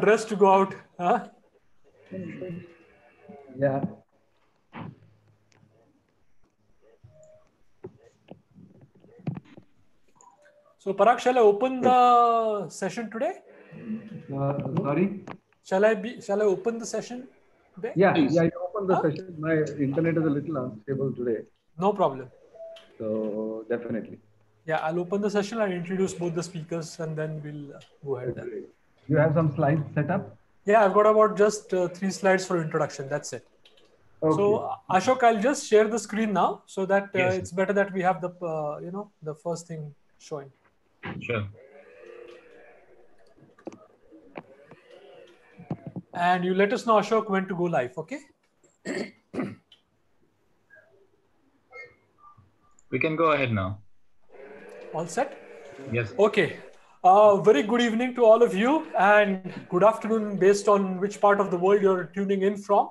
dressed to go out. Huh? Yeah. So Parag, shall I open the session today? Uh, sorry. Shall I be? Shall I open the session today? Yeah, Please. yeah. You open the Huh? session. My internet is a little unstable today, No problem. so definitely. Yeah, I'll open the session. I'll introduce both the speakers, and then we'll uh, go ahead. Then. You have some slides set up. Yeah, I've got about just uh, three slides for introduction. That's it. Okay. So Ashok, I'll just share the screen now, so that uh, Yes. it's better that we have the uh, you know the first thing showing. Sure. And you let us know, Ashok, when to go live. Okay. We can go ahead now. All set. Yes. Okay. Uh, very good evening to all of you, and good afternoon, based on which part of the world you're tuning in from.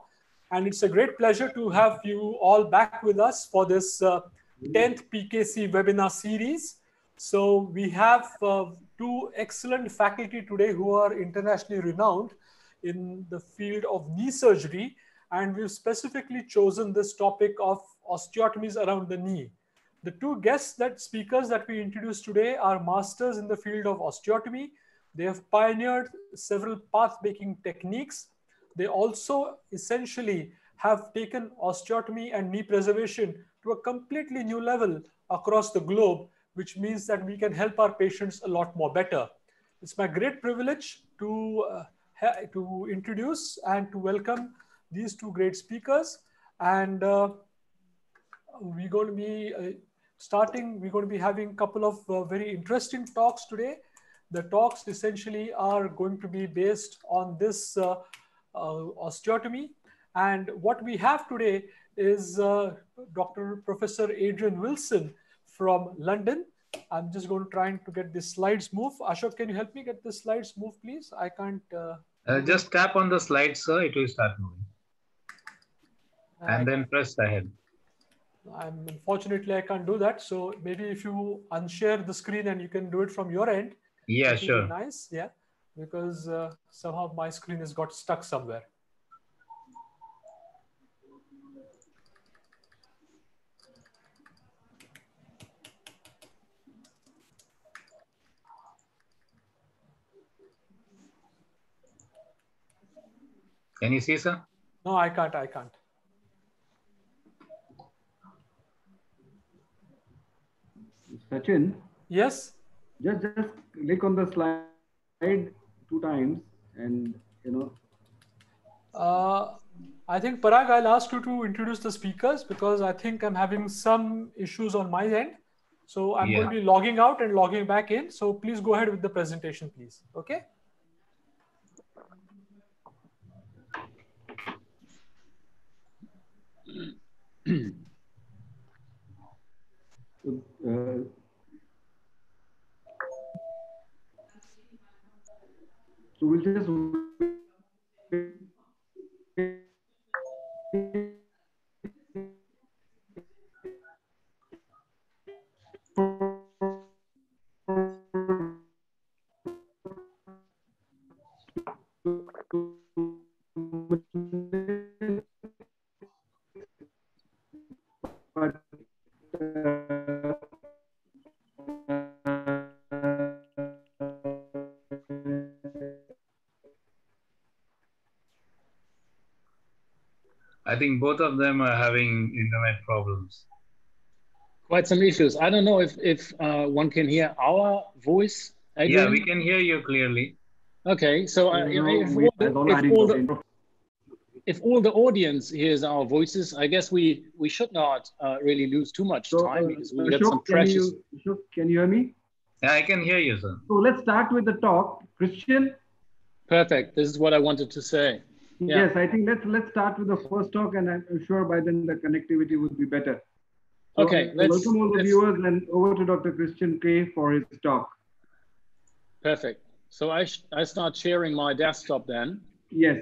And it's a great pleasure to have you all back with us for this uh, 10th PKC webinar series. So, we have uh, two excellent faculty today who are internationally renowned in the field of knee surgery, and we've specifically chosen this topic of osteotomies around the knee. The two guests that speakers that we introduced today are masters in the field of osteotomy. They have pioneered several path making techniques. They also essentially have taken osteotomy and knee preservation to a completely new level across the globe, which means that we can help our patients a lot more better. It's my great privilege to, uh, to introduce and to welcome these two great speakers. And uh, we're going to be uh, starting, we're going to be having a couple of uh, very interesting talks today. The talks essentially are going to be based on this uh, uh, osteotomy. And what we have today is uh, Dr. Professor Adrian Wilson from London. I'm just going to try to get the slides move. Ashok, can you help me get the slides move, please? I can't. Uh, Uh, just tap on the slide, sir. It will start moving. And then press ahead. I'm unfortunately I can't do that. So maybe if you unshare the screen and you can do it from your end. Yeah, it will be sure. Nice, yeah, because uh, somehow my screen has got stuck somewhere. Can you see, sir? No, I can't. I can't. Sachin, Yes. just just click on the slide two times, and you know. Uh, I think Parag, I'll ask you to introduce the speakers because I think I'm having some issues on my end. So I'm going to be logging out and logging back in. So please go ahead with the presentation, please. Okay. Uh, so we'll just think both of them are having internet problems. quite some issues. I don't know if if uh, one can hear our voice. Yeah, we can hear you clearly. Okay, so uh, if, no, if all the, don't know how if all the, if all the audience hears our voices, I guess we we should not uh, really lose too much So, time uh, because we got some Ashok, can precious. you, Ashok, can you hear me? Yeah, I can hear you, sir. So let's start with the talk. Christian, Perfect. This is what I wanted to say. Yeah. yes, I think let's let's start with the first talk, and I'm sure by then the connectivity would be better. So, Okay, uh, let's- welcome all the viewers, and over to Dr. Christian Kay for his talk. Perfect. So I sh- I start sharing my desktop then. Yes.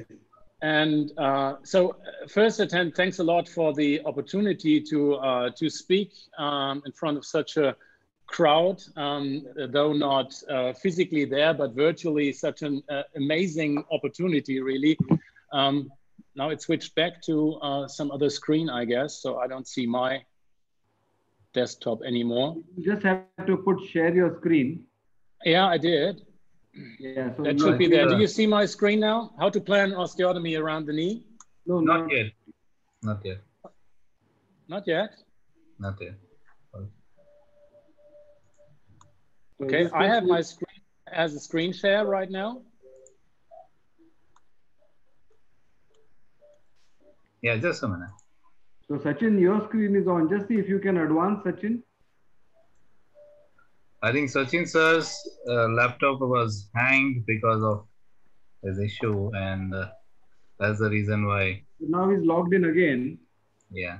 And uh, so, uh, first, attend. Thanks a lot for the opportunity to uh, to speak um, in front of such a crowd, um, though not uh, physically there, but virtually such an uh, amazing opportunity, really. Um, now it switched back to uh, some other screen, I guess, so I don't see my desktop anymore. You just have to put share your screen. Yeah, I did. Yeah, so that should be there. Do you see my screen now? How to plan osteotomy around the knee? No, not yet. Not yet. Not yet? Not yet. Okay, I have my screen as a screen share right now. Yeah, just a minute. So Sachin, your screen is on. Just see if you can advance, Sachin. I think Sachin sir's uh, laptop was hanged because of his issue, and uh, that's the reason why. Now he's logged in again. Yeah.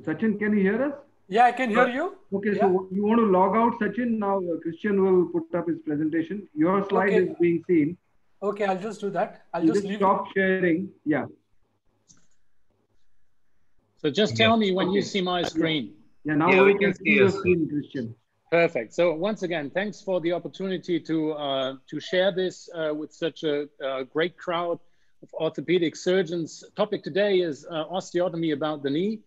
Sachin, can you hear us? Yeah, I can hear you. Okay, yeah. so you want to log out, Sachin? Now uh, Christian will put up his presentation. Your slide okay. is being seen. Okay, I'll just do that. I'll you just, just leave. stop sharing. Yeah. So just tell me when okay. you see my screen. Yeah, now yeah, we, we can, can see your screen, Christian. Perfect. So once again, thanks for the opportunity to uh, to share this uh, with such a, a, great crowd of orthopedic surgeons. Topic today is uh, osteotomy about the knee.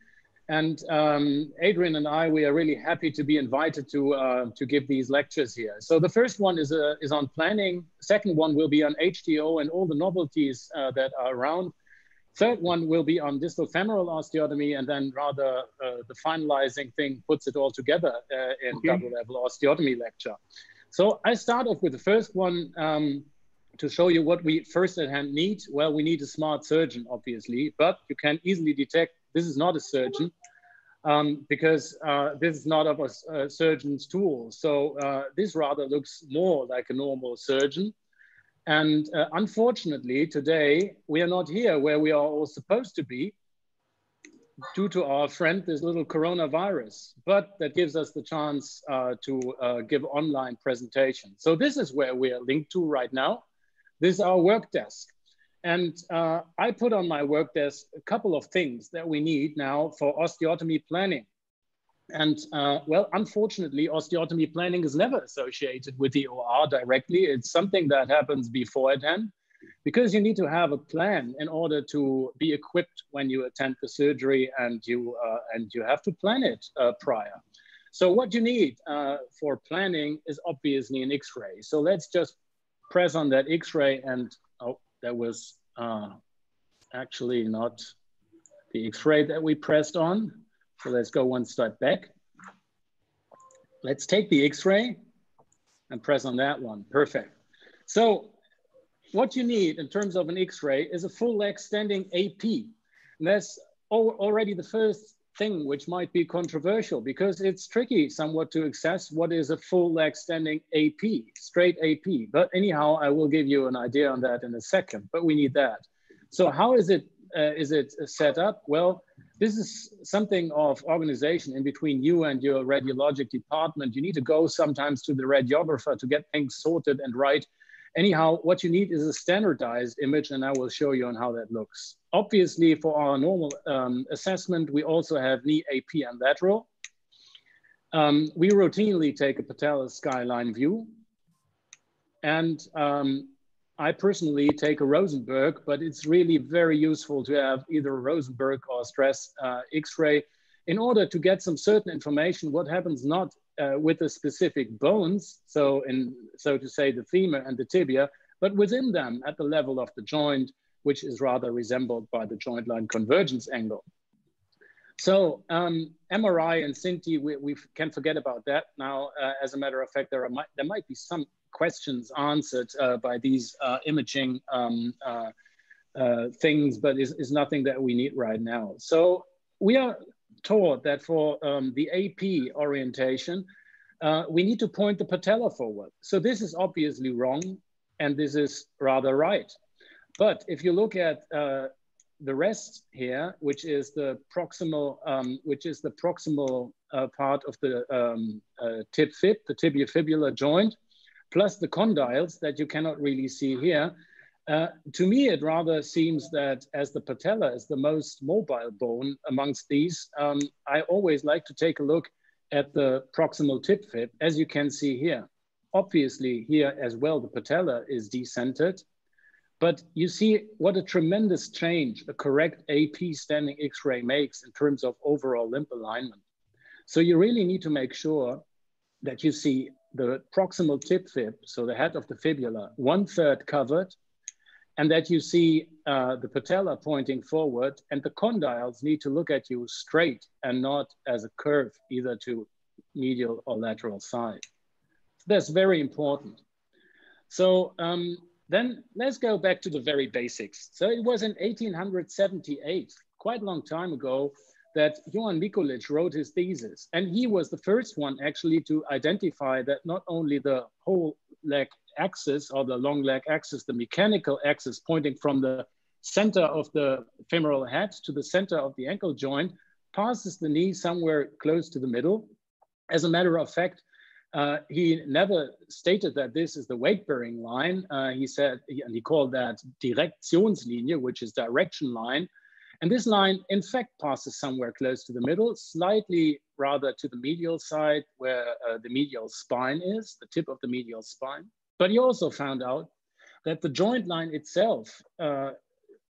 And um, Adrian and I, we are really happy to be invited to uh, to give these lectures here. So the first one is uh, is on planning. Second one will be on HTO and all the novelties uh, that are around. Third one will be on distal femoral osteotomy, and then rather uh, the finalizing thing puts it all together uh, in okay. double level osteotomy lecture. So I start off with the first one um, to show you what we first at hand need. Well, we need a smart surgeon, obviously, but you can easily detect this is not a surgeon um, because uh, this is not of a, a surgeon's tool. So uh, this rather looks more like a normal surgeon. And uh, unfortunately, today we are not here where we are all supposed to be due to our friend, this little coronavirus. But that gives us the chance uh, to uh, give online presentation. So this is where we are linked to right now. This is our work desk. And uh, I put on my work desk a couple of things that we need now for osteotomy planning. And uh, well, unfortunately, osteotomy planning is never associated with the OR directly. It's something that happens before attend because you need to have a plan in order to be equipped when you attend the surgery and you, uh, and you have to plan it uh, prior. So what you need uh, for planning is obviously an X-ray. So let's just press on that X-ray and oh, that was uh, actually not the X-ray that we pressed on. So let's go one step back. Let's take the X-ray and press on that one. Perfect. So what you need in terms of an X-ray is a full leg standing AP. And that's already the first thing which might be controversial because it's tricky somewhat to access what is a full leg standing AP, straight AP. But anyhow, I will give you an idea on that in a second, but we need that. So how is it, uh, is it set up? Well, this is something of organization in between you and your radiologic department. You need to go sometimes to the radiographer to get things sorted and right. Anyhow, what you need is a standardized image, and I will show you on how that looks. Obviously, for our normal um, assessment, we also have knee AP and lateral. Um, we routinely take a patella skyline view. And um, I personally take a Rosenberg, but it's really very useful to have either a Rosenberg or stress uh, X-ray in order to get some certain information what happens not uh, with the specific bones, so in so to say the femur and the tibia, but within them at the level of the joint, which is rather resembled by the joint line convergence angle. So um, MRI and CINTI, we, we, can forget about that now. Uh, as a matter of fact, there, are, there might be some questions answered uh, by these uh, imaging um, uh, uh, things, but is, is nothing that we need right now. So we are taught that for um, the AP orientation, uh, we need to point the patella forward. So this is obviously wrong, and this is rather right. But if you look at the rest here, which is the proximal, um, which is the proximal uh, part of the um, uh, tib fib, the tibiofibular joint, plus the condyles that you cannot really see here. Uh, to me, it rather seems that as the patella is the most mobile bone amongst these, um, I always like to take a look at the proximal tib fib, as you can see here. Obviously here as well, the patella is decentered, but you see what a tremendous change a correct AP standing X-ray makes in terms of overall limb alignment. So you really need to make sure that you see the proximal tib fib, so the head of the fibula, one third covered, and that you see uh, the patella pointing forward, and the condyles need to look at you straight and not as a curve, either to medial or lateral side. That's very important. So um, then let's go back to the very basics. So it was in 1878, quite a long time ago, that Johann Mikulicz wrote his thesis. And he was the first one actually to identify that not only the whole leg axis or the long leg axis, the mechanical axis pointing from the center of the femoral head to the center of the ankle joint passes the knee somewhere close to the middle. As a matter of fact, uh, he never stated that this is the weight-bearing line. Uh, he said, and he called that Direktionslinie, which is direction line. And this line, in fact, passes somewhere close to the middle, slightly rather to the medial side where uh, the medial spine is, the tip of the medial spine. But he also found out that the joint line itself uh,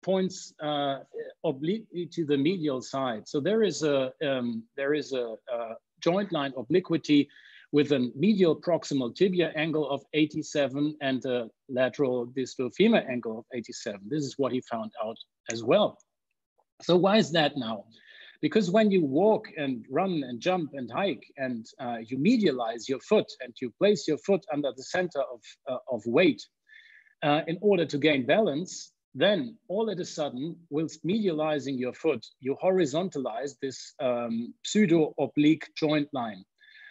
points uh, obliquely to the medial side. So there is a, um, there is a, a joint line obliquity with a medial proximal tibia angle of 87 and a lateral distal femur angle of 87. This is what he found out as well. So why is that now? Because when you walk and run and jump and hike and uh, you medialize your foot and you place your foot under the center of, uh, of weight uh, in order to gain balance, then all of a sudden, whilst medializing your foot, you horizontalize this um, pseudo oblique joint line.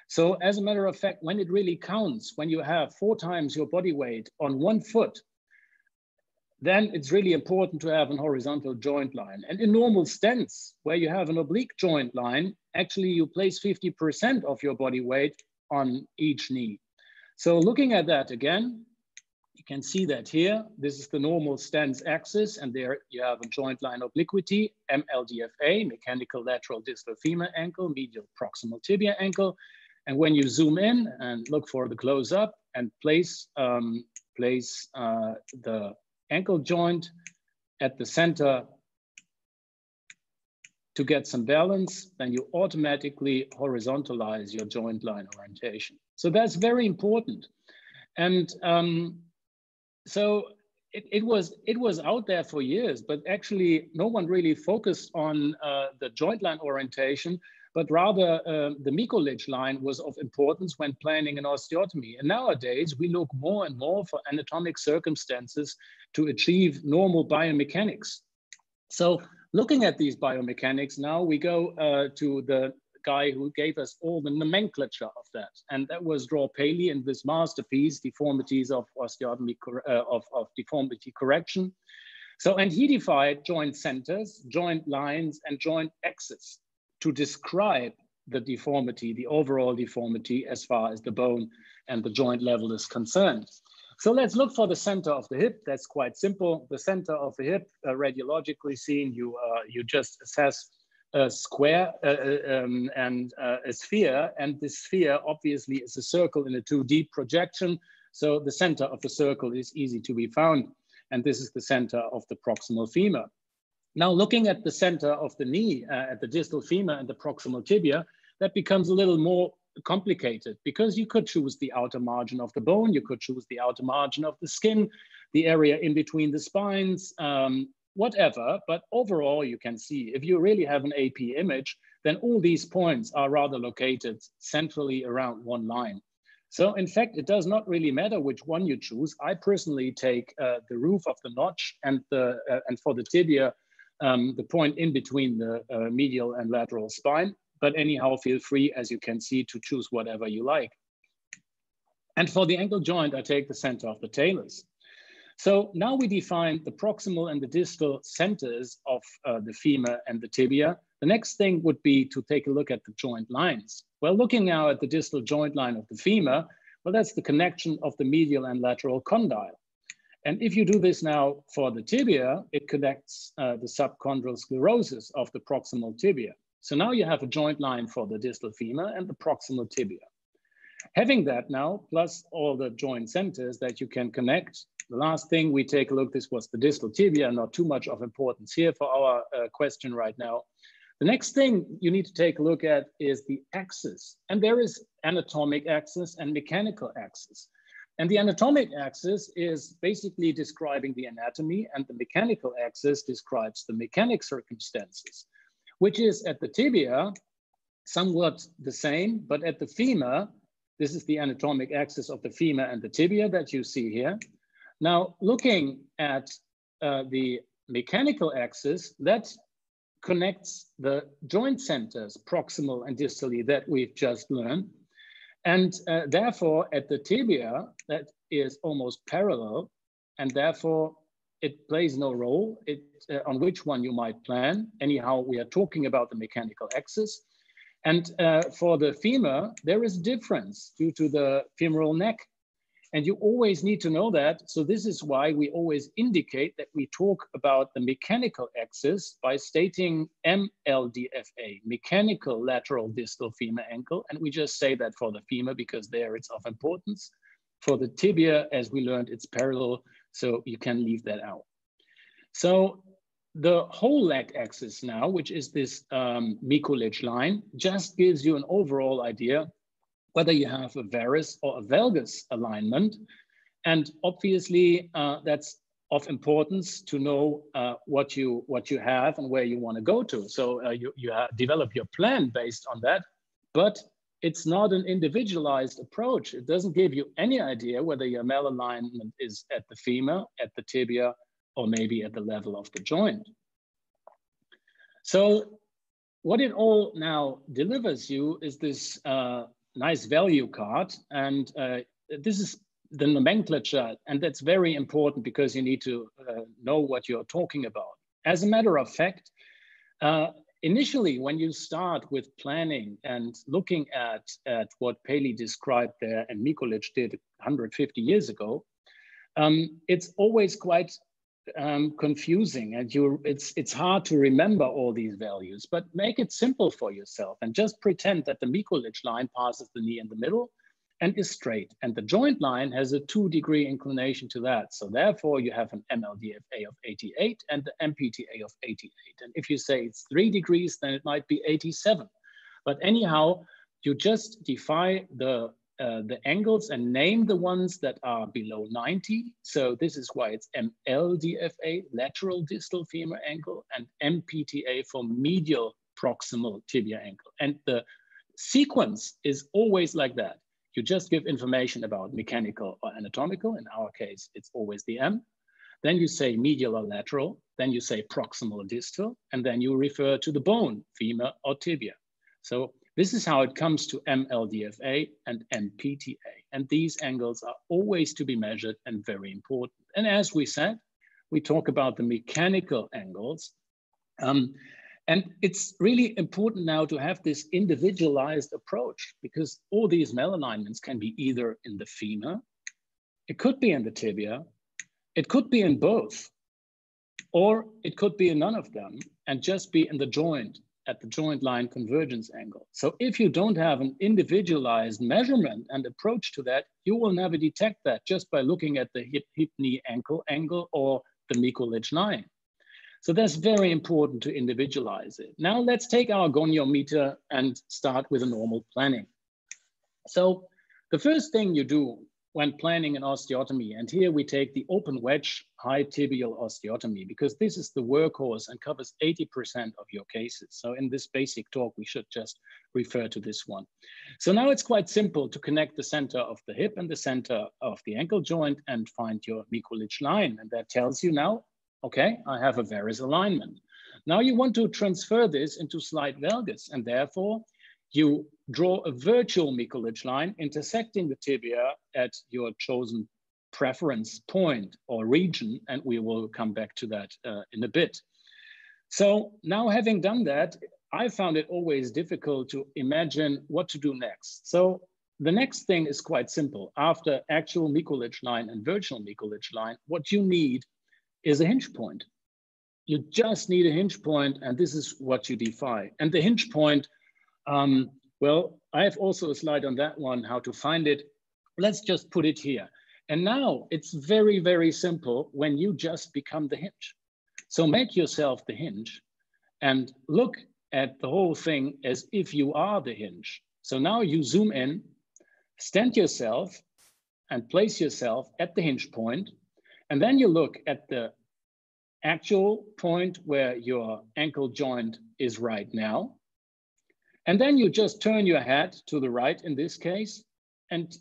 So as a matter of fact, when it really counts, when you have four times your body weight on one foot, then it's really important to have an horizontal joint line. And in normal stance, where you have an oblique joint line, actually you place 50% of your body weight on each knee. So looking at that again, you can see that here. This is the normal stance axis, and there you have a joint line obliquity, MLDFA, mechanical lateral distal femur ankle, medial proximal tibia ankle. And when you zoom in and look for the close up and place, um, place uh, the ankle joint at the center to get some balance, then you automatically horizontalize your joint line orientation. So that's very important. And um, so it, it, was it was out there for years, but actually no one really focused on uh, the joint line orientation but rather uh, the Mikulicz line was of importance when planning an osteotomy. And nowadays, we look more and more for anatomic circumstances to achieve normal biomechanics. So looking at these biomechanics, now we go uh, to the guy who gave us all the nomenclature of that. And that was Dror Paley in this masterpiece, Deformities of Osteotomy, uh, of, of Deformity Correction. So, and he defined joint centers, joint lines, and joint axes to describe the deformity, the overall deformity as far as the bone and the joint level is concerned. So let's look for the center of the hip. That's quite simple. The center of the hip, uh, radiologically seen, you, uh, you just assess a square uh, uh um, and uh, a sphere. And this sphere obviously is a circle in a 2D projection. So the center of the circle is easy to be found. And this is the center of the proximal femur. Now looking at the center of the knee, uh, at the distal femur and the proximal tibia, that becomes a little more complicated because you could choose the outer margin of the bone, you could choose the outer margin of the skin, the area in between the spines, um, whatever. But overall, you can see if you really have an AP image, then all these points are rather located centrally around one line. So in fact, it does not really matter which one you choose. I personally take uh, the roof of the notch and, the, uh, and for the tibia, um, the point in between the uh, medial and lateral spine. But anyhow, feel free, as you can see, to choose whatever you like. And for the ankle joint, I take the center of the talus. So now we define the proximal and the distal centers of uh, the femur and the tibia. The next thing would be to take a look at the joint lines. Well, looking now at the distal joint line of the femur, well, that's the connection of the medial and lateral condyle. And if you do this now for the tibia, it connects uh, the subchondral sclerosis of the proximal tibia. So now you have a joint line for the distal femur and the proximal tibia. Having that now, plus all the joint centers that you can connect, the last thing we take a look, this was the distal tibia, not too much of importance here for our uh, question right now. The next thing you need to take a look at is the axis. And there is anatomic axis and mechanical axis. And the anatomic axis is basically describing the anatomy and the mechanical axis describes the mechanic circumstances, which is at the tibia, somewhat the same, but at the femur, this is the anatomic axis of the femur and the tibia that you see here. Now, looking at uh, the mechanical axis, that connects the joint centers, proximal and distally, that we've just learned. And uh, therefore, at the tibia, that is almost parallel, and therefore it plays no role it, uh, on which one you might plan. Anyhow, we are talking about the mechanical axis. And uh, for the femur, there is difference due to the femoral neck and you always need to know that. So this is why we always indicate that we talk about the mechanical axis by stating MLDFA, mechanical lateral distal femur ankle. And we just say that for the femur because there it's of importance. For the tibia, as we learned, it's parallel. So you can leave that out. So the whole leg axis now, which is this um, line, just gives you an overall idea whether you have a varus or a valgus alignment. And obviously, uh, that's of importance to know uh, what you what you have and where you want to go to. So uh, you, you develop your plan based on that, but it's not an individualized approach. It doesn't give you any idea whether your malalignment is at the femur, at the tibia, or maybe at the level of the joint. So what it all now delivers you is this uh, nice value card. And uh, this is the nomenclature, and that's very important because you need to uh, know what you're talking about. As a matter of fact, uh, initially, when you start with planning and looking at, at what Paley described there and Mikulicz did 150 years ago, um, it's always quite um, confusing and you it's it's hard to remember all these values but make it simple for yourself and just pretend that the Mikulicz line passes the knee in the middle and is straight and the joint line has a two degree inclination to that. So therefore you have an MLDFA of 88 and the MPTA of 88 and if you say it's three degrees then it might be 87 but anyhow you just defy the uh, the angles and name the ones that are below 90. So this is why it's MLDFA, lateral distal femur angle, and MPTA for medial proximal tibia ankle. And the sequence is always like that. You just give information about mechanical or anatomical. In our case, it's always the M. Then you say medial or lateral. Then you say proximal or distal. And then you refer to the bone, femur or tibia. So this is how it comes to MLDFA and MPTA. And these angles are always to be measured and very important. And as we said, we talk about the mechanical angles. Um, and it's really important now to have this individualized approach because all these malalignments can be either in the femur, it could be in the tibia, it could be in both, or it could be in none of them and just be in the joint at the joint line convergence angle. So if you don't have an individualized measurement and approach to that, you will never detect that just by looking at the hip, hip knee ankle angle or the Mikulicz line. So that's very important to individualize it. Now let's take our goniometer and start with a normal planning. So the first thing you do when planning an osteotomy. And here we take the open wedge high tibial osteotomy because this is the workhorse and covers 80% of your cases. So in this basic talk, we should just refer to this one. So now it's quite simple to connect the center of the hip and the center of the ankle joint and find your Mikulicz line. And that tells you now, okay, I have a varus alignment. Now you want to transfer this into slight valgus and therefore you draw a virtual Mikulicz line intersecting the tibia at your chosen preference point or region, and we will come back to that uh, in a bit. So now having done that, I found it always difficult to imagine what to do next. So the next thing is quite simple. After actual Mikulicz line and virtual Mikulicz line, what you need is a hinge point. you just need a hinge point, and this is what you define. And the hinge point, um, well, I have also a slide on that one, how to find it. Let's just put it here. And now it's very, very simple when you just become the hinge. So make yourself the hinge and look at the whole thing as if you are the hinge. So now you zoom in, stand yourself and place yourself at the hinge point, and then you look at the actual point where your ankle joint is right now. And then you just turn your head to the right in this case and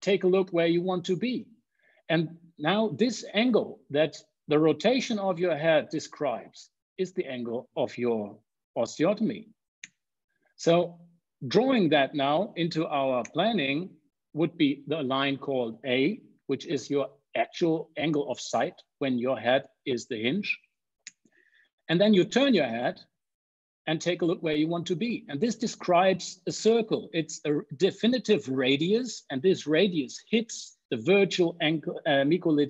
take a look where you want to be. And now this angle that the rotation of your head describes is the angle of your osteotomy. So drawing that now into our planning would be the line called A, which is your actual angle of sight when your head is the hinge. And then you turn your head and take a look where you want to be. And this describes a circle. It's a definitive radius, and this radius hits the virtual ankle, uh,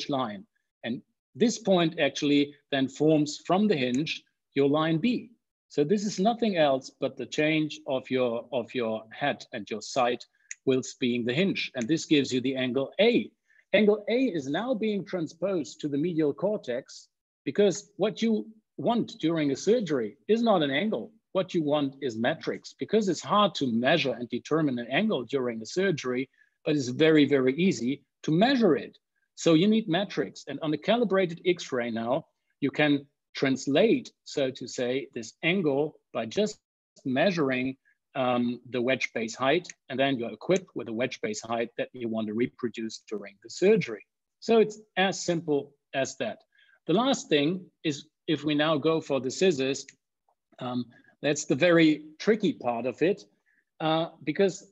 line. And this point actually then forms from the hinge your line B. So this is nothing else but the change of your, of your head and your sight whilst being the hinge. And this gives you the angle A. Angle A is now being transposed to the medial cortex because what you want during a surgery is not an angle. What you want is metrics because it's hard to measure and determine an angle during a surgery, but it's very, very easy to measure it. So you need metrics. And on a calibrated X-ray now, you can translate, so to say, this angle by just measuring um, the wedge base height, and then you're equipped with a wedge base height that you want to reproduce during the surgery. So it's as simple as that. The last thing is if we now go for the scissors, um, that's the very tricky part of it, uh, because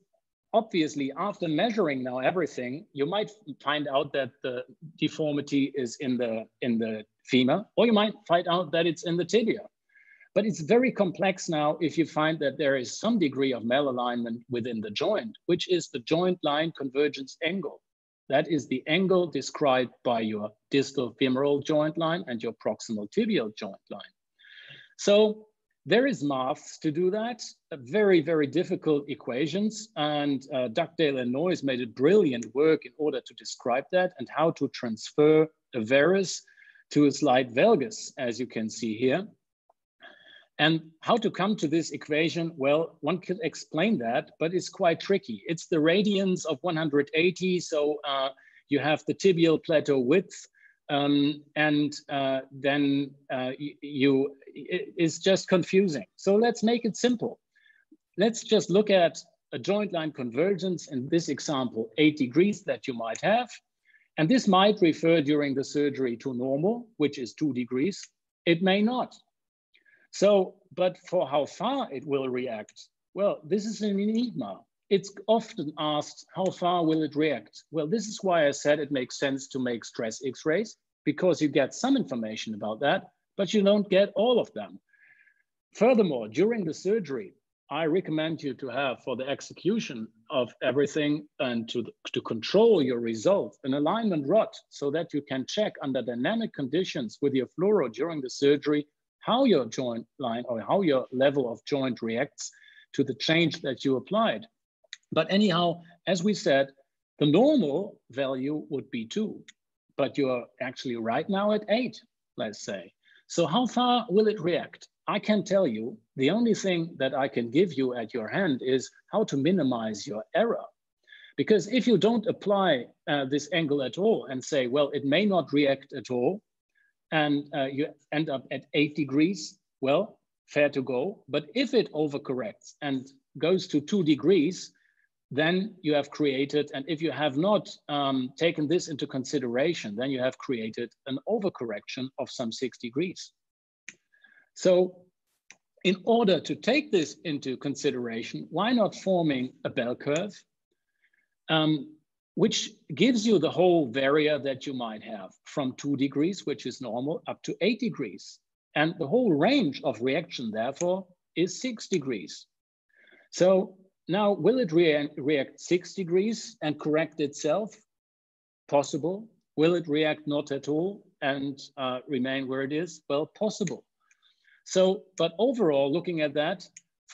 obviously after measuring now everything, you might find out that the deformity is in the, in the femur, or you might find out that it's in the tibia. But it's very complex now if you find that there is some degree of malalignment within the joint, which is the joint line convergence angle. That is the angle described by your distal femoral joint line and your proximal tibial joint line. So there is maths to do that, very, very difficult equations. And uh, Dugdale and Noyes made a brilliant work in order to describe that and how to transfer a varus to a slight valgus, as you can see here. And how to come to this equation? Well, one could explain that, but it's quite tricky. It's the radians of 180. So uh, you have the tibial plateau width um, and uh, then uh, you, it, it's just confusing. So let's make it simple. Let's just look at a joint line convergence in this example, eight degrees that you might have. And this might refer during the surgery to normal, which is two degrees. It may not. So, but for how far it will react, well, this is an enigma it's often asked, how far will it react? Well, this is why I said it makes sense to make stress x-rays because you get some information about that, but you don't get all of them. Furthermore, during the surgery, I recommend you to have for the execution of everything and to, to control your result, an alignment rod so that you can check under dynamic conditions with your fluoro during the surgery, how your joint line or how your level of joint reacts to the change that you applied. But anyhow, as we said, the normal value would be two, but you're actually right now at eight, let's say. So how far will it react? I can tell you, the only thing that I can give you at your hand is how to minimize your error. Because if you don't apply uh, this angle at all and say, well, it may not react at all, and uh, you end up at eight degrees, well, fair to go. But if it overcorrects and goes to two degrees, then you have created, and if you have not um, taken this into consideration, then you have created an overcorrection of some six degrees. So in order to take this into consideration, why not forming a bell curve, um, which gives you the whole varia that you might have from two degrees, which is normal, up to eight degrees. And the whole range of reaction, therefore, is six degrees. So now, will it re react six degrees and correct itself? Possible. Will it react not at all and uh, remain where it is? Well, possible. So, but overall, looking at that,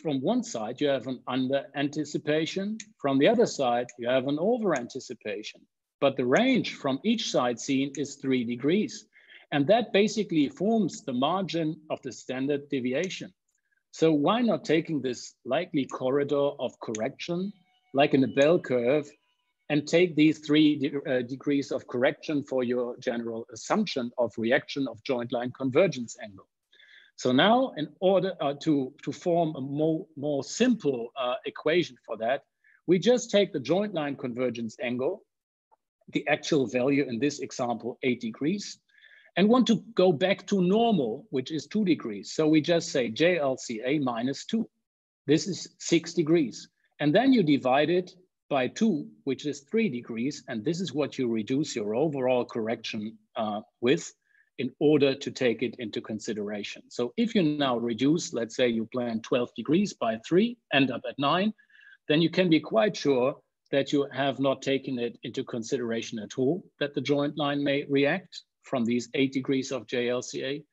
from one side, you have an under anticipation. From the other side, you have an over anticipation. But the range from each side seen is three degrees. And that basically forms the margin of the standard deviation. So why not taking this likely corridor of correction, like in a bell curve, and take these three de uh, degrees of correction for your general assumption of reaction of joint line convergence angle. So now in order uh, to, to form a more, more simple uh, equation for that, we just take the joint line convergence angle, the actual value in this example, eight degrees, and want to go back to normal, which is two degrees. So we just say JLCA minus two. This is six degrees. And then you divide it by two, which is three degrees. And this is what you reduce your overall correction uh, with in order to take it into consideration. So if you now reduce, let's say you plan 12 degrees by three, end up at nine, then you can be quite sure that you have not taken it into consideration at all, that the joint line may react from these eight degrees of JLCA,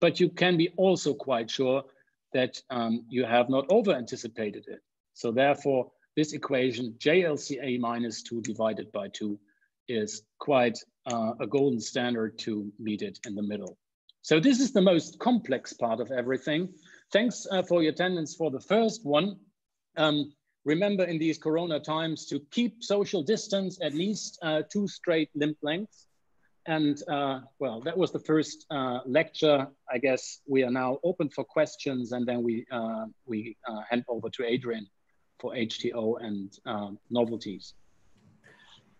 but you can be also quite sure that um, you have not over anticipated it. So therefore, this equation JLCA minus two divided by two is quite uh, a golden standard to meet it in the middle. So this is the most complex part of everything. Thanks uh, for your attendance for the first one. Um, remember in these Corona times to keep social distance at least uh, two straight limb lengths. And uh, well, that was the first uh, lecture. I guess we are now open for questions and then we, uh, we uh, hand over to Adrian for HTO and um, novelties.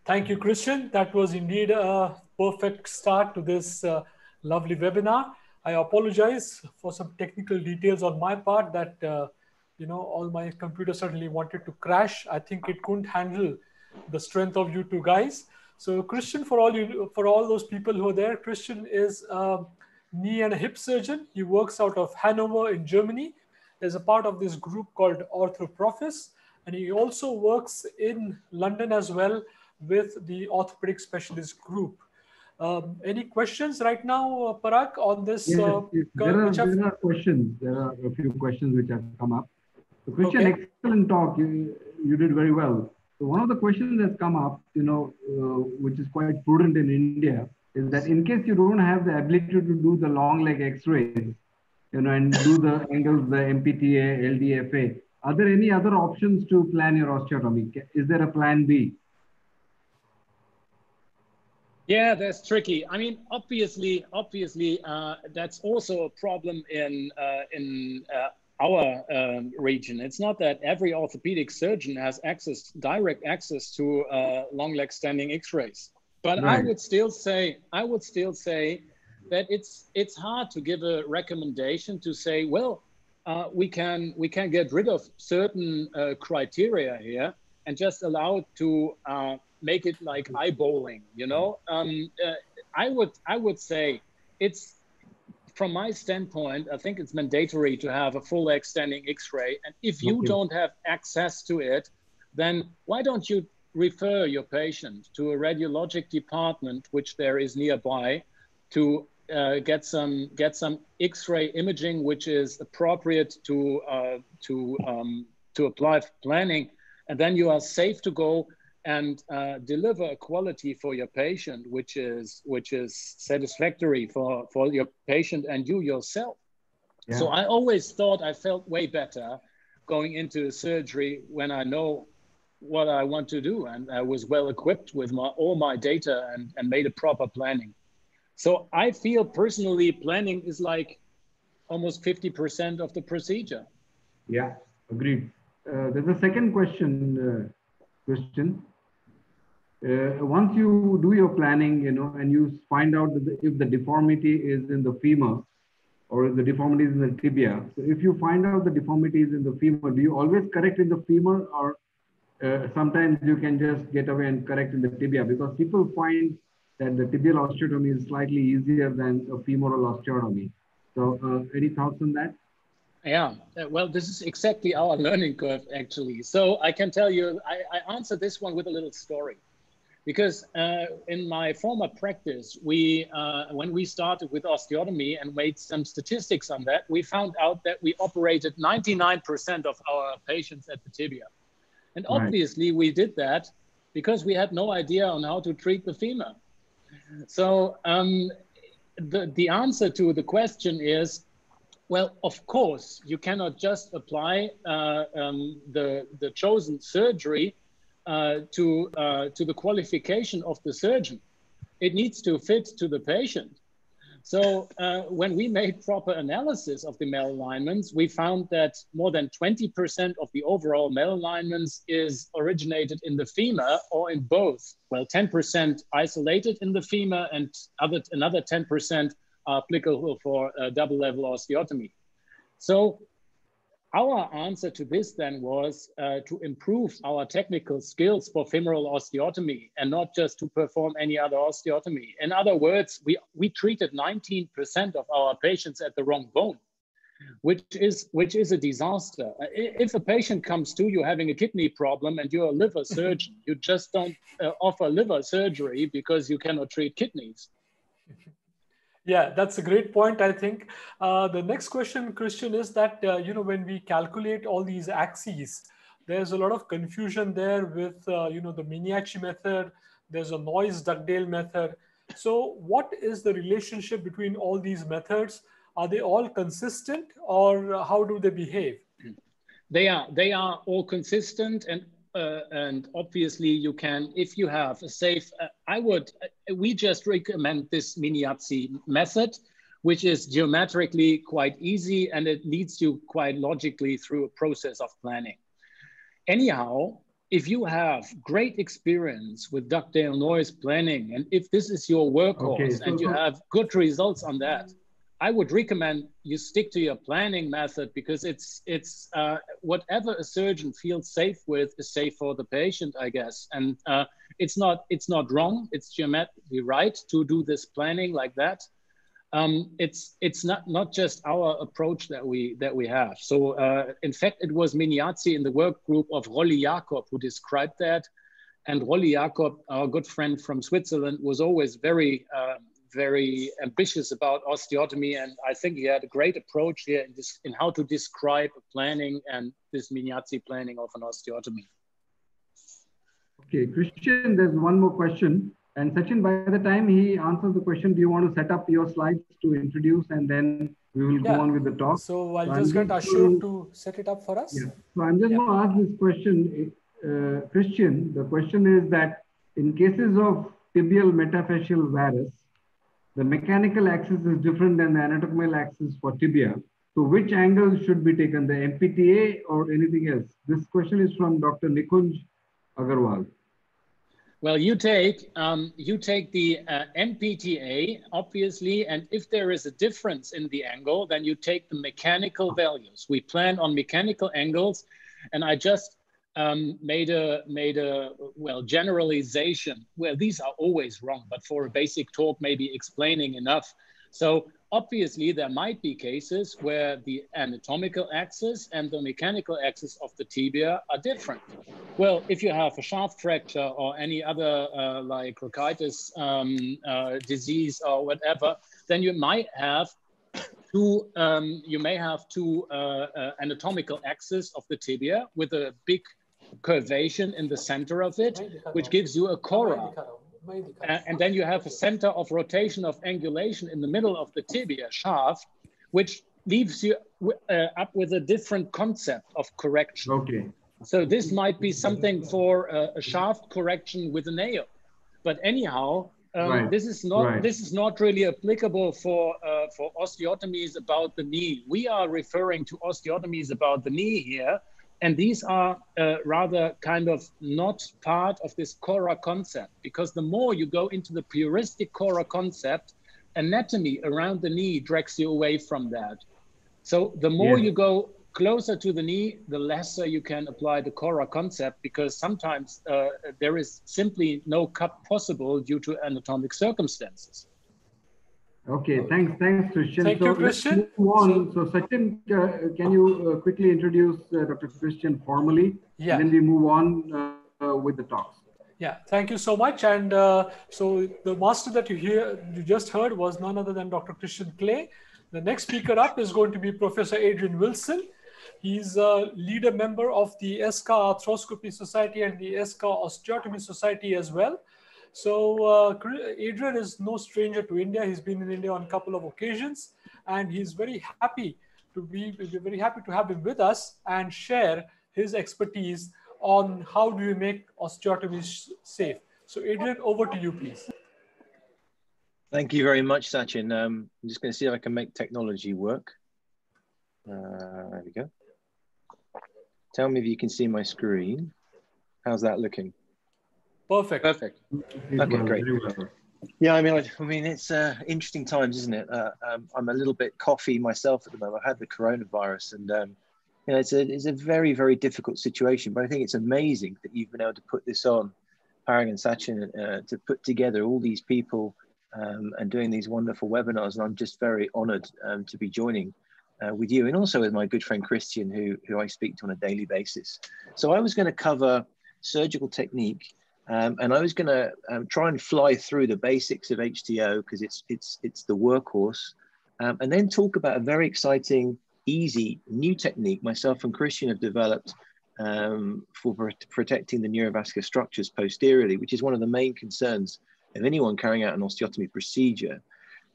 Thank you, Christian. That was indeed a perfect start to this uh, lovely webinar. I apologize for some technical details on my part that, uh, you know, all my computer suddenly wanted to crash. I think it couldn't handle the strength of you two guys. So Christian, for all you, for all those people who are there, Christian is a knee and a hip surgeon. He works out of Hanover in Germany. There's a part of this group called OrthoProfis, and he also works in London as well with the orthopedic specialist group. Um, any questions right now, uh, Parag, on this? Yes, uh, yes. There, are, there are questions. There are a few questions which have come up. So Christian, okay. excellent talk. You, you did very well. So one of the questions that's come up, you know, uh, which is quite prudent in India, is that in case you don't have the ability to do the long leg X-rays, you know, and do the angles, the MPTA, LDFA, are there any other options to plan your osteotomy? Is there a plan B? Yeah, that's tricky. I mean, obviously, obviously, uh, that's also a problem in uh, in uh, our um, region. It's not that every orthopedic surgeon has access, direct access to uh, long leg standing X-rays. But right. I would still say, I would still say that it's it's hard to give a recommendation to say, well, uh, we can we can get rid of certain uh, criteria here and just allow to uh, make it like eyeballing. You know, um, uh, I would I would say it's from my standpoint, I think it's mandatory to have a full extending X-ray. And if you okay. don't have access to it, then why don't you refer your patient to a radiologic department, which there is nearby, to uh, get some get some X-ray imaging, which is appropriate to uh, to um, to apply planning, and then you are safe to go and uh, deliver a quality for your patient which is which is satisfactory for for your patient and you yourself. Yeah. so i always thought i felt way better going into surgery when i know what i want to do and i was well equipped with my all my data and, and made a proper planning. So i feel personally planning is like almost 50% of the procedure. Yeah agreed. Uh, there's a second question uh, question uh, once you do your planning, you know, and you find out the, if the deformity is in the femur or the deformity is in the tibia. So if you find out the deformity is in the femur, do you always correct in the femur or uh, sometimes you can just get away and correct in the tibia because people find that the tibial osteotomy is slightly easier than a femoral osteotomy. So uh, any thoughts on that? Yeah, uh, well, this is exactly our learning curve, actually. So I can tell you, I, I answer this one with a little story. Because uh, in my former practice, we uh, when we started with osteotomy and made some statistics on that, we found out that we operated 99% of our patients at the tibia. And Right. obviously we did that because we had no idea on how to treat the femur. So um, the, the answer to the question is, well, of course, you cannot just apply uh, um, the, the chosen surgery uh, to, uh, to the qualification of the surgeon. It needs to fit to the patient. So uh, when we made proper analysis of the malalignments, we found that more than 20% of the overall malalignments is originated in the femur or in both. Well, 10% isolated in the femur and other, another 10% are applicable for uh, double level osteotomy. So our answer to this then was uh, to improve our technical skills for femoral osteotomy and not just to perform any other osteotomy. In other words, we, we treated 19% of our patients at the wrong bone, which is, which is a disaster. If a patient comes to you having a kidney problem and you're a liver surgeon, you just don't uh, offer liver surgery because you cannot treat kidneys. Yeah, that's a great point. I think uh, the next question, Christian, is that uh, you know when we calculate all these axes, there's a lot of confusion there with uh, you know the Miniaci method. There's a Noyes Dugdale method. So, what is the relationship between all these methods? Are they all consistent, or how do they behave? they are they are all consistent and uh, and obviously you can if you have a safe uh, i would uh, we just recommend this Miniaci method which is geometrically quite easy and it leads you quite logically through a process of planning. Anyhow if you have great experience with Dugdale Noyes planning and if this is your workhorse Okay, so- and you have good results on that I would recommend you stick to your planning method because it's it's uh, whatever a surgeon feels safe with is safe for the patient, I guess. And uh, it's not it's not wrong. It's geometrically right to do this planning like that. Um, it's it's not not just our approach that we that we have. So uh, in fact, it was Miniaci in the work group of Rolli Jakob who described that. And Rolli Jakob, our good friend from Switzerland, was always very uh, very ambitious about osteotomy, and I think he had a great approach here in, this, in how to describe planning and this Miniaci planning of an osteotomy. Okay, Christian, there's one more question. And Sachin, by the time he answers the question, do you want to set up your slides to introduce and then we will Yeah. go on with the talk? So, I'll So just I'm get going Ashok to- to set it up for us. Yeah. So I'm just Yeah. going to ask this question, uh, Christian. The question is that in cases of tibial metaphyseal varus, the mechanical axis is different than the anatomical axis for tibia. So which angle should be taken, the MPTA or anything else? This question is from Dr. Nikunj Agarwal. Well, you take um, you take the uh, MPTA obviously, and if there is a difference in the angle, then you take the mechanical values. We plan on mechanical angles, and I just um, made a made a well generalization. Well, these are always wrong, but for a basic talk, maybe explaining enough. So obviously, there might be cases where the anatomical axis and the mechanical axis of the tibia are different. Well, if you have a shaft fracture or any other uh, like Crokitis um, uh, disease or whatever, then you might have two, um, you may have two uh, uh, anatomical axes of the tibia with a big curvation in the center of it, which gives you a cora. And then you have a center of rotation of angulation in the middle of the tibia shaft, which leaves you uh, up with a different concept of correction. Okay. So this might be something for a, a shaft correction with a nail. But anyhow, um, Right, this is not right. this is not really applicable for uh, for osteotomies about the knee. We are referring to osteotomies about the knee here, and these are uh, rather kind of not part of this Cora concept because the more you go into the puristic Cora concept, anatomy around the knee drags you away from that. So the more Yeah. you go closer to the knee, the lesser you can apply the Cora concept because sometimes uh, there is simply no cut possible due to anatomic circumstances. Okay, thanks, thanks, Christian. Thank so you, Christian. Move on. So, Sachin, uh, can you uh, quickly introduce uh, Dr. Christian formally? Yeah. And then we move on uh, uh, with the talks. Yeah, thank you so much. And uh, so the master that you hear you just heard was none other than Dr. Christian Clay. The next speaker up is going to be Professor Adrian Wilson. He's a leader member of the ESSKA Arthroscopy Society and the ESSKA Osteotomy Society as well. So uh, Adrian is no stranger to India. He's been in India on a couple of occasions, and he's very happy to be we're very happy to have him with us and share his expertise on how do you make osteotomies safe. So Adrian, over to you, please. Thank you very much, Sachin. Um, I'm just going to see if I can make technology work. Uh, there we go. Tell me if you can see my screen. How's that looking? Perfect. Perfect. Okay, great. Yeah, I mean, I, I mean, it's uh, interesting times, isn't it? Uh, um, I'm a little bit coffee myself at the moment. I had the coronavirus, and um, you know, it's a it's a very very difficult situation. But I think it's amazing that you've been able to put this on, Parag and Sachin, uh, to put together all these people um, and doing these wonderful webinars. And I'm just very honoured um, to be joining uh, with you, and also with my good friend Christian, who who I speak to on a daily basis. So I was going to cover surgical technique. Um, and I was going to um, try and fly through the basics of HTO because it's it's it's the workhorse, um, and then talk about a very exciting easy new technique myself and Christian have developed um, for protecting the neurovascular structures posteriorly, which is one of the main concerns of anyone carrying out an osteotomy procedure.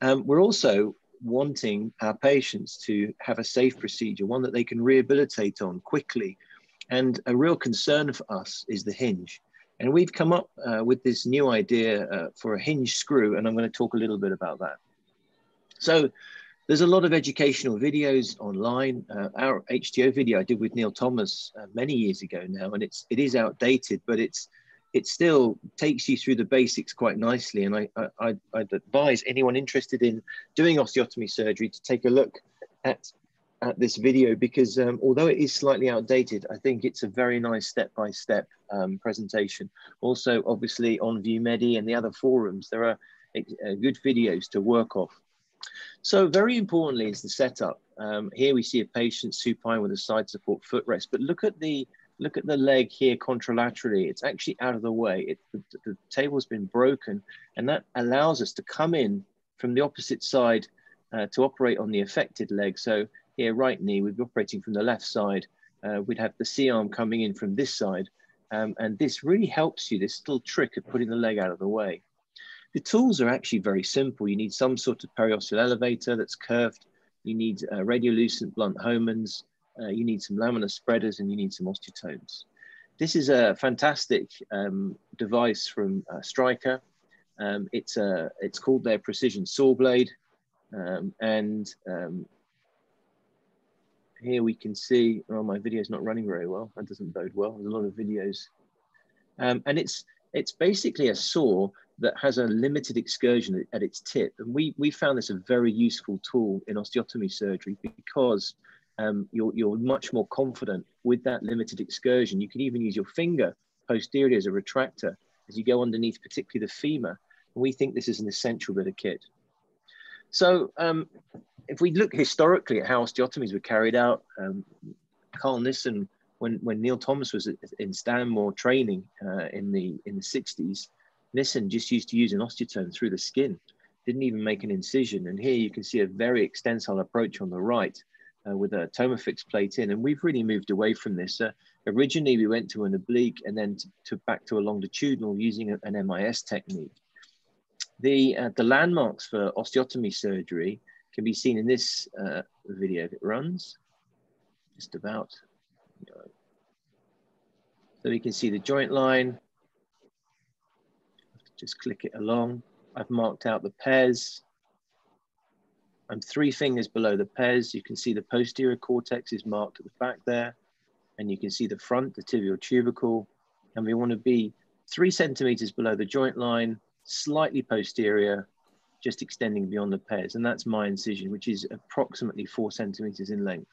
Um, we're also wanting our patients to have a safe procedure, one that they can rehabilitate on quickly. And a real concern for us is the hinge. And we've come up uh, with this new idea uh, for a hinge screw, and I'm going to talk a little bit about that. So there's a lot of educational videos online. Uh, our HTO video I did with Neil Thomas uh, many years ago now, and it's it is outdated, but it's it still takes you through the basics quite nicely. And I, I, I'd advise anyone interested in doing osteotomy surgery to take a look at at this video because um, although it is slightly outdated, I think it's a very nice step-by-step -step, um, presentation. Also, obviously on VuMedi and the other forums, there are uh, good videos to work off. So very importantly is the setup. Um, here we see a patient supine with a side support footrest, but look at the look at the leg here contralaterally. It's actually out of the way. It, the, the table's been broken, and that allows us to come in from the opposite side uh, to operate on the affected leg. So here, right knee, we'd be operating from the left side. Uh, we'd have the C arm coming in from this side. Um, and this really helps you, this little trick of putting the leg out of the way. The tools are actually very simple. You need some sort of periosteal elevator that's curved. You need uh, radiolucent blunt Hohmanns. Uh, you need some laminar spreaders and you need some osteotomes. This is a fantastic um, device from uh, Stryker. Um, it's, a, it's called their precision saw blade. Um, and um, here we can see, oh, my video is not running very well. That doesn't bode well. There's a lot of videos. Um, and it's, it's basically a saw that has a limited excursion at its tip. And we, we found this a very useful tool in osteotomy surgery because um, you're, you're much more confident with that limited excursion. You can even use your finger posteriorly as a retractor as you go underneath, particularly the femur. And we think this is an essential bit of kit. So um, if we look historically at how osteotomies were carried out, um, Carl Nissen, when, when Neil Thomas was in Stanmore training uh, in, the, in the 60s, Nissen just used to use an osteotome through the skin, didn't even make an incision. And here you can see a very extensile approach on the right uh, with a Tomofix plate in. And we've really moved away from this. Uh, originally, we went to an oblique and then to, to back to a longitudinal using a, an MIS technique. The, uh, the landmarks for osteotomy surgery can be seen in this uh, video it runs, just about. So we can see the joint line, just click it along. I've marked out the pes. I'm three fingers below the pes. You can see the posterior cortex is marked at the back there. And you can see the front, the tibial tubercle. And we want to be three centimeters below the joint line, slightly posterior, just extending beyond the pes. And that's my incision, which is approximately four centimeters in length.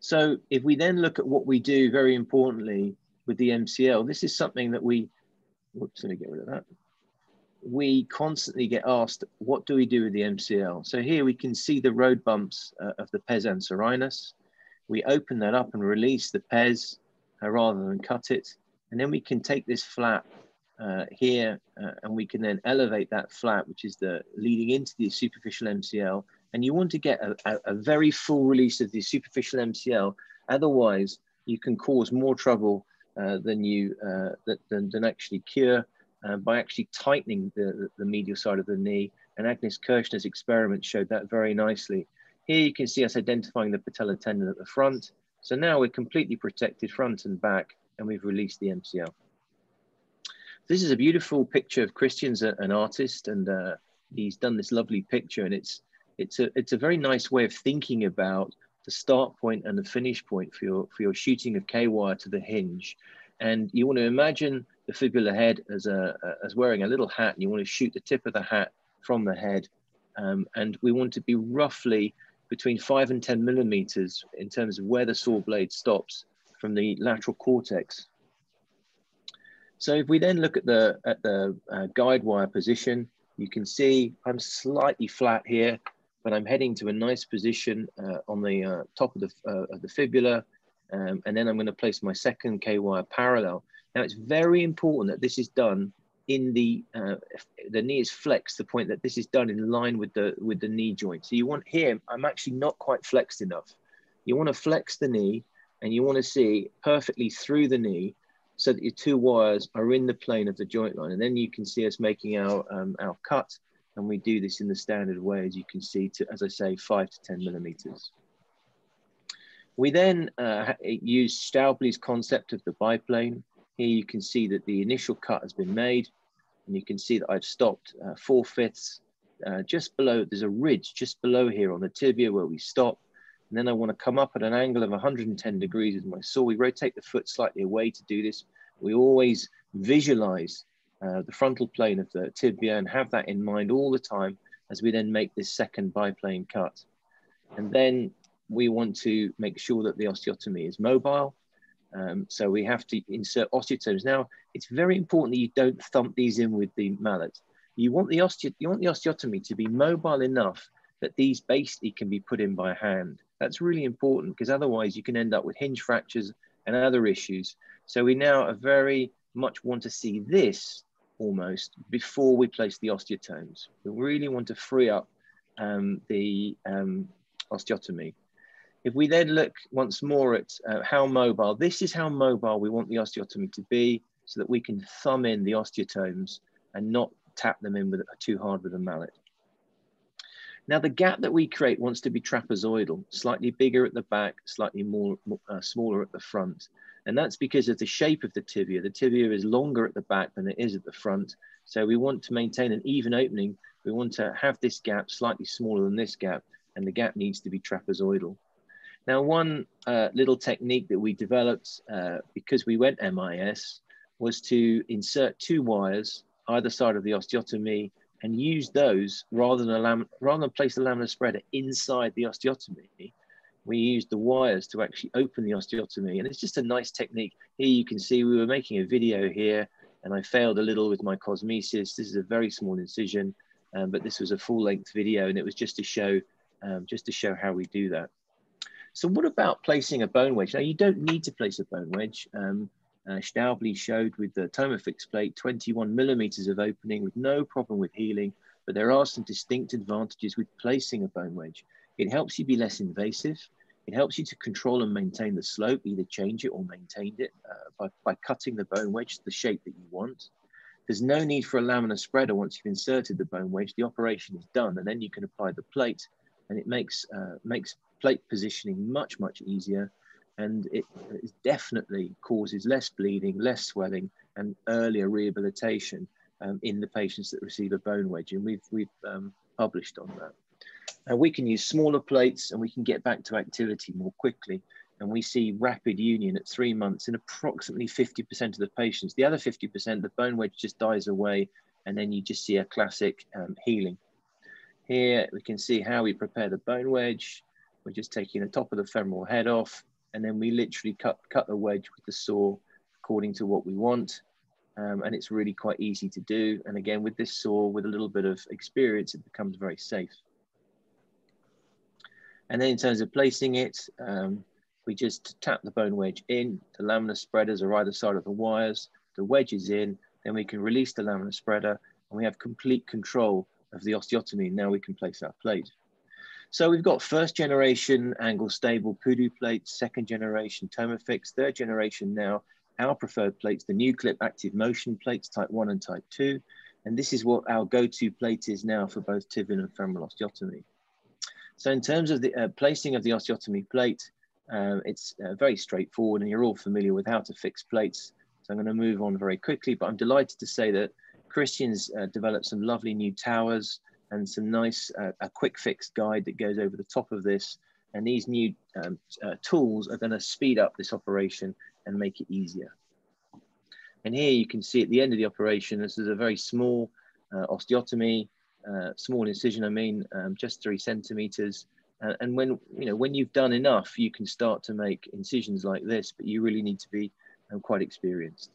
So if we then look at what we do very importantly with the MCL, this is something that we whoops, let me get rid of that. We constantly get asked, what do we do with the MCL? So here we can see the road bumps uh, of the pes anserinus. We open that up and release the pes uh, rather than cut it. And then we can take this flap uh, here uh, and we can then elevate that flap, which is the leading into the superficial MCL. And you want to get a, a, a very full release of the superficial MCL. Otherwise, you can cause more trouble uh, than you uh, than, than actually cure uh, by actually tightening the, the medial side of the knee. And Agneskirchner's experiment showed that very nicely. Here you can see us identifying the patella tendon at the front. So now we're completely protected front and back, and we've released the MCL. This is a beautiful picture of Christian's an artist, and uh, he's done this lovely picture, and it's it's a it's a very nice way of thinking about the start point and the finish point for your for your shooting of K wire to the hinge. And you want to imagine the fibula head as a as wearing a little hat, and you want to shoot the tip of the hat from the head. Um, and we want to be roughly between five and 10 millimeters in terms of where the saw blade stops from the lateral cortex. So if we then look at the, at the uh, guide wire position, you can see I'm slightly flat here, but I'm heading to a nice position uh, on the uh, top of the, uh, of the fibula. Um, and then I'm gonna place my second K-wire parallel. Now it's very important that this is done in the uh, the knee is flexed the point that this is done in line with the with the knee joint. So you want here, I'm actually not quite flexed enough. You want to flex the knee and you want to see perfectly through the knee so that your two wires are in the plane of the joint line. And then you can see us making our, um, our cut. And we do this in the standard way, as you can see, to, as I say, five to 10 millimeters. We then uh, use Staubli's concept of the biplane. Here you can see that the initial cut has been made. And you can see that I've stopped uh, four fifths uh, just below, there's a ridge just below here on the tibia where we stop. And then I want to come up at an angle of 110 degrees with my saw. We rotate the foot slightly away to do this. We always visualize uh, the frontal plane of the tibia and have that in mind all the time as we then make this second biplane cut. And then we want to make sure that the osteotomy is mobile. Um, so we have to insert osteotomes. Now, it's very important that you don't thump these in with the mallet. You want the, osteo you want the osteotomy to be mobile enough that these basically can be put in by hand. That's really important because otherwise you can end up with hinge fractures and other issues. So we now are very much want to see this almost before we place the osteotomes. We really want to free up um, the um, osteotomy. If we then look once more at uh, how mobile, this is how mobile we want the osteotomy to be so that we can thumb in the osteotomes and not tap them in with too hard with a mallet. Now the gap that we create wants to be trapezoidal, slightly bigger at the back, slightly more uh, smaller at the front. And that's because of the shape of the tibia. The tibia is longer at the back than it is at the front. So we want to maintain an even opening. We want to have this gap slightly smaller than this gap, and the gap needs to be trapezoidal. Now, one uh, little technique that we developed uh, because we went MIS was to insert two wires either side of the osteotomy and use those rather than, lam- rather than place the laminar spreader inside the osteotomy. We used the wires to actually open the osteotomy. And it's just a nice technique. Here you can see we were making a video here and I failed a little with my cosmesis. This is a very small incision, um, but this was a full length video and it was just to show, um, just to show how we do that. So what about placing a bone wedge? Now you don't need to place a bone wedge. Um, uh, Staubli showed with the Tomofix plate 21 millimeters of opening with no problem with healing, but there are some distinct advantages with placing a bone wedge. It helps you be less invasive. It helps you to control and maintain the slope, either change it or maintain it uh, by, by cutting the bone wedge to the shape that you want. There's no need for a laminar spreader once you've inserted the bone wedge. The operation is done, and then you can apply the plate, and it makes, uh, makes plate positioning much, much easier and it, it definitely causes less bleeding, less swelling, and earlier rehabilitation um, in the patients that receive a bone wedge. And we've, we've um, published on that. And we can use smaller plates and we can get back to activity more quickly. And we see rapid union at three months in approximately 50% of the patients. The other 50%, the bone wedge just dies away, and then you just see a classic um, healing. Here we can see how we prepare the bone wedge. We're just taking the top of the femoral head off and then we literally cut cut the wedge with the saw according to what we want. Um, and it's really quite easy to do. And again, with this saw, with a little bit of experience, it becomes very safe. And then in terms of placing it, um, we just tap the bone wedge in, the laminar spreaders are either side of the wires, the wedge is in, then we can release the laminar spreader and we have complete control of the osteotomy. Now we can place our plate. So we've got first generation angle stable Puddu plates, second generation Tomofix, third generation now, our preferred plates, the Newclip ActivMotion plates, type one and type two. And this is what our go-to plate is now for both tibial and femoral osteotomy. So in terms of the uh, placing of the osteotomy plate, uh, it's uh, very straightforward and you're all familiar with how to fix plates. So I'm gonna move on very quickly, but I'm delighted to say that Christian's uh, developed some lovely new towers and some nice, uh, a quick fix guide that goes over the top of this. And these new um, uh, tools are gonna speed up this operation and make it easier. And here you can see at the end of the operation, this is a very small uh, osteotomy, uh, small incision, I mean, um, just three centimeters. Uh, and when, you know, when you've done enough, you can start to make incisions like this, but you really need to be um, quite experienced.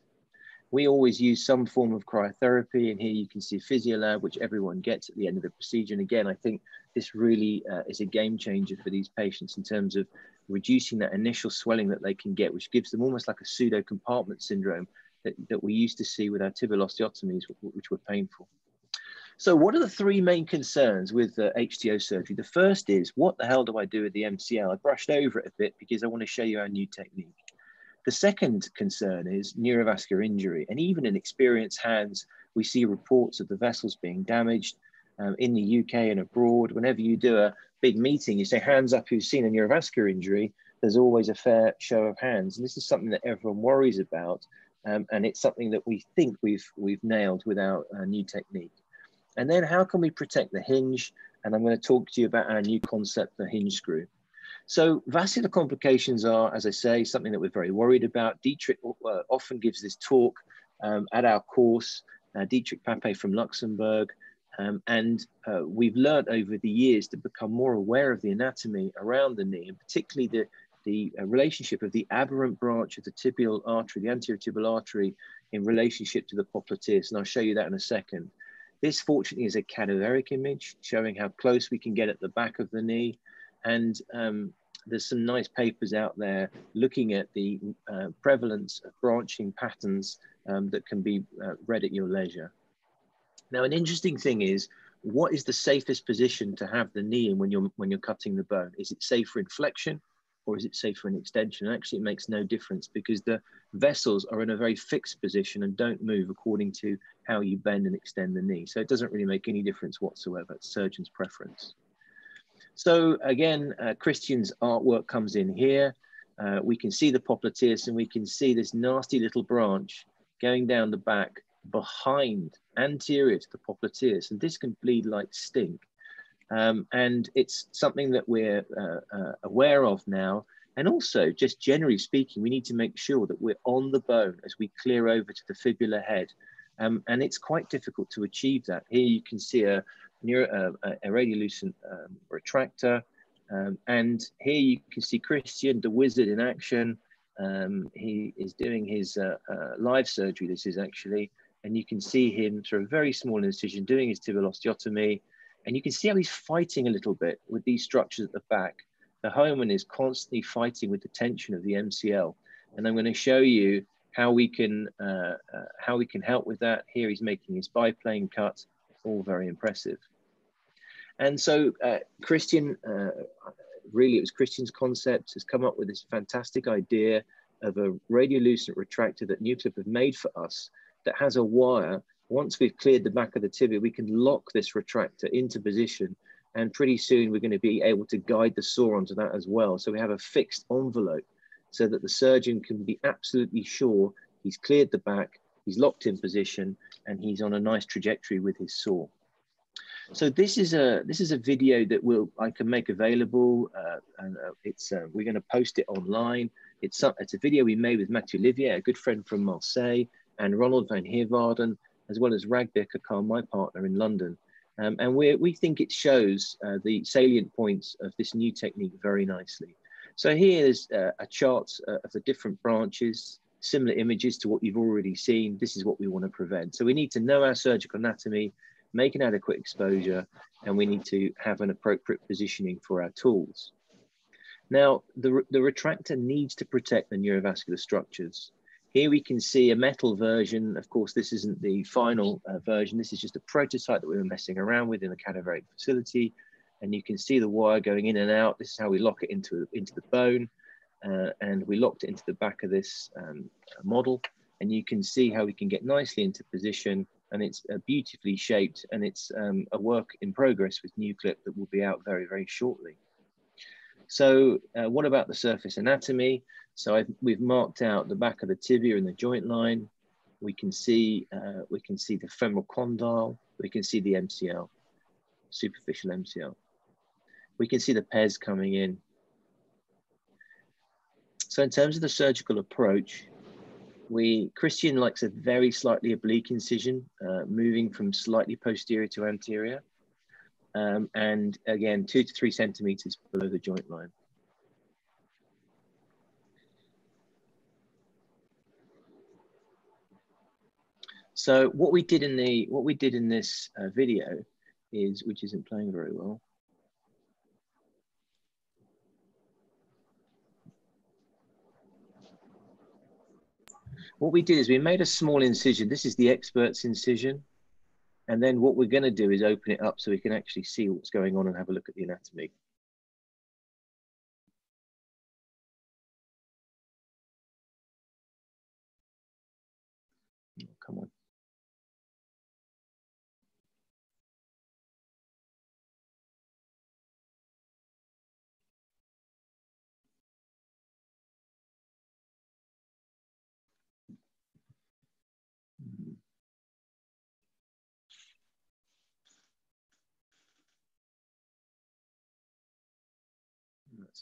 We always use some form of cryotherapy, and here you can see Physiolab, which everyone gets at the end of the procedure. And again, I think this really uh, is a game changer for these patients in terms of reducing that initial swelling that they can get, which gives them almost like a pseudo compartment syndrome that, that we used to see with our tibial osteotomies, which were painful. So what are the three main concerns with uh, HTO surgery? The first is, what the hell do I do with the MCL? I brushed over it a bit because I want to show you our new technique. The second concern is neurovascular injury. And even in experienced hands, we see reports of the vessels being damaged um, in the UK and abroad. Whenever you do a big meeting, you say, hands up who's seen a neurovascular injury, there's always a fair show of hands. And this is something that everyone worries about. Um, and it's something that we think we've, we've nailed with our uh, new technique. And then how can we protect the hinge? And I'm going to talk to you about our new concept, the hinge screw. So vascular complications are, as I say, something that we're very worried about. Dietrich uh, often gives this talk um, at our course, uh, Dietrich Pape from Luxembourg. Um, and uh, we've learned over the years to become more aware of the anatomy around the knee, and particularly the, the uh, relationship of the aberrant branch of the tibial artery, the anterior tibial artery, in relationship to the popliteus. And I'll show you that in a second. This fortunately is a cadaveric image showing how close we can get at the back of the knee. And um, there's some nice papers out there looking at the uh, prevalence of branching patterns um, that can be uh, read at your leisure. Now, an interesting thing is, what is the safest position to have the knee in when you're, when you're cutting the bone? Is it safe for inflection or is it safe for an extension? Actually, it makes no difference because the vessels are in a very fixed position and don't move according to how you bend and extend the knee. So it doesn't really make any difference whatsoever. It's surgeon's preference. So again, uh, Christian's artwork comes in here. Uh, we can see the popliteus and we can see this nasty little branch going down the back behind, anterior to the popliteus. And this can bleed like stink. Um, and it's something that we're uh, uh, aware of now. And also, just generally speaking, we need to make sure that we're on the bone as we clear over to the fibular head. Um, and it's quite difficult to achieve that. Here you can see a, neuro, uh, a radiolucent um, retractor. Um, and here you can see Christian, the wizard in action. Um, he is doing his uh, uh, live surgery, this is actually, and you can see him through a very small incision doing his tibial osteotomy. And you can see how he's fighting a little bit with these structures at the back. The Hohmann is constantly fighting with the tension of the MCL. And I'm going to show you how we can uh, uh, how we can help with that. Here he's making his biplane cut, all very impressive. And so uh, Christian, uh, really it was Christian's concept, has come up with this fantastic idea of a radiolucent retractor that Newclip have made for us that has a wire once we've cleared the back of the tibia, we can lock this retractor into position and pretty soon we're going to be able to guide the saw onto that as well. So we have a fixed envelope so that the surgeon can be absolutely sure he's cleared the back, he's locked in position, and he's on a nice trajectory with his saw. So this is a this is a video that will I can make available, uh, and uh, it's uh, we're going to post it online. It's a, it's a video we made with Mathieu Ollivier, a good friend from Marseille, and Ronald van Heerwaarden, as well as Raghbir Khakha, my partner in London. Um, and we, we think it shows uh, the salient points of this new technique very nicely. So here's uh, a chart uh, of the different branches, similar images to what you've already seen. This is what we want to prevent. So we need to know our surgical anatomy, make an adequate exposure, and we need to have an appropriate positioning for our tools. Now, the, the retractor needs to protect the neurovascular structures. Here we can see a metal version. Of course, this isn't the final uh, version. This is just a prototype that we were messing around with in the cadaveric facility. And you can see the wire going in and out. This is how we lock it into, into the bone. Uh, and we locked it into the back of this um, model. And you can see how we can get nicely into position and it's uh, beautifully shaped and it's um, a work in progress with Newclip that will be out very, very shortly. So uh, what about the surface anatomy? So I've, we've marked out the back of the tibia and the joint line. We can see, uh, we can see the femoral condyle. We can see the MCL, superficial MCL. We can see the pes coming in. So in terms of the surgical approach, we Christian likes a very slightly oblique incision, uh, moving from slightly posterior to anterior, um, and again two to three centimeters below the joint line. So what we did in the what we did in this uh, video is, which isn't playing very well, What we did is we made a small incision. This is the expert's incision. And then what we're going to do is open it up so we can actually see what's going on and have a look at the anatomy.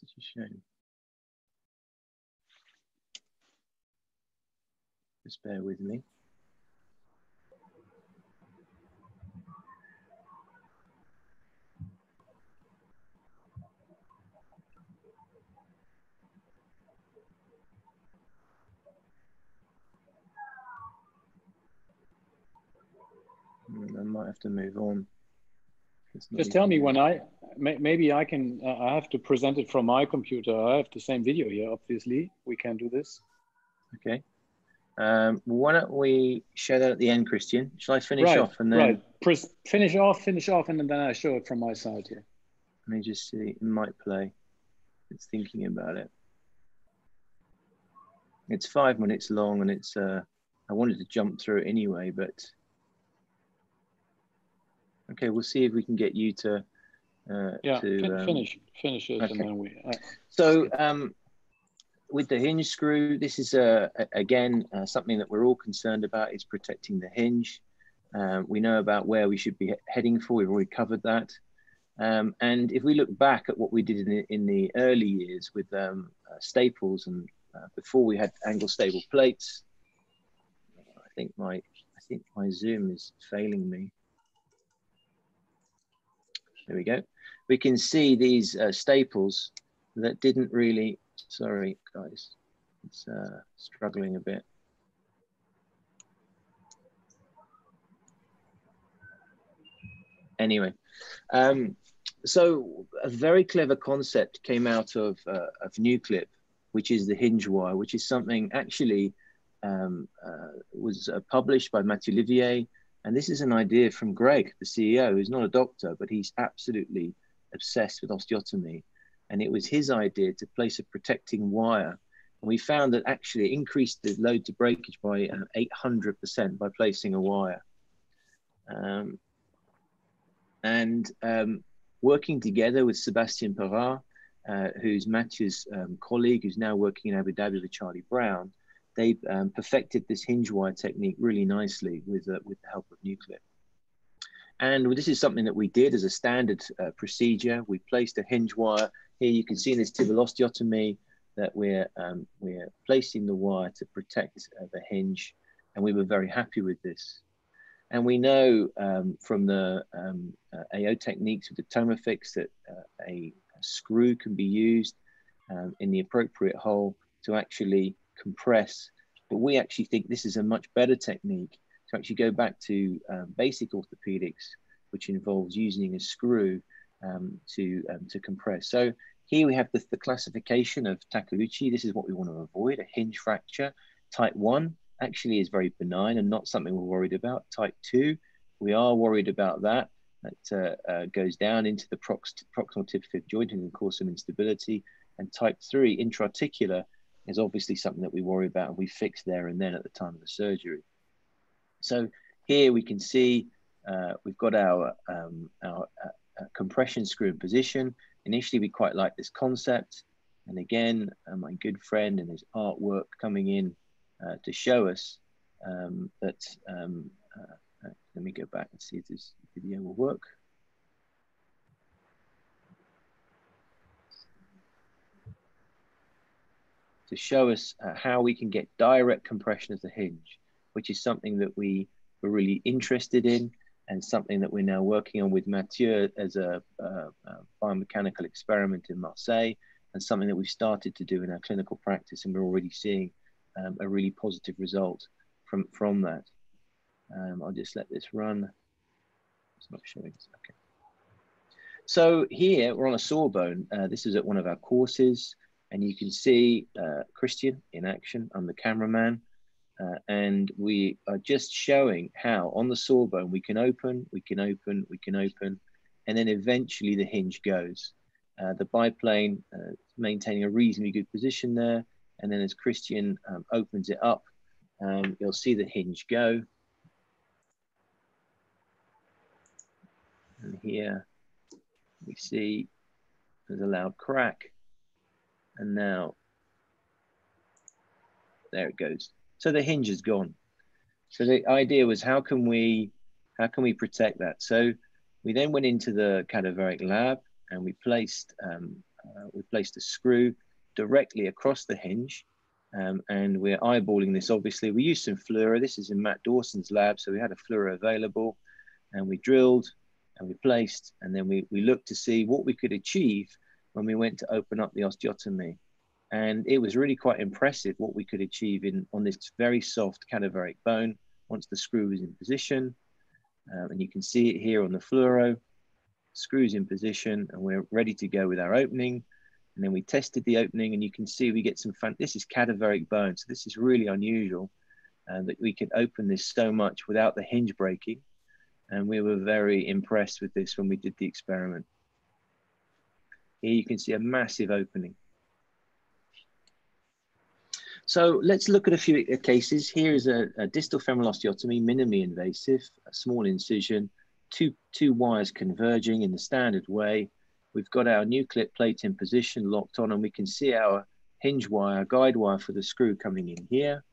Such a shame. Just bear with me. Hmm, I might have to move on. Just tell me when I maybe I can. Uh, I have to present it from my computer. I have the same video here. Obviously, we can do this. Okay. Um, why don't we show that at the end, Christian? Shall I finish right, off and then right. Pres finish off, finish off, and then I show it from my side here. Let me just see. It might play. It's thinking about it. It's five minutes long, and it's. Uh, I wanted to jump through it anyway, but Okay, we'll see if we can get you to. Uh, yeah, to, um, finish finish it, okay. and then we. Uh, so um, with the hinge screw, this is uh, again uh, something that we're all concerned about is protecting the hinge. Um, we know about where we should be heading for. We've already covered that. Um, and if we look back at what we did in the, in the early years with um, uh, staples and uh, before we had angle stable plates, I think my I think my Zoom is failing me. There we go. We can see these uh, staples that didn't really, sorry guys, it's uh, struggling a bit. Anyway, um, so a very clever concept came out of, uh, of Newclip, which is the hinge wire, which is something actually um, uh, was uh, published by Mathieu Ollivier and this is an idea from Greg, the CEO, who's not a doctor, but he's absolutely obsessed with osteotomy. And it was his idea to place a protecting wire. And we found that actually it increased the load to breakage by uh, 800% by placing a wire. Um, and um, working together with Sebastian Parratte, uh, who's Mathieu's um, colleague, who's now working in Abu Dhabi with Charlie Brown, they um, perfected this hinge wire technique really nicely with, uh, with the help of Newclip. And this is something that we did as a standard uh, procedure. We placed a hinge wire. Here you can see in this tibial osteotomy that we're, um, we're placing the wire to protect uh, the hinge. And we were very happy with this. And we know um, from the um, uh, AO techniques with the Tomofix that uh, a, a, screw can be used um, in the appropriate hole to actually compress. But we actually think this is a much better technique to actually go back to um, basic orthopedics, which involves using a screw um, to, um, to compress. So here we have the, the classification of Takeuchi. This is what we want to avoid, a hinge fracture. Type 1 actually is very benign and not something we're worried about. Type 2, we are worried about that. That uh, uh, goes down into the prox proximal tib fib joint and can cause some instability. And type 3, intra-articular, is obviously something that we worry about and we fix there and then at the time of the surgery. So here we can see uh, we've got our, um, our uh, uh, compression screw in position. Initially, we quite like this concept. And again, uh, my good friend and his artwork coming in uh, to show us um, that, um, uh, let me go back and see if this video will work. To show us uh, how we can get direct compression of the hinge, which is something that we were really interested in and something that we're now working on with Mathieu as a, a, biomechanical experiment in Marseille, and something that we've started to do in our clinical practice, and we're already seeing um, a really positive result from from that. Um, I'll just let this run. It's not showing. Okay. So here we're on a sawbone. Uh, this is at one of our courses, and you can see uh, Christian in action. I'm the cameraman. Uh, and we are just showing how on the sawbone we can open, we can open, we can open, and then eventually the hinge goes. Uh, the biplane uh, maintaining a reasonably good position there. And then as Christian um, opens it up, um, you'll see the hinge go. And here we see there's a loud crack. And now there it goes. So the hinge is gone. So the idea was how can we how can we protect that? So we then went into the cadaveric lab and we placed um, uh, we placed a screw directly across the hinge. Um, and we're eyeballing this obviously. We used some fluoro. This is in Matt Dawson's lab, so we had a fluoro available and we drilled and we placed and then we, we looked to see what we could achieve when we went to open up the osteotomy and it was really quite impressive what we could achieve in on this very soft cadaveric bone once the screw was in position. Um, and you can see it here on the fluoro. Screws in position, and we're ready to go with our opening. And then we tested the opening, and you can see we get some fun. This is cadaveric bone, so this is really unusual uh, that we can open this so much without the hinge breaking. And we were very impressed with this when we did the experiment. Here you can see a massive opening. So let's look at a few cases. Here is a, a distal femoral osteotomy, minimally invasive, a small incision, two, two wires converging in the standard way. We've got our Newclip plate in position, locked on, and we can see our hinge wire, guide wire for the screw coming in here.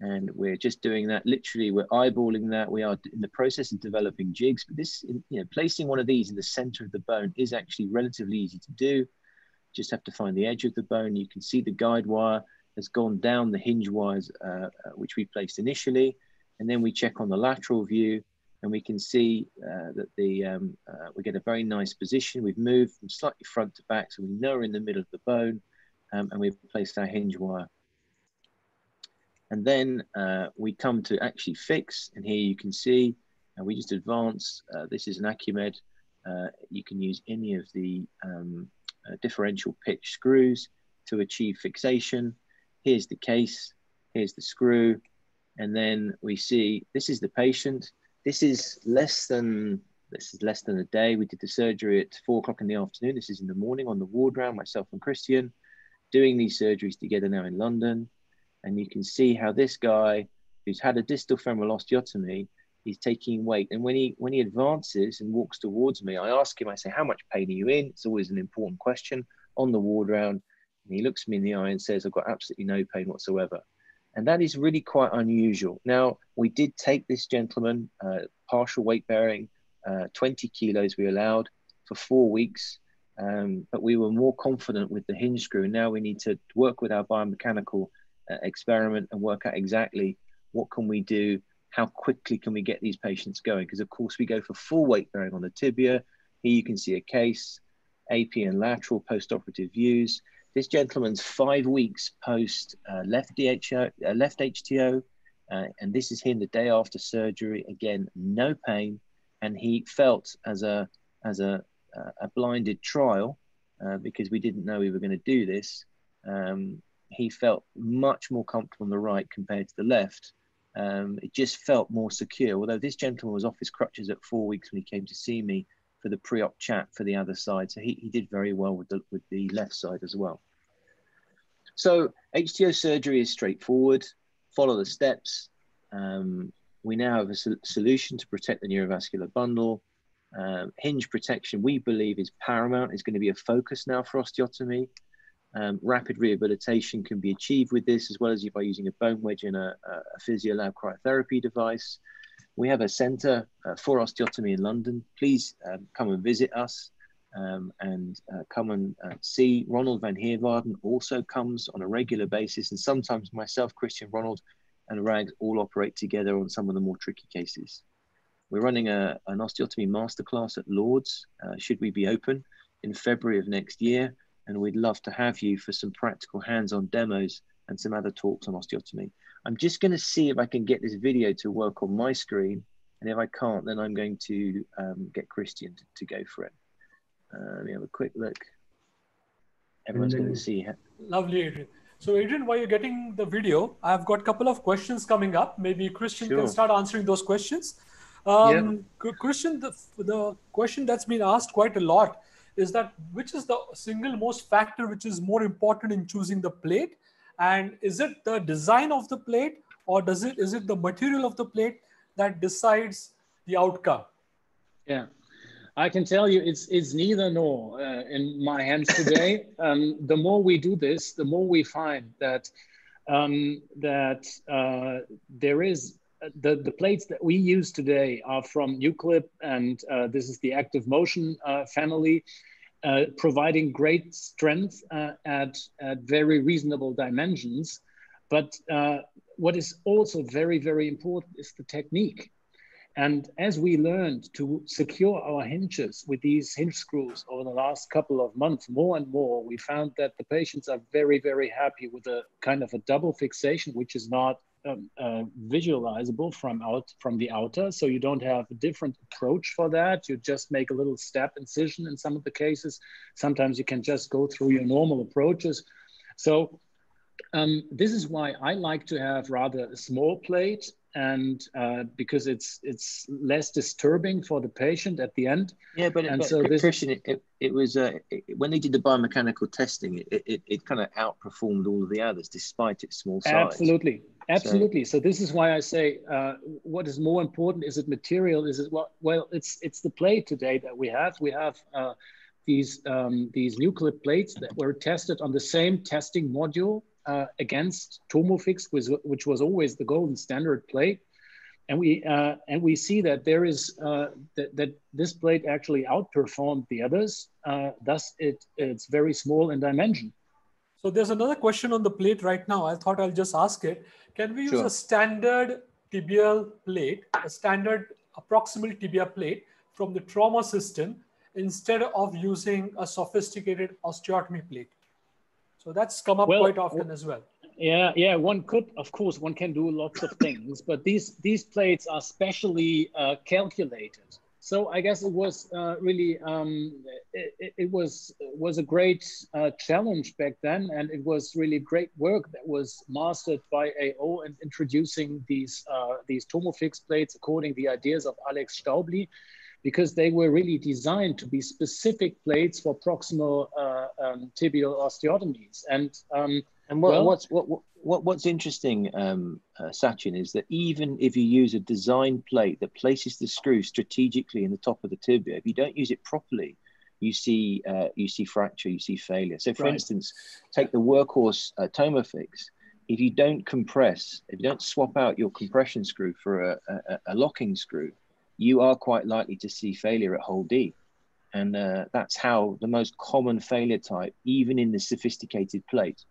And we're just doing that. Literally, we're eyeballing that. We are in the process of developing jigs, but this, you know, placing one of these in the center of the bone is actually relatively easy to do. Just have to find the edge of the bone. You can see the guide wire has gone down the hinge wires, uh, uh, which we placed initially. And then we check on the lateral view and we can see uh, that the um, uh, we get a very nice position. We've moved from slightly front to back, so we know we're in the middle of the bone, um, and we've placed our hinge wire. And then uh, we come to actually fix, and here you can see, and we just advance. Uh, this is an Acumed. you can use any of the um, differential pitch screws to achieve fixation here's the case, here's the screw, and then we see this is the patient. This is less than this is less than a day. We did the surgery at four o'clock in the afternoon. This is in the morning on the ward round, myself and Christian, doing these surgeries together now in London. And you can see how this guy who's had a distal femoral osteotomy, he's taking weight. And when he when he advances and walks towards me, I ask him, I say, How much pain are you in? It's always an important question on the ward round. And he looks me in the eye and says, I've got absolutely no pain whatsoever. And that is really quite unusual. Now, we did take this gentleman, uh, partial weight bearing, uh, 20 kilos we allowed for four weeks, um, but we were more confident with the hinge screw. And now we need to work with our biomechanical experiment and work out exactly what can we do, how quickly can we get these patients going? Because of course we go for full weight bearing on the tibia. Here you can see a case, AP and lateral post-operative views. This gentleman's five weeks post uh, left DHO, uh, left HTO, uh, and this is him the day after surgery. Again, no pain, and he felt as a as a a blinded trial uh, because we didn't know we were going to do this. Um, he felt much more comfortable on the right compared to the left. Um, it just felt more secure. Although this gentleman was off his crutches at four weeks when he came to see me for the pre-op chat for the other side, so he, he did very well with the with the left side as well. So HTO surgery is straightforward. Follow the steps. Um, we now have a sol solution to protect the neurovascular bundle. Um, hinge protection, we believe, is paramount, is going to be a focus now for osteotomy. Um, rapid rehabilitation can be achieved with this, as well as by using a bone wedge and a, a Physiolab cryotherapy device. We have a center uh, for osteotomy in London. Please um, come and visit us um, and uh, come and uh, see. Ronald van Heerwaarden also comes on a regular basis, and sometimes myself, Christian Ronald, and Rags all operate together on some of the more tricky cases. We're running a, an osteotomy masterclass at Lords, uh, should we be open, in February of next year. And we'd love to have you for some practical hands-on demos and some other talks on osteotomy. I'm just going to see if I can get this video to work on my screen. And if I can't, then I'm going to um, get Christian to, to, go for it. Uh, let me have a quick look. Everyone's going to see. Lovely, Adrian. So, Adrian, while you're getting the video, I've got a couple of questions coming up. Maybe Christian sure. can start answering those questions. Um, yeah. Christian, the, the question that's been asked quite a lot is that which is the single most factor which is more important in choosing the plate? And is it the design of the plate or does it is it the material of the plate that decides the outcome? Yeah. I can tell you it's it's neither nor uh, in my hands today. um, the more we do this, the more we find that um, that uh, there is the, the plates that we use today are from Newclip, and uh, this is the ActivMotion uh, family, uh, providing great strength uh, at, at very reasonable dimensions. But uh, what is also very, very important is the technique. And as we learned to secure our hinges with these hinge screws over the last couple of months, more and more, we found that the patients are very, very happy with a kind of a double fixation, which is not um, uh, visualizable from out from the outer. So you don't have a different approach for that. You just make a little step incision in some of the cases. Sometimes you can just go through your normal approaches. So um, this is why I like to have rather a small plate and uh, because it's it's less disturbing for the patient at the end. Yeah, but, and but so this, Christian, it, it, it was uh, it, when they did the biomechanical testing, it, it, it kind of outperformed all of the others despite its small size. Absolutely, absolutely. So, so this is why I say uh, what is more important is it material? Is it what? Well, it's it's the plate today that we have. We have. Uh, these um, these Newclip plates that were tested on the same testing module uh, against Tomofix, which, which was always the golden standard plate. And we, uh, and we see that there is, uh, that, that this plate actually outperformed the others. Uh, thus, it, it's very small in dimension. So there's another question on the plate right now. I thought I'll just ask it. Can we use sure. a standard tibial plate, a standard proximal tibia plate from the trauma system instead of using a sophisticated osteotomy plate? So that's come up well, quite often as well. Yeah, yeah. One could, of course, one can do lots of things, but these these plates are specially uh, calculated. So I guess it was uh, really um, it, it, was was a great uh, challenge back then, and it was really great work that was mastered by AO and introducing these uh, these Tomofix plates according the ideas of Alex Staubli because they were really designed to be specific plates for proximal uh, um, tibial osteotomies. And um, and what, well, what's what, what what's interesting, um, uh, Sachin, is that even if you use a design plate that places the screw strategically in the top of the tibia, if you don't use it properly, you see uh, you see fracture, you see failure. So, for right. instance, take the workhorse uh, Tomofix. If you don't compress, if you don't swap out your compression screw for a, a, a locking screw, you are quite likely to see failure at hole D. And uh, that's how the most common failure type, even in the sophisticated plate.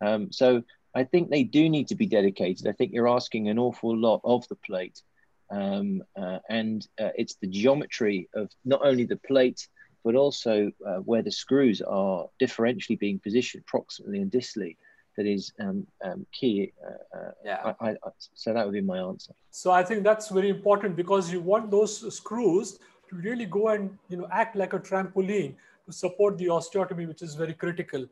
Um, so I think they do need to be dedicated. I think you're asking an awful lot of the plate. Um, uh, and uh, it's the geometry of not only the plate, but also uh, where the screws are differentially being positioned proximally and distally that is um, um, key. Uh, uh, yeah. I, I, so that would be my answer. So I think that's very important because you want those screws to really go and you know act like a trampoline to support the osteotomy, which is very critical.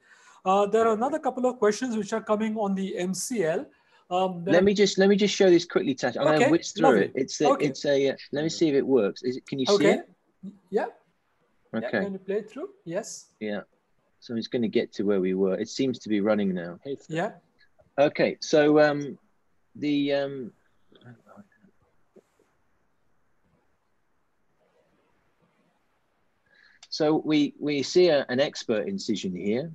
Uh, there are another couple of questions which are coming on the MCL. Um, let me just let me just show this quickly, Tash. I'm okay, going to whiz through lovely. it. It's a, okay. it's a. Uh, let me see if it works. Is it? Can you okay. see it? Yeah. Okay. Yeah, can you play it through? Yes. Yeah. So it's going to get to where we were. It seems to be running now. Yeah. Okay. So um, the um, so we we see a, an expert incision here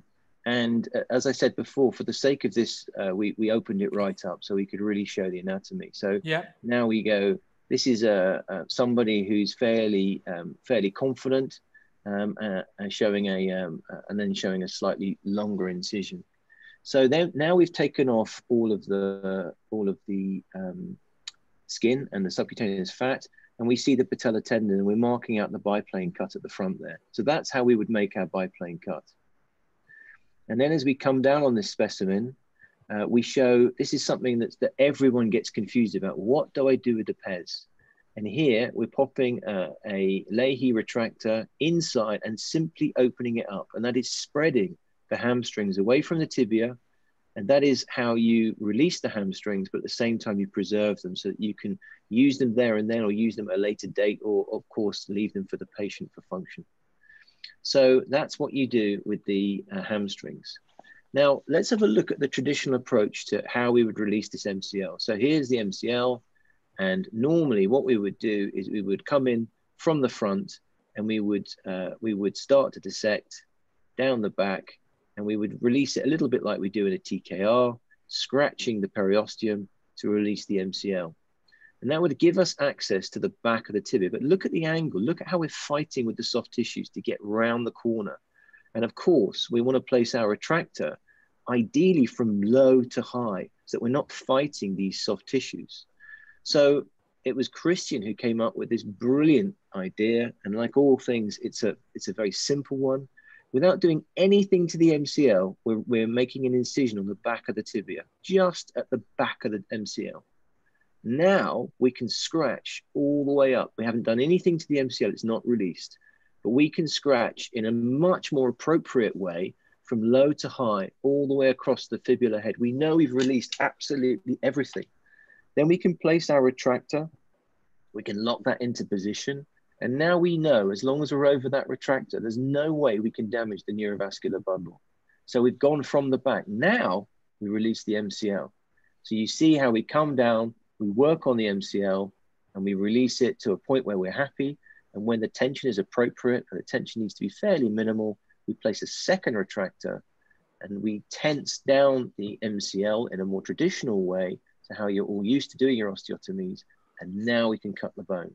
and uh, as I said before, for the sake of this, uh, we, we opened it right up so we could really show the anatomy. So yeah. now we go, this is a, a somebody who's fairly um, fairly confident um, uh, showing a, um, uh, and then showing a slightly longer incision. So then now we've taken off all of the, all of the um, skin and the subcutaneous fat, and we see the patella tendon and we're marking out the biplane cut at the front there. So that's how we would make our biplane cut. And then as we come down on this specimen, uh, we show this is something that's, that everyone gets confused about. What do I do with the PES? And here we're popping uh, a Lahey retractor inside and simply opening it up. And that is spreading the hamstrings away from the tibia. And that is how you release the hamstrings, but at the same time you preserve them so that you can use them there and then or use them at a later date or of course leave them for the patient for function. So that's what you do with the uh, hamstrings. Now, let's have a look at the traditional approach to how we would release this MCL. So here's the MCL. And normally what we would do is we would come in from the front and we would, uh, we would start to dissect down the back and we would release it a little bit like we do in a TKR, scratching the periosteum to release the MCL. And that would give us access to the back of the tibia. But look at the angle. Look at how we're fighting with the soft tissues to get round the corner. And of course, we want to place our retractor ideally from low to high so that we're not fighting these soft tissues. So it was Christian who came up with this brilliant idea. And like all things, it's a, it's a very simple one. Without doing anything to the MCL, we're, we're making an incision on the back of the tibia, just at the back of the MCL. Now we can scratch all the way up. We haven't done anything to the MCL, it's not released, but we can scratch in a much more appropriate way from low to high, all the way across the fibula head. We know we've released absolutely everything. Then we can place our retractor, we can lock that into position. And now we know as long as we're over that retractor, there's no way we can damage the neurovascular bundle. So we've gone from the back. Now we release the MCL. So you see how we come down, we work on the MCL and we release it to a point where we're happy. And when the tension is appropriate and the tension needs to be fairly minimal, we place a second retractor and we tense down the MCL in a more traditional way to how you're all used to doing your osteotomies. And now we can cut the bone.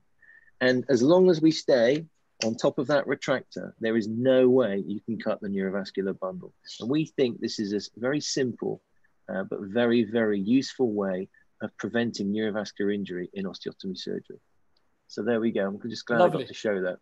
And as long as we stay on top of that retractor, there is no way you can cut the neurovascular bundle. And we think this is a very simple, uh, but very, very useful way of preventing neurovascular injury in osteotomy surgery. So there we go. I'm just glad Lovely. I got to show that.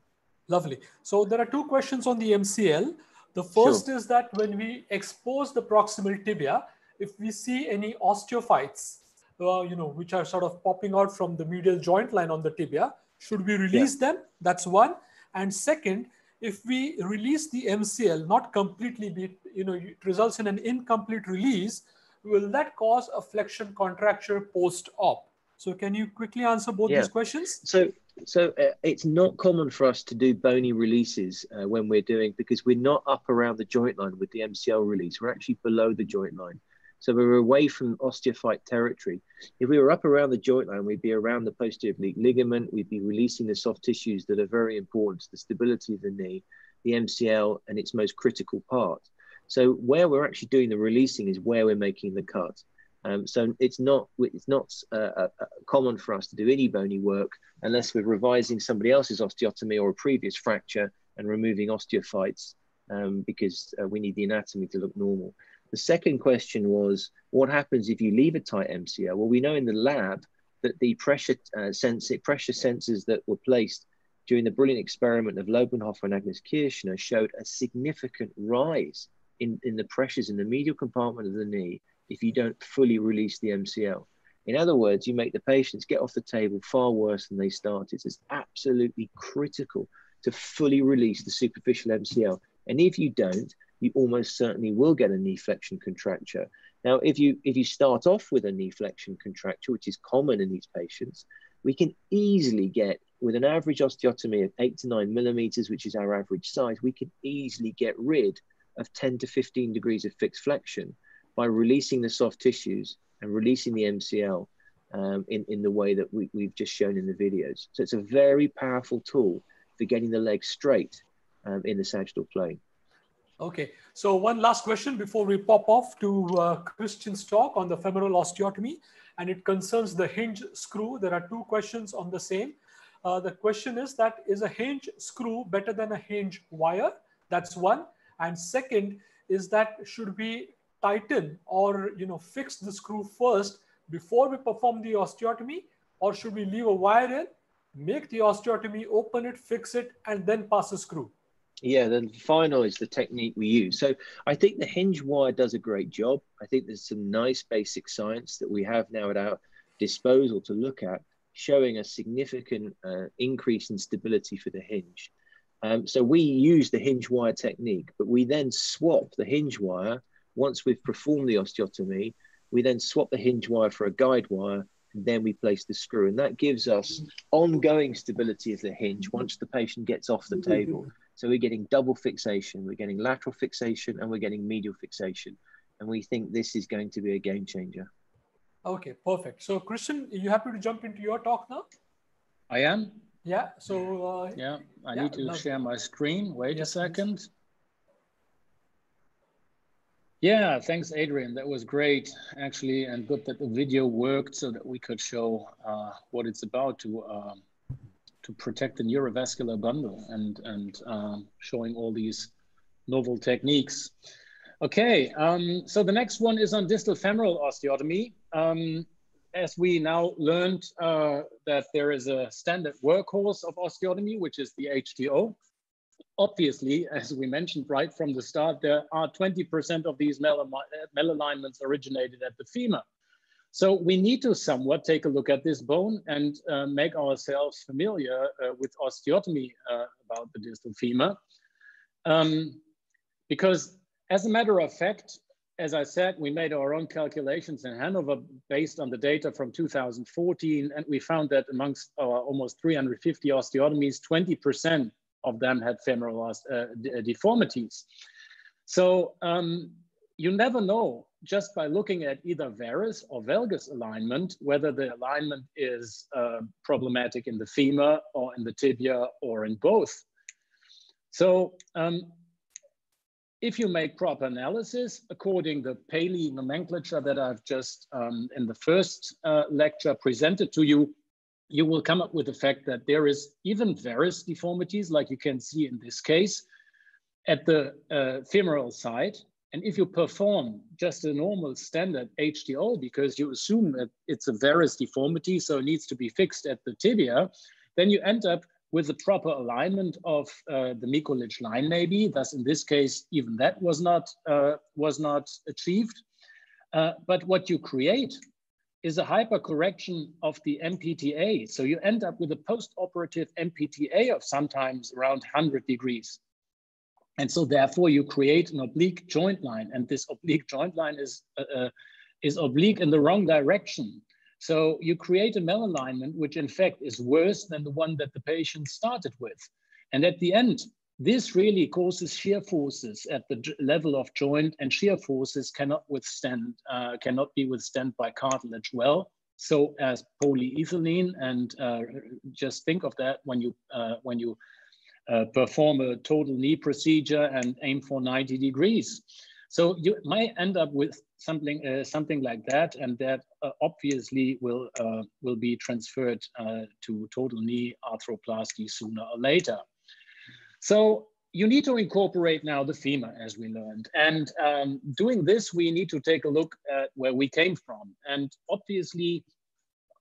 Lovely. So there are two questions on the MCL. The first sure. is that when we expose the proximal tibia, if we see any osteophytes, uh, you know, which are sort of popping out from the medial joint line on the tibia, should we release yeah. them? That's one. And second, if we release the MCL, not completely, be, you know, it results in an incomplete release, will that cause a flexion contracture post-op? So can you quickly answer both yeah. these questions? So, so uh, it's not common for us to do bony releases uh, when we're doing because we're not up around the joint line with the MCL release. We're actually below the joint line. So we're away from osteophyte territory. If we were up around the joint line, we'd be around the posterior oblique ligament. We'd be releasing the soft tissues that are very important to the stability of the knee, the MCL, and its most critical part. So where we're actually doing the releasing is where we're making the cut. Um, so it's not it's not uh, uh, uh, common for us to do any bony work unless we're revising somebody else's osteotomy or a previous fracture and removing osteophytes um, because uh, we need the anatomy to look normal. The second question was, what happens if you leave a tight MCL? Well, we know in the lab that the pressure uh, sensor, pressure sensors that were placed during the brilliant experiment of Lobenhofer and Agneskirchner showed a significant rise in, in the pressures in the medial compartment of the knee if you don't fully release the MCL. In other words, you make the patients get off the table far worse than they started. It's absolutely critical to fully release the superficial MCL. And if you don't, you almost certainly will get a knee flexion contracture. Now, if you if you start off with a knee flexion contracture, which is common in these patients, we can easily get with an average osteotomy of eight to nine millimeters, which is our average size, we can easily get rid of 10 to 15 degrees of fixed flexion by releasing the soft tissues and releasing the MCL um, in, in the way that we, we've just shown in the videos. So it's a very powerful tool for getting the leg straight um, in the sagittal plane. Okay, so one last question before we pop off to uh, Christian's talk on the femoral osteotomy, and it concerns the hinge screw. There are two questions on the same. Uh, the question is that is a hinge screw better than a hinge wire? That's one. And second is that should we tighten or you know fix the screw first before we perform the osteotomy, or should we leave a wire in, make the osteotomy, open it, fix it, and then pass a screw? Yeah, the final is the technique we use. So I think the hinge wire does a great job. I think there's some nice basic science that we have now at our disposal to look at, showing a significant uh, increase in stability for the hinge. Um, so we use the hinge wire technique, but we then swap the hinge wire once we've performed the osteotomy. We then swap the hinge wire for a guide wire, and then we place the screw, and that gives us ongoing stability of the hinge once the patient gets off the table. So we're getting double fixation, we're getting lateral fixation, and we're getting medial fixation. And we think this is going to be a game changer. Okay, perfect. So Christian, you happy to jump into your talk now? I am. Yeah. So. Uh, yeah, I yeah, need to share my screen. Wait yes, a second. Please. Yeah, thanks, Adrian. That was great, actually, and good that the video worked so that we could show uh, what it's about to um, to protect the neurovascular bundle and, and um, showing all these novel techniques. Okay, um, so the next one is on distal femoral osteotomy. Um, as we now learned uh, that there is a standard workhorse of osteotomy, which is the HTO. Obviously, as we mentioned right from the start, there are 20% of these malalignments originated at the femur. So we need to somewhat take a look at this bone and uh, make ourselves familiar uh, with osteotomy uh, about the distal femur. Um, because as a matter of fact, as I said, we made our own calculations in Hanover based on the data from 2014, and we found that amongst our almost 350 osteotomies, 20% of them had femoral uh, deformities. So um, you never know just by looking at either varus or valgus alignment, whether the alignment is uh, problematic in the femur or in the tibia or in both. So um, if you make proper analysis according the Paley nomenclature that I've just um, in the first uh, lecture presented to you, you will come up with the fact that there is even varus deformities, like you can see in this case, at the uh, femoral side, and if you perform just a normal standard HTO, because you assume that it's a varus deformity, so it needs to be fixed at the tibia, then you end up with the proper alignment of uh, the Mikulicz line maybe. Thus, in this case, even that was not, uh, was not achieved. Uh, but what you create is a hypercorrection of the MPTA. So you end up with a post-operative MPTA of sometimes around 100 degrees. And so therefore you create an oblique joint line and this oblique joint line is, uh, uh, is oblique in the wrong direction. So you create a malalignment, which in fact is worse than the one that the patient started with. And at the end, this really causes shear forces at the level of joint and shear forces cannot withstand, uh, cannot be withstand by cartilage well. So as polyethylene and uh, just think of that when you, uh, when you uh, perform a total knee procedure and aim for 90 degrees. So you might end up with something uh, something like that, and that uh, obviously will uh, will be transferred uh, to total knee arthroplasty sooner or later. So you need to incorporate now the femur, as we learned, and um, doing this, we need to take a look at where we came from, and obviously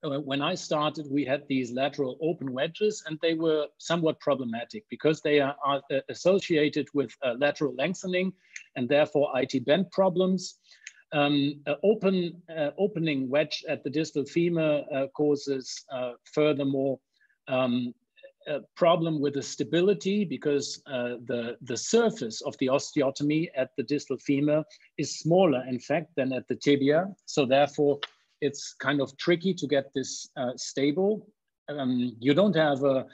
when I started, we had these lateral open wedges and they were somewhat problematic because they are, are uh, associated with uh, lateral lengthening and therefore IT band problems. Um, open, uh, opening wedge at the distal femur uh, causes uh, furthermore um, a problem with the stability because uh, the, the surface of the osteotomy at the distal femur is smaller, in fact, than at the tibia. So therefore, it's kind of tricky to get this uh, stable. Um, you don't have a,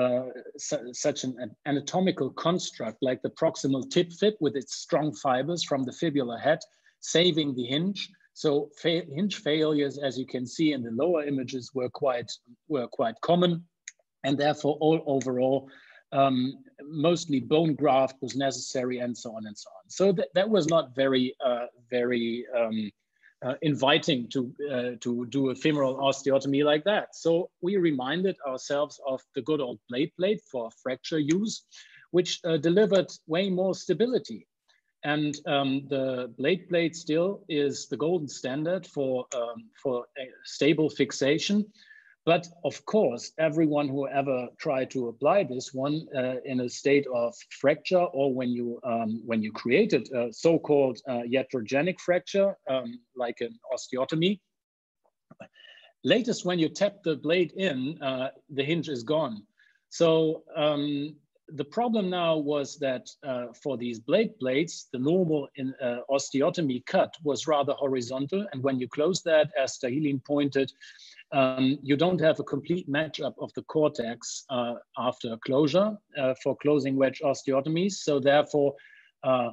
uh, su such an anatomical construct like the proximal tib fib with its strong fibers from the fibular head, saving the hinge. So fa hinge failures, as you can see in the lower images, were quite, were quite common and therefore all overall, um, mostly bone graft was necessary and so on and so on. So th that was not very, uh, very um, uh, inviting to, uh, to do a femoral osteotomy like that. So we reminded ourselves of the good old blade plate for fracture use, which uh, delivered way more stability. And um, the blade plate still is the golden standard for, um, for stable fixation. But of course, everyone who ever tried to apply this one uh, in a state of fracture or when you, um, when you created a so-called uh, iatrogenic fracture, um, like an osteotomy, latest when you tap the blade in, uh, the hinge is gone. So um, the problem now was that uh, for these blade plates, the normal in, uh, osteotomy cut was rather horizontal. And when you close that, as Tahilin pointed, um, you don't have a complete matchup of the cortex uh, after closure uh, for closing wedge osteotomies. So therefore, uh,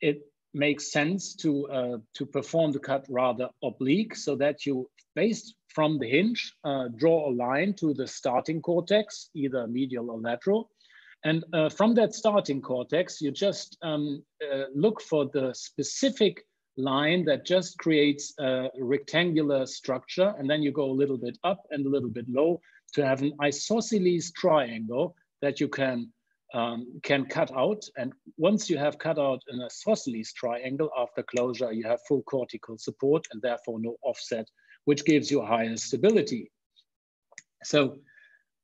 it makes sense to, uh, to perform the cut rather oblique so that you, based from the hinge, draw a line to the starting cortex, either medial or lateral. And uh, from that starting cortex, you just um, look for the specific line that just creates a rectangular structure. And then you go a little bit up and a little bit low to have an isosceles triangle that you can, um, can cut out. And once you have cut out an isosceles triangle after closure, you have full cortical support and therefore no offset, which gives you higher stability. So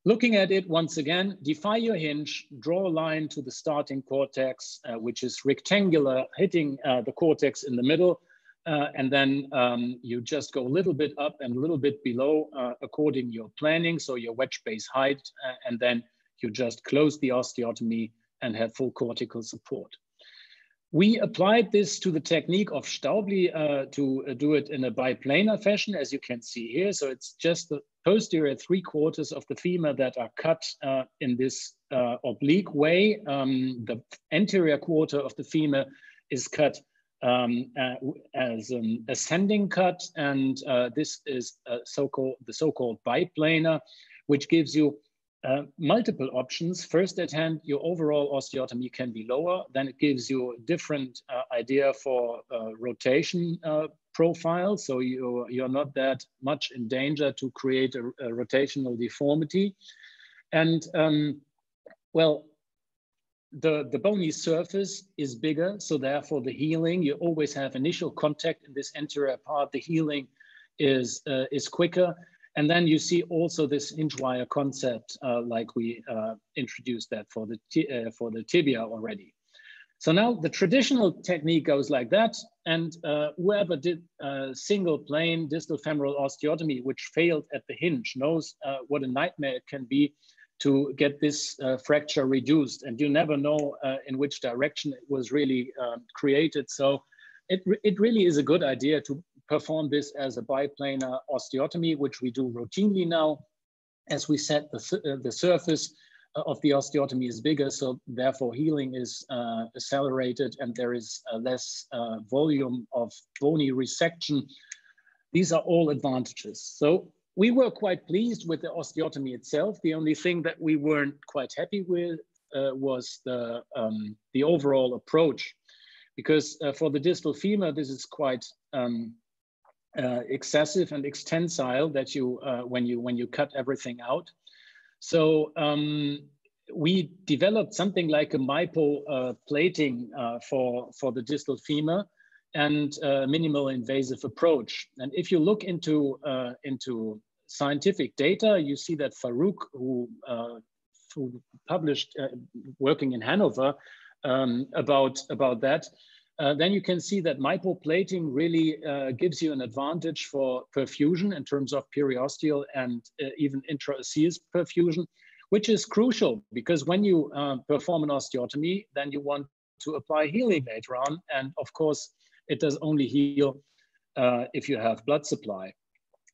Looking at it once again, defy your hinge, draw a line to the starting cortex, uh, which is rectangular, hitting uh, the cortex in the middle. Uh, and then um, you just go a little bit up and a little bit below uh, according to your planning. So your wedge base height, uh, and then you just close the osteotomy and have full cortical support. We applied this to the technique of Staubli uh, to uh, do it in a biplanar fashion, as you can see here. So it's just the posterior three quarters of the femur that are cut uh, in this uh, oblique way. Um, the anterior quarter of the femur is cut um, uh, as an ascending cut, and uh, this is so-called the so-called biplanar, which gives you uh, multiple options. First at hand, your overall osteotomy can be lower. Then it gives you a different uh, idea for rotation profile. So you, you're not that much in danger to create a, a rotational deformity. And um, well, the, the bony surface is bigger. So therefore the healing, you always have initial contact in this anterior part. The healing is, uh, is quicker. And then you see also this hinge wire concept, uh, like we uh, introduced that for the, uh, for the tibia already. So now the traditional technique goes like that. And uh, whoever did a single plane distal femoral osteotomy, which failed at the hinge, knows uh, what a nightmare it can be to get this uh, fracture reduced. And you never know in which direction it was really um, created. So it, it really is a good idea to perform this as a biplanar osteotomy, which we do routinely now. As we said, the, uh, the surface uh, of the osteotomy is bigger, so therefore healing is uh, accelerated and there is uh, less uh, volume of bony resection. These are all advantages. So we were quite pleased with the osteotomy itself. The only thing that we weren't quite happy with uh, was the, um, the overall approach because for the distal femur, this is quite um, uh, excessive and extensile that you uh, when you when you cut everything out. So um, we developed something like a MIPO uh, plating uh, for for the distal femur and a minimal invasive approach. And if you look into uh, into scientific data, you see that Farouk, who uh, who published working in Hanover um, about about that uh, then you can see that microplating really uh, gives you an advantage for perfusion in terms of periosteal and uh, even intraosseous perfusion, which is crucial because when you uh, perform an osteotomy, then you want to apply healing later on. And of course, it does only heal uh, if you have blood supply.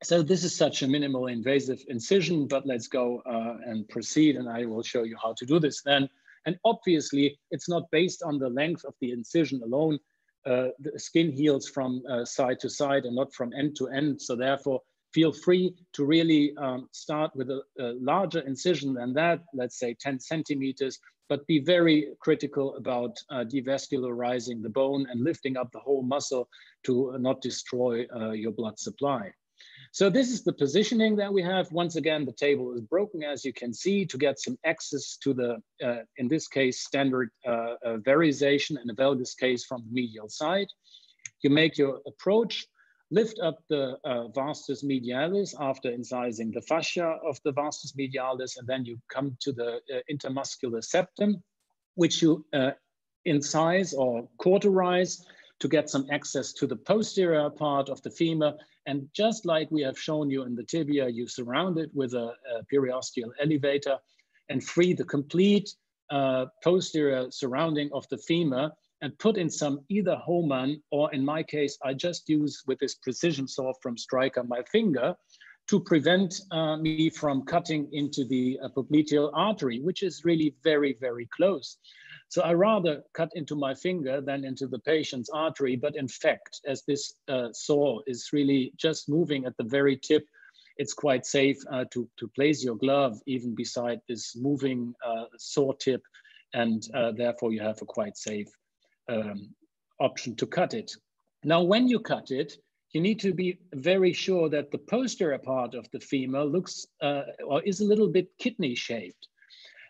So this is such a minimal invasive incision, but let's go uh, and proceed and I will show you how to do this then. And obviously, it's not based on the length of the incision alone. Uh, the skin heals from uh, side to side and not from end to end. So therefore, feel free to really um, start with a, a, larger incision than that, let's say 10 centimeters, but be very critical about uh, devascularizing the bone and lifting up the whole muscle to not destroy uh, your blood supply. So this is the positioning that we have. Once again, the table is broken, as you can see, to get some access to the, uh, in this case, standard uh, uh, varization in a valgus case from the medial side. You make your approach, lift up the uh, vastus medialis after incising the fascia of the vastus medialis, and then you come to the uh, intermuscular septum, which you uh, incise or cauterize to get some access to the posterior part of the femur and just like we have shown you in the tibia, you surround it with a, a periosteal elevator and free the complete uh, posterior surrounding of the femur and put in some either Hohmann or in my case, I just use with this precision saw from Stryker my finger to prevent uh, me from cutting into the uh, popliteal artery, which is really very, very close. So I rather cut into my finger than into the patient's artery. But in fact, as this uh, saw is really just moving at the very tip, it's quite safe uh, to, to place your glove even beside this moving uh, saw tip. And uh, therefore you have a quite safe um, option to cut it. Now, when you cut it, you need to be very sure that the posterior part of the femur looks uh, or is a little bit kidney shaped.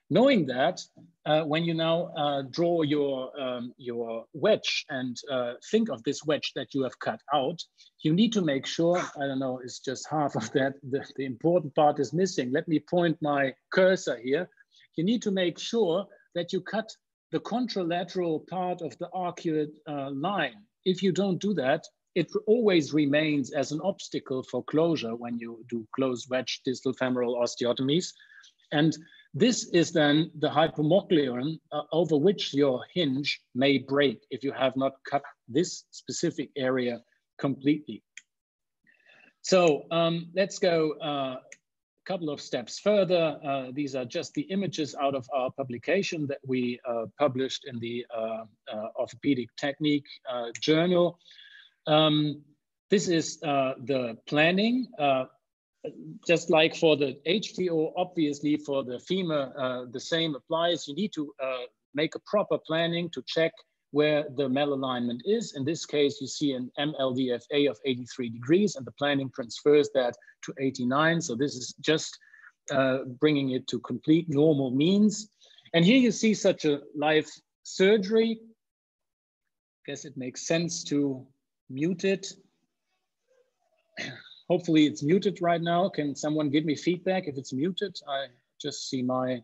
Knowing that, uh, when you now uh, draw your, um, your wedge and uh, think of this wedge that you have cut out, you need to make sure, I don't know, it's just half of that, the, the important part is missing. Let me point my cursor here. You need to make sure that you cut the contralateral part of the arcuate uh, line. If you don't do that, it always remains as an obstacle for closure when you do closed wedge distal femoral osteotomies. And this is then the hypomochlion uh, over which your hinge may break if you have not cut this specific area completely. So um, let's go uh, a couple of steps further. Uh, these are just the images out of our publication that we uh, published in the uh, uh, Orthopedic Technique journal. Um, this is the planning just like for the HTO, obviously for the femur, uh, the same applies. You need to uh, make a proper planning to check where the malalignment is. In this case, you see an MLDFA of 83 degrees and the planning transfers that to 89. So this is just uh, bringing it to complete normal means. And here you see such a live surgery. I guess it makes sense to mute it. Hopefully it's muted right now. Can someone give me feedback if it's muted? I just see my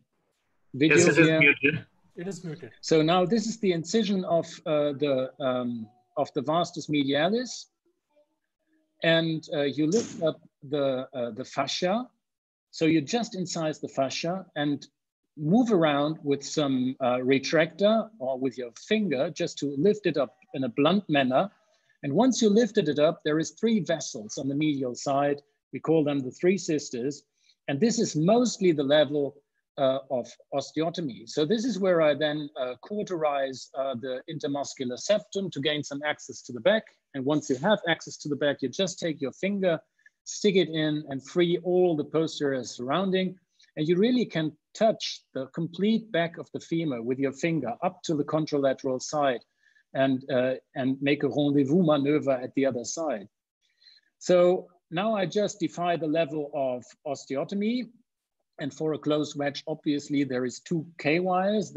video yes, it here. Is muted. It is muted. So now this is the incision of uh, the um, of the vastus medialis, and uh, you lift up the uh, the fascia. So you just incise the fascia and move around with some uh, retractor or with your finger just to lift it up in a blunt manner and once you lifted it up, there is three vessels on the medial side. We call them the three sisters. And this is mostly the level uh, of osteotomy. So this is where I then uh, cauterize uh, the intermuscular septum to gain some access to the back. And once you have access to the back, you just take your finger, stick it in and free all the posterior surrounding. And you really can touch the complete back of the femur with your finger up to the contralateral side and, uh, and make a rendezvous maneuver at the other side. So now I just define the level of osteotomy. And for a closed wedge, obviously there is two K wires.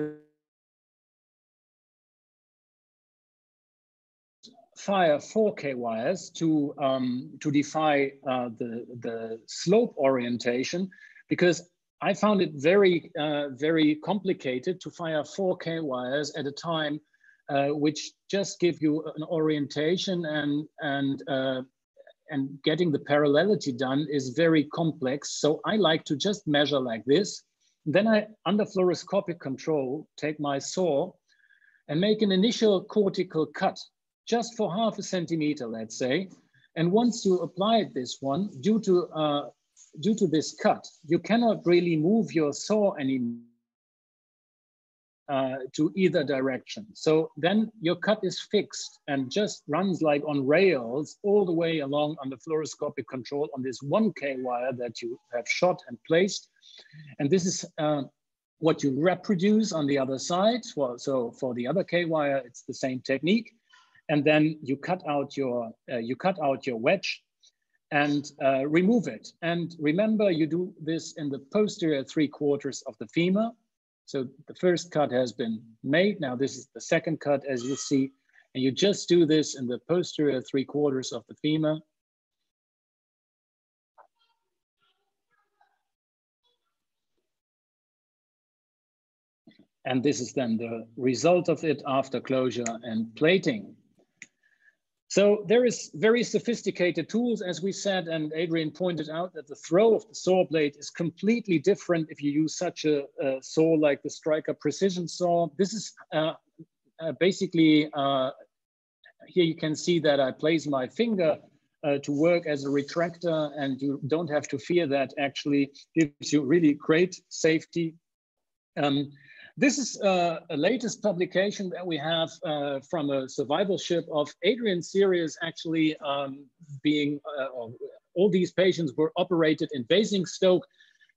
fire 4K wires to, um, to defy uh, the, the slope orientation because I found it very, uh, very complicated to fire 4K wires at a time uh, which just give you an orientation and, and, uh, and getting the parallelity done is very complex. So I like to just measure like this. Then I, under fluoroscopic control, take my saw and make an initial cortical cut just for half a centimeter, let's say. And once you apply this one, due to, uh, due to this cut, you cannot really move your saw anymore uh, to either direction. So then your cut is fixed and just runs like on rails all the way along on the fluoroscopic control on this 1K wire that you have shot and placed. And this is uh, what you reproduce on the other side. Well, so for the other K wire, it's the same technique. And then you cut out your, uh, you cut out your wedge and uh, remove it. And remember, you do this in the posterior three quarters of the femur. So the first cut has been made. Now this is the second cut, as you see. And you just do this in the posterior three quarters of the femur. And this is then the result of it after closure and plating. So there is very sophisticated tools, as we said, and Adrian pointed out that the throw of the saw blade is completely different if you use such a, a saw like the Stryker Precision Saw. This is uh, uh, basically, uh, here you can see that I place my finger uh, to work as a retractor and you don't have to fear that actually gives you really great safety. Um, this is uh, a latest publication that we have uh, from a survival ship of Adrian Sirius actually um, being, uh, all these patients were operated in Basingstoke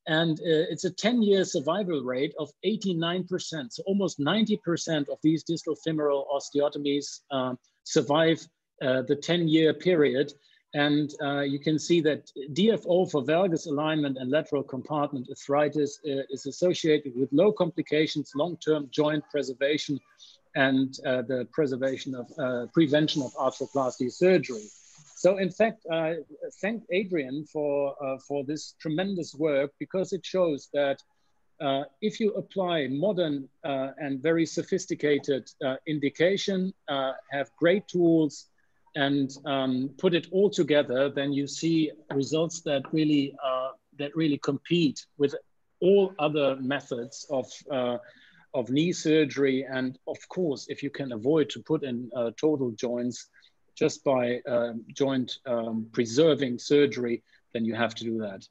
and uh, it's a 10 year survival rate of 89%. So almost 90% of these distal femoral osteotomies um, survive uh, the 10 year period. And uh, you can see that DFO for valgus alignment and lateral compartment arthritis uh, is associated with low complications, long-term joint preservation, and uh, the preservation of uh, prevention of arthroplasty surgery. So in fact, uh, thank Adrian for, uh, for this tremendous work because it shows that if you apply modern and very sophisticated indication, have great tools, and um, put it all together, then you see results that really uh, that really compete with all other methods of uh, of knee surgery. And of course, if you can avoid to put in uh, total joints just by um, joint um, preserving surgery, then you have to do that.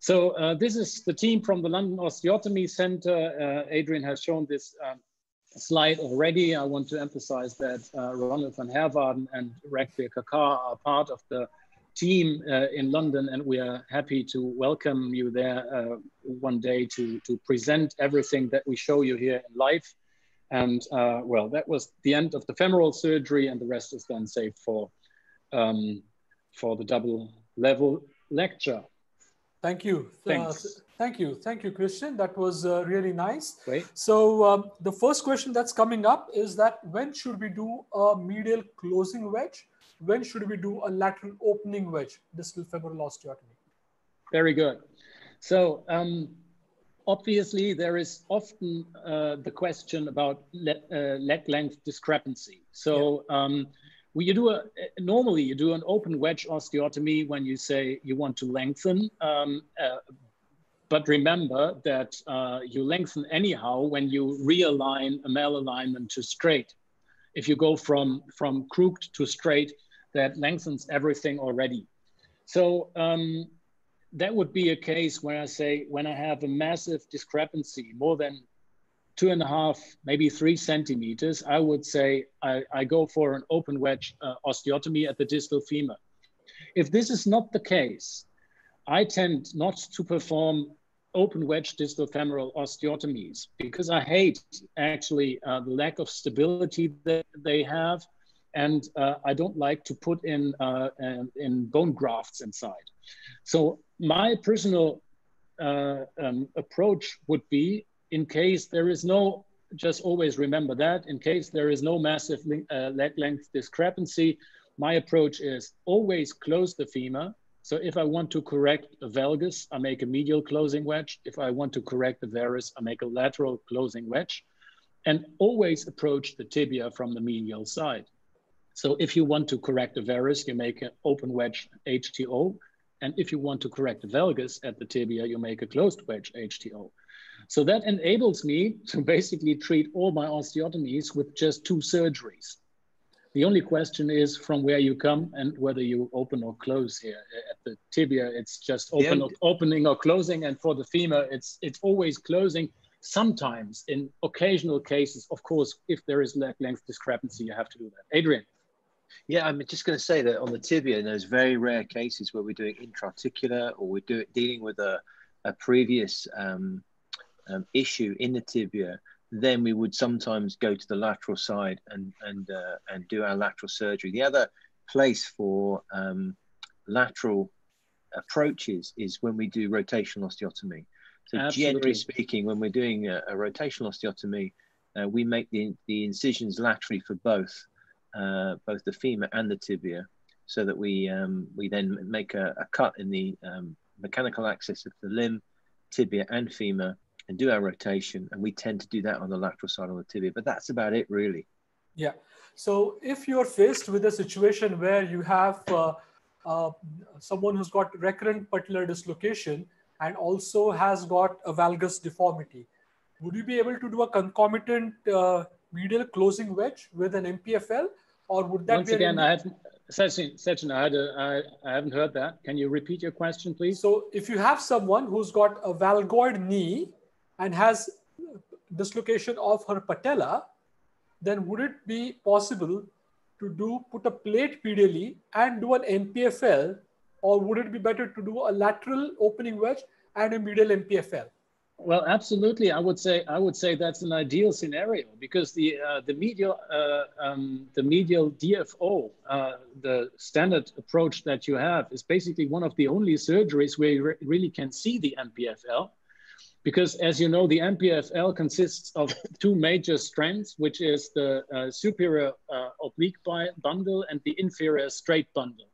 So uh, this is the team from the London Osteotomy Center. Uh, Adrian has shown this um, slide already, I want to emphasize that uh, Ronald van Heerwaarden and Raghbir Khakha are part of the team uh, in London, and we are happy to welcome you there uh, one day to, to present everything that we show you here in live. And uh, well, that was the end of the femoral surgery, and the rest is then saved for, um, for the double level lecture. Thank you. Thanks. Uh, Thank you. Thank you, Christian. That was uh, really nice. Great. So um, the first question that's coming up is that when should we do a medial closing wedge? When should we do a lateral opening wedge, distal femoral osteotomy? Very good. So um, obviously there is often uh, the question about le uh, leg length discrepancy. So yeah. um, well, you do a normally you do an open wedge osteotomy when you say you want to lengthen um, uh, but remember that uh, you lengthen anyhow when you realign a malalignment to straight. If you go from, from crooked to straight, that lengthens everything already. So um, that would be a case where I say, when I have a massive discrepancy, more than two and a half, maybe three centimeters, I would say I, I go for an open wedge uh, osteotomy at the distal femur. If this is not the case, I tend not to perform open wedge distal femoral osteotomies because I hate actually uh, the lack of stability that they have. And uh, I don't like to put in, uh, in bone grafts inside. So my personal uh, um, approach would be in case there is no, just always remember that, in case there is no massive uh, leg length discrepancy, my approach is always close the femur, so if I want to correct a valgus, I make a medial closing wedge. If I want to correct the varus, I make a lateral closing wedge. and always approach the tibia from the medial side. So if you want to correct a varus, you make an open wedge HTO. And if you want to correct a valgus at the tibia, you make a closed wedge HTO. So that enables me to basically treat all my osteotomies with just two surgeries. The only question is from where you come and whether you open or close here. At the tibia, it's just open or, opening or closing, and for the femur, it's it's always closing. Sometimes, in occasional cases, of course, if there is leg length discrepancy, you have to do that. Adrian. Yeah, I'm just going to say that on the tibia, in those very rare cases where we're doing intra-articular or we're do, dealing with a, a previous um, um, issue in the tibia, then we would sometimes go to the lateral side and and uh, and do our lateral surgery. The other place for um, lateral approaches is when we do rotational osteotomy. So Absolutely. generally speaking, when we're doing a, a rotational osteotomy, uh, we make the, the incisions laterally for both, uh, both the femur and the tibia, so that we um, we then make a, a cut in the um, mechanical axis of the limb, tibia and femur, and do our rotation. And we tend to do that on the lateral side of the tibia, but that's about it really. Yeah. So if you're faced with a situation where you have uh, uh, someone who's got recurrent patellar dislocation and also has got a valgus deformity, would you be able to do a concomitant uh, medial closing wedge with an MPFL? Or would that Once be again, I haven't, Sachin, Sachin I, had a, I, I haven't heard that. Can you repeat your question, please? So if you have someone who's got a valgoid knee and has dislocation of her patella, then would it be possible to do put a plate medially and do an MPFL, or would it be better to do a lateral opening wedge and a medial MPFL? Well, absolutely. I would say I would say that's an ideal scenario because the uh, the medial uh, um, the medial DFO, uh, the standard approach that you have, is basically one of the only surgeries where you re really can see the MPFL because as you know, the MPFL consists of two major strands, which is the uh, superior uh, oblique bundle and the inferior straight bundle.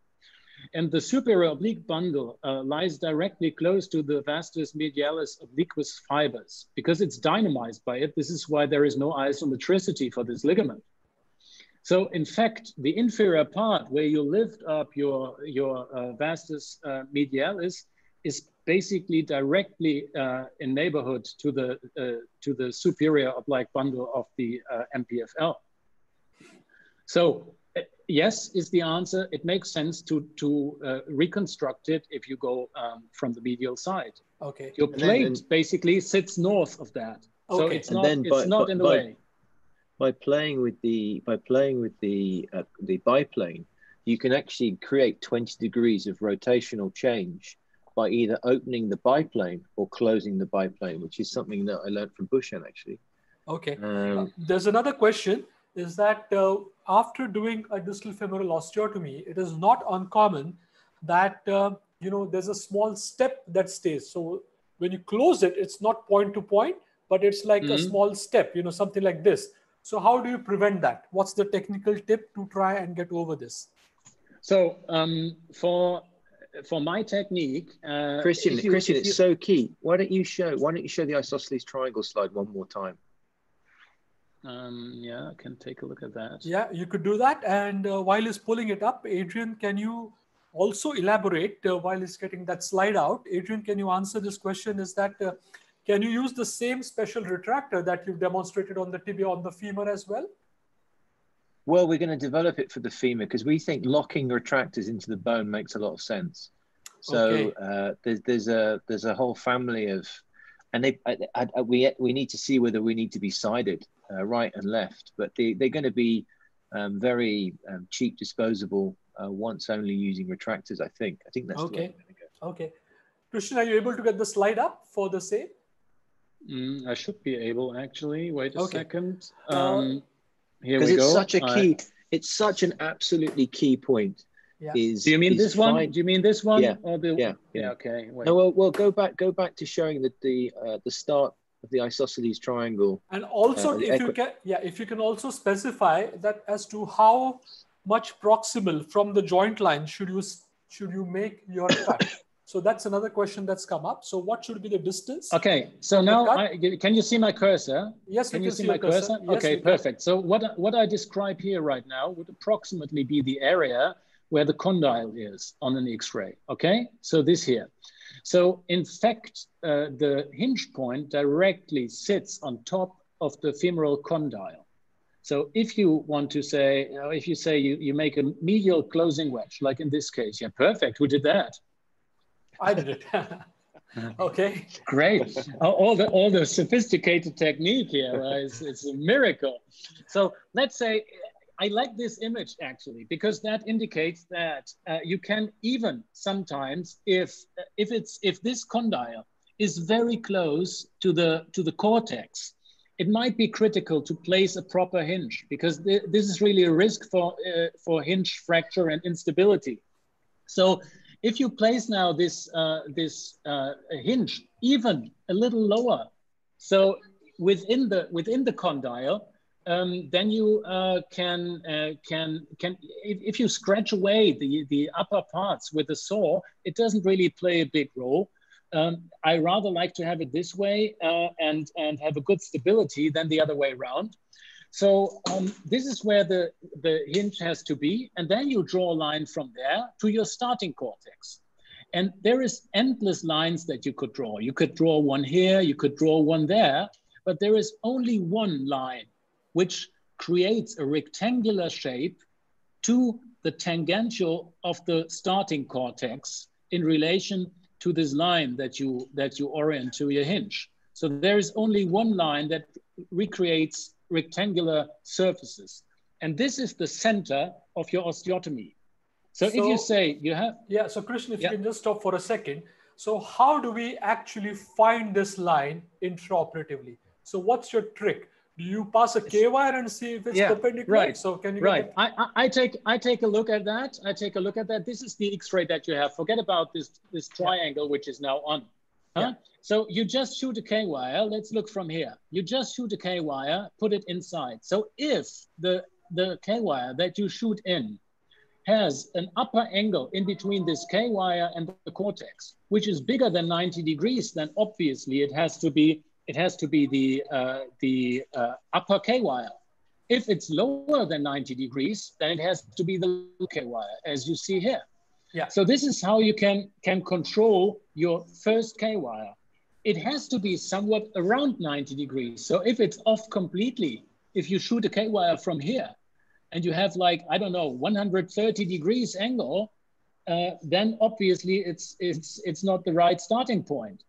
And the superior oblique bundle uh, lies directly close to the vastus medialis obliquus fibers. Because it's dynamized by it, this is why there is no isometricity for this ligament. So in fact, the inferior part where you lift up your, your uh, vastus uh, medialis is basically directly uh, in neighborhood to the uh, to the superior oblique bundle of the uh, MPFL. So uh, yes is the answer. It makes sense to to uh, reconstruct it if you go um, from the medial side. Okay. Your plate then, then, sits north of that, okay. so it's not it's by, not by, in the by, way. By playing with the by playing with the uh, the biplane, you can actually create 20 degrees of rotational change by either opening the biplane or closing the biplane, which is something that I learned from Bushan actually. Okay. Um, uh, There's another question is that uh, after doing a distal femoral osteotomy, it is not uncommon that, uh, you know, there's a small step that stays. So when you close it, it's not point to point, but it's like mm-hmm. a small step, you know, something like this. So how do you prevent that? What's the technical tip to try and get over this? So um, for for my technique, uh, Christian, you, Christian, it's so key. Why don't you show? Why don't you show the isosceles triangle slide one more time? Um, yeah, I can take a look at that. Yeah, you could do that. And uh, while he's pulling it up, Adrian, can you also elaborate uh, while he's getting that slide out? Adrian, can you answer this question? Is that uh, can you use the same special retractor that you've demonstrated on the tibia on the femur as well? Well, we're going to develop it for the femur because we think locking retractors into the bone makes a lot of sense. So okay. uh, there's there's a there's a whole family of, and they I, I, we we need to see whether we need to be sided uh, right and left, but they they're going to be um, very um, cheap, disposable, uh, once only using retractors. I think I think that's okay. Go. Okay, Christian, are you able to get the slide up for the same? Mm, I should be able actually. Wait a okay. second. Uh, um, because it's go. such a key. It's such an absolutely key point. Yeah. Is do you mean this one? Do you mean this one? Yeah. Or the, yeah. Yeah. Okay. Wait. No. Well, well, go back. Go back to showing that the uh, the start of the isosceles triangle. And also, uh, if you can, yeah, if you can also specify that as to how much proximal from the joint line should you should you make your cut. So that's another question that's come up. So what should be the distance? Okay, so now I, can you see my cursor? Yes, can you see, see my cursor? cursor? Yes, okay, perfect. So what, what I describe here right now would approximately be the area where the condyle is on an X-ray, okay? So this here. So in fact, uh, the hinge point directly sits on top of the femoral condyle. So if you want to say, if you say you, you make a medial closing wedge, like in this case, yeah, perfect. Who did that? I did it. okay. Great. all the all the sophisticated technique here uh, is it's a miracle. So let's say I like this image actually because that indicates that uh, you can even sometimes if if it's if this condyle is very close to the to the cortex, it might be critical to place a proper hinge because th this is really a risk for uh, for hinge fracture and instability. So if you place now this, uh, this uh, hinge even a little lower, so within the, within the condyle, um, then you uh, can, uh, can, can if, if, you scratch away the, the upper parts with a saw, it doesn't really play a big role. Um, I rather like to have it this way uh, and, and have a good stability than the other way around. So um, this is where the, the hinge has to be. And then you draw a line from there to your starting cortex. And there is endless lines that you could draw. You could draw one here, you could draw one there, but there is only one line which creates a rectangular shape to the tangential of the starting cortex in relation to this line that you, that you orient to your hinge. So there is only one line that recreates rectangular surfaces. And this is the center of your osteotomy. So, so if you say you have... Yeah, so Christian, if yeah. you can just stop for a second. So how do we actually find this line intraoperatively? So what's your trick? Do you pass a K-wire and see if it's yeah, perpendicular? Right. So can you right? I, I, I take I take a look at that. I take a look at that. This is the X-ray that you have. Forget about this this triangle which is now on. Huh? Yeah. So you just shoot a K-wire. Let's look from here. You just shoot a K-wire, put it inside. So if the, the K-wire that you shoot in has an upper angle in between this K-wire and the cortex, which is bigger than 90 degrees, then obviously it has to be it has to be the uh, the uh, upper K-wire. If it's lower than 90 degrees, then it has to be the K-wire, as you see here. Yeah. So this is how you can, can control your first K-wire. It has to be somewhat around 90 degrees. So if it's off completely, if you shoot a K-wire from here and you have like, I don't know, 130 degrees angle, uh, then obviously it's, it's, it's not the right starting point.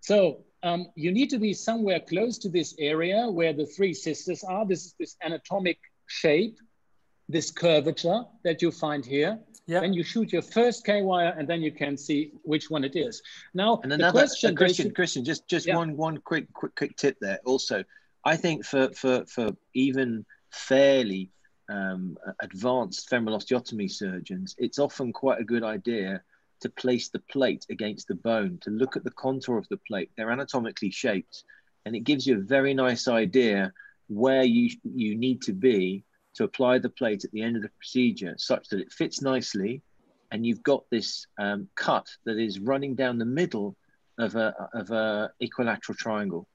So um, you need to be somewhere close to this area where the three sisters are. This is this anatomic shape, this curvature that you find here. Yeah. Then you shoot your first K wire, and then you can see which one it is. Now, and another question, Christian, Christian, just just yeah. one one quick quick quick tip there. Also, I think for for for even fairly um, advanced femoral osteotomy surgeons, it's often quite a good idea to place the plate against the bone, to look at the contour of the plate. They're anatomically shaped, and it gives you a very nice idea where you you need to be to apply the plate at the end of the procedure such that it fits nicely and you've got this um, cut that is running down the middle of a, of a equilateral triangle.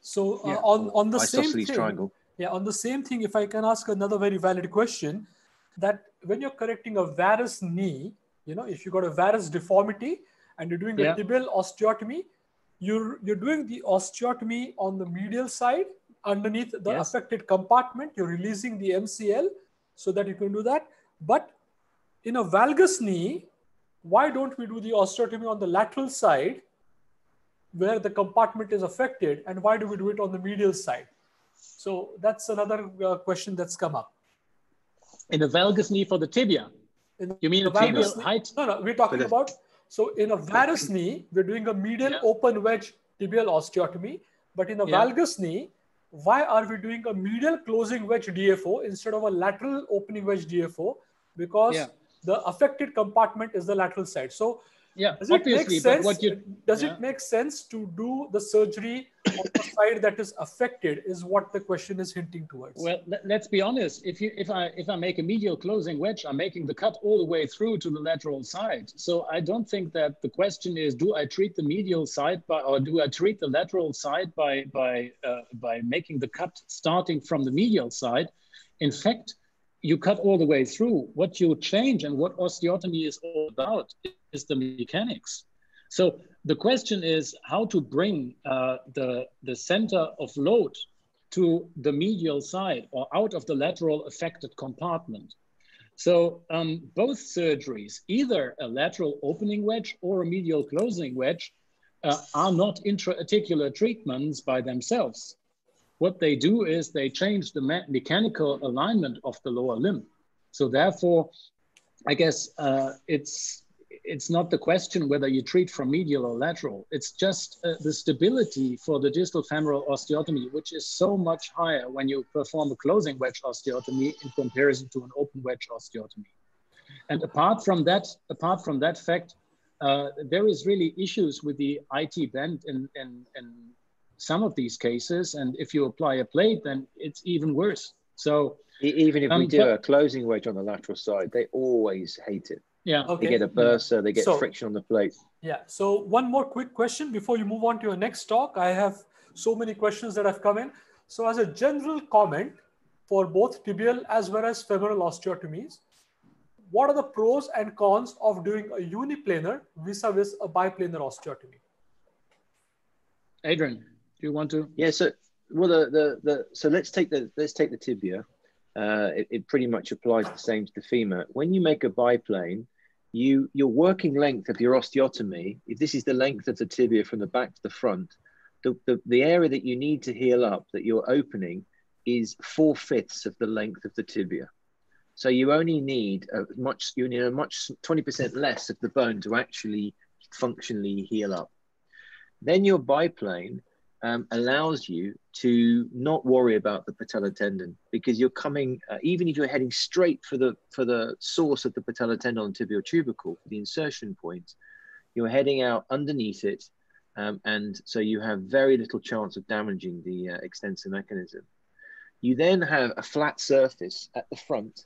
So uh, yeah. on, on the same thing, triangle. yeah, on the same thing, if I can ask another very valid question, that when you're correcting a varus knee, you know, if you've got a varus deformity and you're doing yeah. a tibial osteotomy, you're, you're doing the osteotomy on the medial side underneath the yes. affected compartment. You're releasing the MCL so that you can do that. But in a valgus knee, why don't we do the osteotomy on the lateral side where the compartment is affected? And why do we do it on the medial side? So that's another uh, question that's come up. In a valgus knee for the tibia? In you mean a tibial height? No, no, we're talking about, so in a varus knee, we're doing a medial yeah. open wedge tibial osteotomy. But in a yeah. valgus knee, why are we doing a medial closing wedge DFO instead of a lateral opening wedge DFO? Because yeah. the affected compartment is the lateral side. So Yeah, does it make sense? You, does yeah. it make sense to do the surgery on the side that is affected? Is what the question is hinting towards. Well, let's be honest. If you if I if I make a medial closing wedge, I'm making the cut all the way through to the lateral side. So I don't think that the question is, do I treat the medial side by or do I treat the lateral side by by uh, by making the cut starting from the medial side? In fact, you cut all the way through. What you change and what osteotomy is all about is the mechanics. So the question is how to bring uh, the, the center of load to the medial side or out of the lateral affected compartment. So um, both surgeries, either a lateral opening wedge or a medial closing wedge, uh, are not intra-articular treatments by themselves what they do is they change the me mechanical alignment of the lower limb. So therefore, I guess uh, it's it's not the question whether you treat from medial or lateral. It's just uh, the stability for the distal femoral osteotomy, which is so much higher when you perform a closing wedge osteotomy in comparison to an open wedge osteotomy. And apart from that, apart from that fact, uh, there is really issues with the IT band in, in, in some of these cases. And if you apply a plate, then it's even worse. So even if um, we do but, a closing wedge on the lateral side, they always hate it. Yeah. Okay. They get a bursa, they get so, friction on the plate. Yeah. So one more quick question before you move on to your next talk. I have so many questions that have come in. So as a general comment for both tibial as well as femoral osteotomies, what are the pros and cons of doing a uniplanar vis-a-vis a biplanar osteotomy? Adrian. Do you want to? Yeah. So well, the the, the so let's take the let's take the tibia. Uh, it, it pretty much applies the same to the femur. When you make a biplane, you your working length of your osteotomy, if this is the length of the tibia from the back to the front, the, the, the area that you need to heal up that you're opening is four fifths of the length of the tibia. So you only need a much you need a much 20% less of the bone to actually functionally heal up. Then your biplane um, allows you to not worry about the patellar tendon because you're coming, uh, even if you're heading straight for the for the source of the patellar tendon and tibial tubercle, the insertion point, you're heading out underneath it, um, and so you have very little chance of damaging the uh, extensor mechanism. You then have a flat surface at the front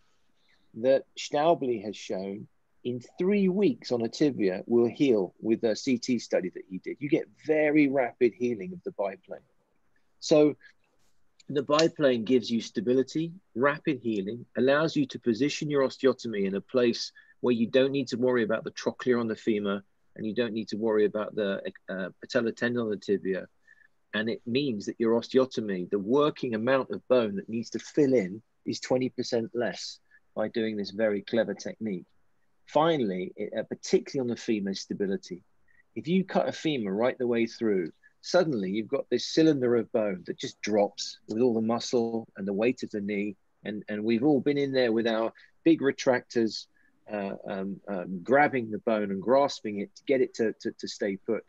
that Staubli has shown in three weeks on a tibia will heal with a CT study that he did. You get very rapid healing of the biplane. So the biplane gives you stability, rapid healing, allows you to position your osteotomy in a place where you don't need to worry about the trochlea on the femur and you don't need to worry about the uh, patellar tendon on the tibia. And it means that your osteotomy, the working amount of bone that needs to fill in, is 20% less by doing this very clever technique. Finally, uh, particularly on the femur stability, if you cut a femur right the way through, suddenly you've got this cylinder of bone that just drops with all the muscle and the weight of the knee. And, and we've all been in there with our big retractors, uh, um, um, grabbing the bone and grasping it to get it to, to, to stay put.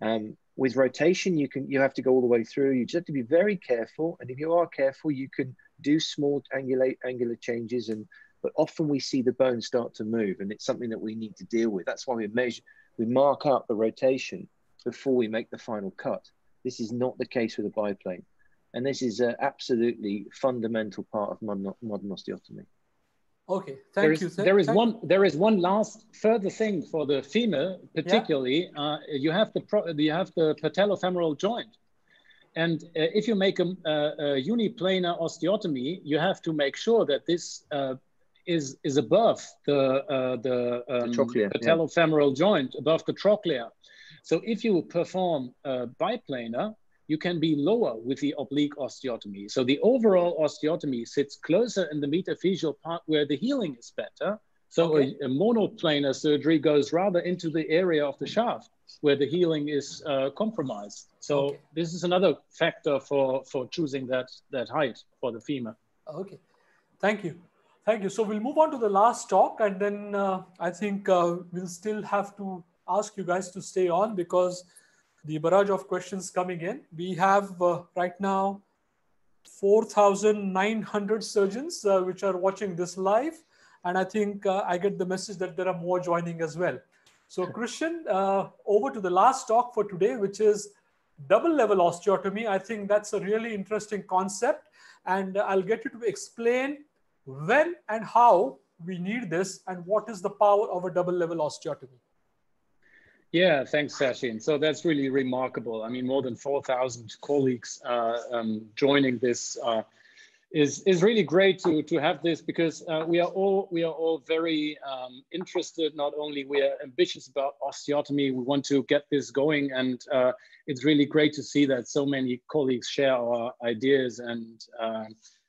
Um, with rotation, you can you have to go all the way through. You just have to be very careful, and if you are careful, you can do small angular angular changes and but often we see the bone start to move, and it's something that we need to deal with. That's why we measure, we mark up the rotation before we make the final cut. This is not the case with a biplane, and this is an absolutely fundamental part of modern, modern osteotomy. Okay, thank there is, you. there is thank one. There is one last further thing for the femur, particularly. Yeah. Uh, you have the pro, you have the patellofemoral joint, and uh, if you make a, a, a, uniplanar osteotomy, you have to make sure that this uh, is is above the uh, the, um, the trochlea, patellofemoral yeah. joint, above the trochlea. So if you perform a biplanar, you can be lower with the oblique osteotomy. So the overall osteotomy sits closer in the metaphyseal part where the healing is better. So okay. a, a, monoplanar surgery goes rather into the area of the shaft where the healing is uh, compromised. So okay. this is another factor for, for choosing that, that height for the femur. Okay, thank you. Thank you. So we'll move on to the last talk, and then uh, I think uh, we'll still have to ask you guys to stay on because the barrage of questions coming in. We have uh, right now 4,900 surgeons uh, which are watching this live, and I think uh, I get the message that there are more joining as well. So Christian, uh, over to the last talk for today, which is double level osteotomy. I think that's a really interesting concept. And I'll get you to explain when and how we need this and what is the power of a double level osteotomy. Yeah, thanks, Sachin. So that's really remarkable. I mean, more than 4,000 colleagues uh, um, joining this uh, is is really great to to have this because uh, we are all we are all very um, interested. Not only we are ambitious about osteotomy, we want to get this going, and uh, it's really great to see that so many colleagues share our ideas and uh,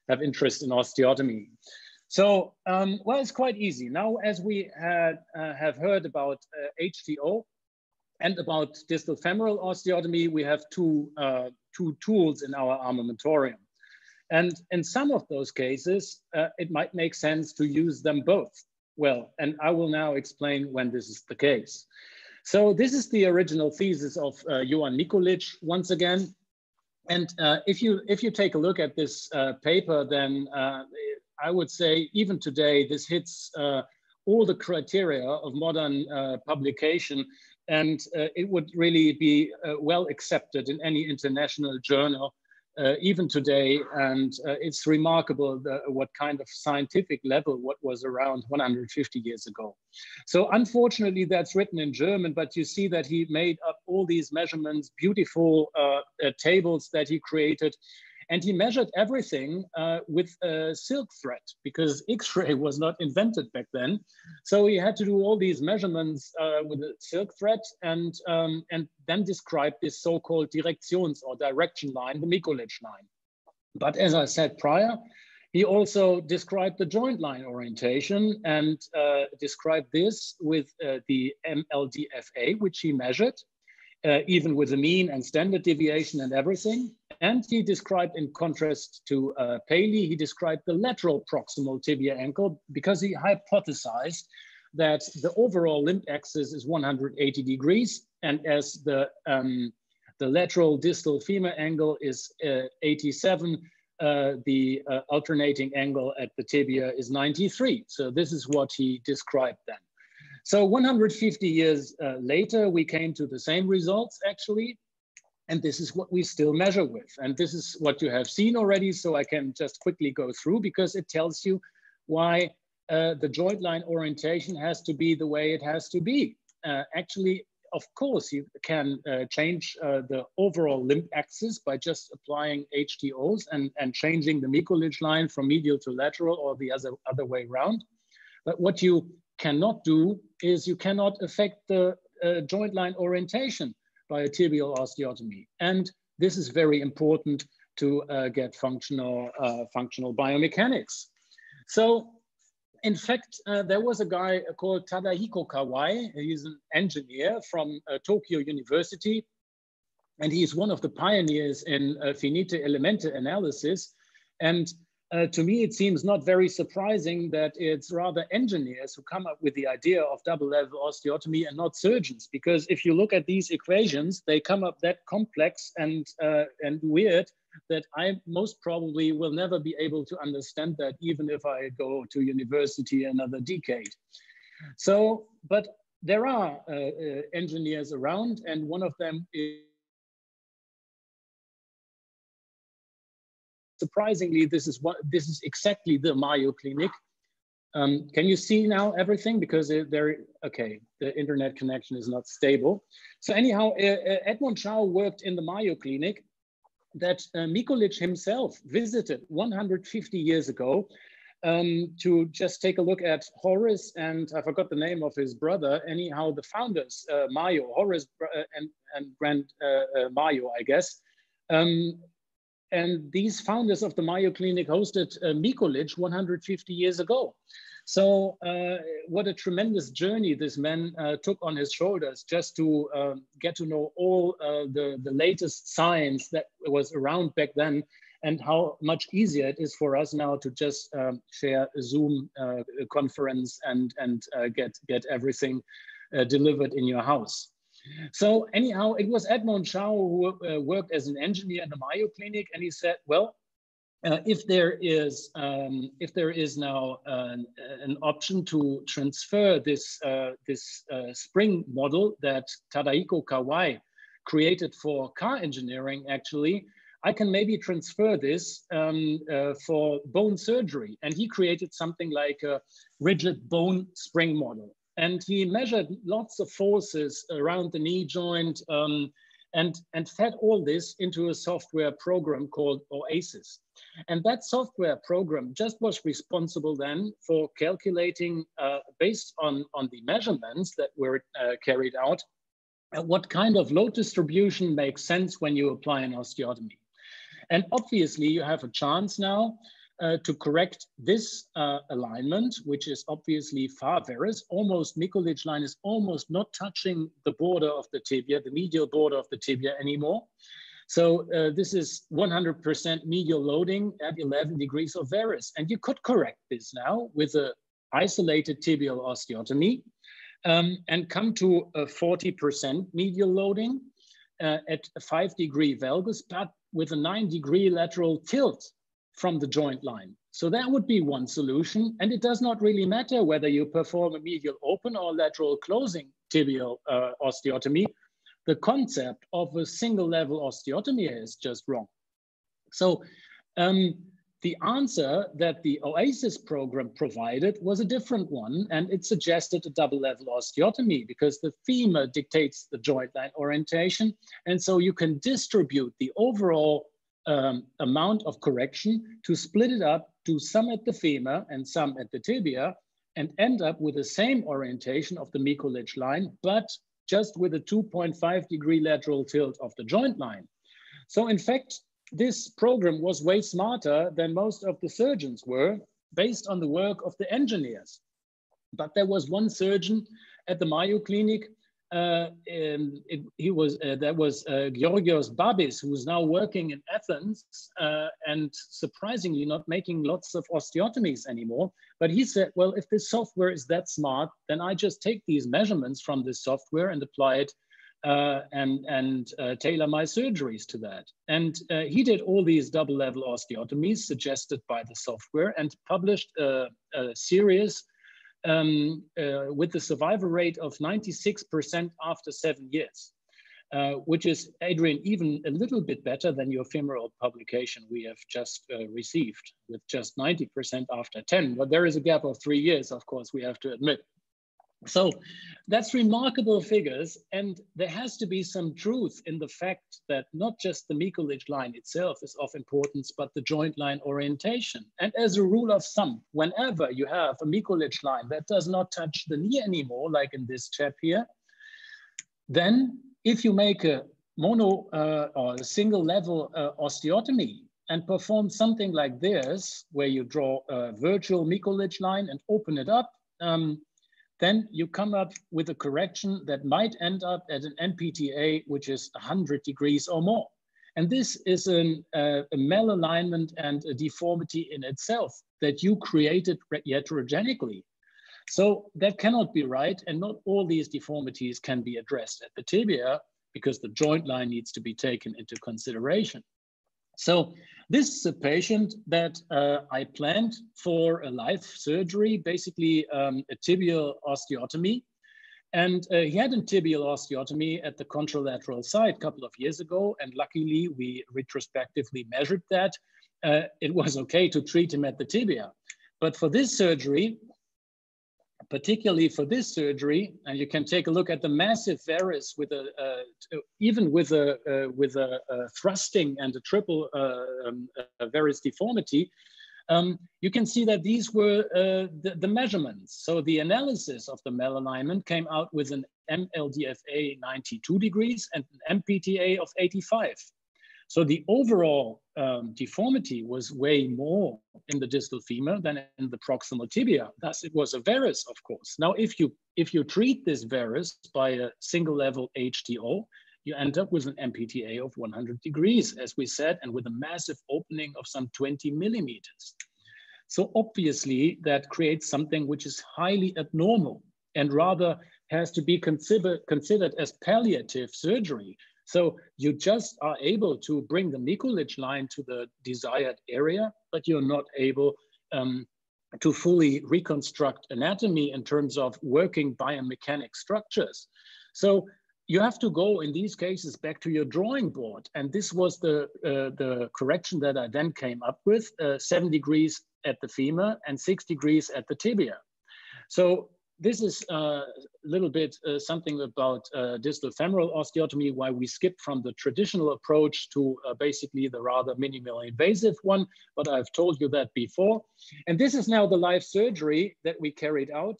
have interest in osteotomy. So, um, well, it's quite easy now. As we had uh, have heard about HTO uh, and about distal femoral osteotomy, we have two uh, two tools in our armamentarium. And in some of those cases, uh, it might make sense to use them both. Well, and I will now explain when this is the case. So this is the original thesis of uh, Johan Mikulicz once again. And uh, if, you, if you take a look at this uh, paper, then uh, I would say even today, this hits uh, all the criteria of modern publication. And it would really be well accepted in any international journal uh, even today. And uh, it's remarkable the, what kind of scientific level what was around 150 years ago. So unfortunately, that's written in German, but you see that he made up all these measurements, beautiful uh, uh tables that he created. And he measured everything uh, with a silk thread because X-ray was not invented back then. So he had to do all these measurements uh, with a silk thread and, um, and then describe this so-called directions or direction line, the Mikulicz line. But as I said prior, he also described the joint line orientation and uh, described this with uh, the MLDFA, which he measured uh, even with the mean and standard deviation and everything. And he described, in contrast to uh, Paley, he described the lateral proximal tibia ankle because he hypothesized that the overall limb axis is 180 degrees. And as the, um, the lateral distal femur angle is uh, 87, uh, the uh, alternating angle at the tibia is 93. So this is what he described then. So 150 years uh, later, we came to the same results actually. And this is what we still measure with. And this is what you have seen already. So I can just quickly go through because it tells you why uh, the joint line orientation has to be the way it has to be. Uh, actually, of course, you can uh, change uh, the overall limb axis by just applying HTOs and, and changing the Mikulicz line from medial to lateral or the other, other way around. But what you cannot do is you cannot affect the uh, joint line orientation by a tibial osteotomy. And this is very important to uh, get functional, uh, functional biomechanics. So in fact, uh, there was a guy called Tadahiko Kawai. He's an engineer from uh, Tokyo University. And he's one of the pioneers in uh, finite elemente analysis. And uh, to me, it seems not very surprising that it's rather engineers who come up with the idea of double level osteotomy and not surgeons. Because if you look at these equations, they come up that complex and, uh, and weird that I most probably will never be able to understand that, even if I go to university another decade. So, but there are uh, uh engineers around, and one of them is surprisingly, this is what this is exactly the Mayo Clinic. Um, can you see now everything? Because there, okay, the internet connection is not stable. So anyhow, uh, uh, Edmund Chao worked in the Mayo Clinic that uh, Mikulicz himself visited 150 years ago um, to just take a look at Horace and I forgot the name of his brother. Anyhow, the founders, uh, Mayo, Horace uh, and, and Grand uh, uh, Mayo, I guess, um, and these founders of the Mayo Clinic hosted uh, Mikulicz 150 years ago. So uh, what a tremendous journey this man uh, took on his shoulders just to uh, get to know all uh, the, the latest science that was around back then and how much easier it is for us now to just um, share a Zoom uh, conference and, and uh, get, get everything delivered in your house. So anyhow, it was Edmund Chao who uh, worked as an engineer in the Mayo Clinic, and he said, well, uh, if there is um, if there is now an, an option to transfer this uh, this uh, spring model that Tadahiko Kawai created for car engineering, actually, I can maybe transfer this um, uh, for bone surgery. And he created something like a rigid bone spring model. And he measured lots of forces around the knee joint um, and, and fed all this into a software program called OASIS. And that software program just was responsible then for calculating, uh, based on, on the measurements that were uh, carried out, uh, what kind of load distribution makes sense when you apply an osteotomy. And obviously you have a chance now uh, to correct this uh, alignment, which is obviously far varus. Almost Mikulicz line is almost not touching the border of the tibia, the medial border of the tibia anymore. So uh, this is 100% medial loading at 11 degrees of varus. And you could correct this now with a isolated tibial osteotomy um, and come to a 40% medial loading uh, at a five degree valgus, but with a nine degree lateral tilt from the joint line. So that would be one solution. And it does not really matter whether you perform a medial open or lateral closing tibial uh, osteotomy. The concept of a single level osteotomy is just wrong. So um, the answer that the OASIS program provided was a different one, and it suggested a double level osteotomy because the femur dictates the joint line orientation. And so you can distribute the overall um, amount of correction to split it up, to some at the femur and some at the tibia, and end up with the same orientation of the Mikulicz line, but just with a 2.5 degree lateral tilt of the joint line. So in fact, this program was way smarter than most of the surgeons were based on the work of the engineers. But there was one surgeon at the Mayo Clinic uh, it, he was uh, that was uh, Georgios Babis, who's now working in Athens uh, and surprisingly not making lots of osteotomies anymore. But he said, well, if this software is that smart, then I just take these measurements from this software and apply it uh, and and uh, tailor my surgeries to that. And he did all these double level osteotomies suggested by the software and published a, a series um, uh, with the survival rate of 96% after seven years, uh, which is, Adrian, even a little bit better than your femoral publication we have just uh, received with just 90% after 10. But there is a gap of three years, of course, we have to admit. So that's remarkable figures. And there has to be some truth in the fact that not just the Mikulicz line itself is of importance, but the joint line orientation. And as a rule of thumb, whenever you have a Mikulicz line that does not touch the knee anymore, like in this chap here, then if you make a mono uh, or a single level uh, osteotomy and perform something like this, where you draw a virtual Mikulicz line and open it up, um, then you come up with a correction that might end up at an MPTA, which is 100 degrees or more. And this is an, uh, a malalignment and a deformity in itself that you created heterogenically. So that cannot be right. And not all these deformities can be addressed at the tibia because the joint line needs to be taken into consideration. So this is a patient that uh, I planned for a live surgery, basically um, a tibial osteotomy. And uh, he had a tibial osteotomy at the contralateral side a couple of years ago. And luckily, we retrospectively measured that. Uh, it was okay to treat him at the tibia. But for this surgery, particularly for this surgery, and you can take a look at the massive varus with a, uh, even with a, uh, with a, a, thrusting and a triple uh, um, varus deformity, um, you can see that these were uh, the, the, measurements. So the analysis of the malalignment came out with an MLDFA 92 degrees and an MPTA of 85. So the overall um, deformity was way more in the distal femur than in the proximal tibia. Thus, it was a varus, of course. Now, if you if you treat this varus by a single level HTO, you end up with an MPTA of 100 degrees, as we said, and with a massive opening of some 20 millimeters. So obviously, that creates something which is highly abnormal and rather has to be considered considered as palliative surgery So you just are able to bring the Mikulicz line to the desired area, but you're not able um, to fully reconstruct anatomy in terms of working biomechanic structures. So you have to go in these cases back to your drawing board. And this was the, uh, the correction that I then came up with, uh, seven degrees at the femur and six degrees at the tibia. So this is uh, a little bit uh, something about uh, distal femoral osteotomy, why we skipped from the traditional approach to uh, basically the rather minimally invasive one, but I've told you that before. And this is now the live surgery that we carried out.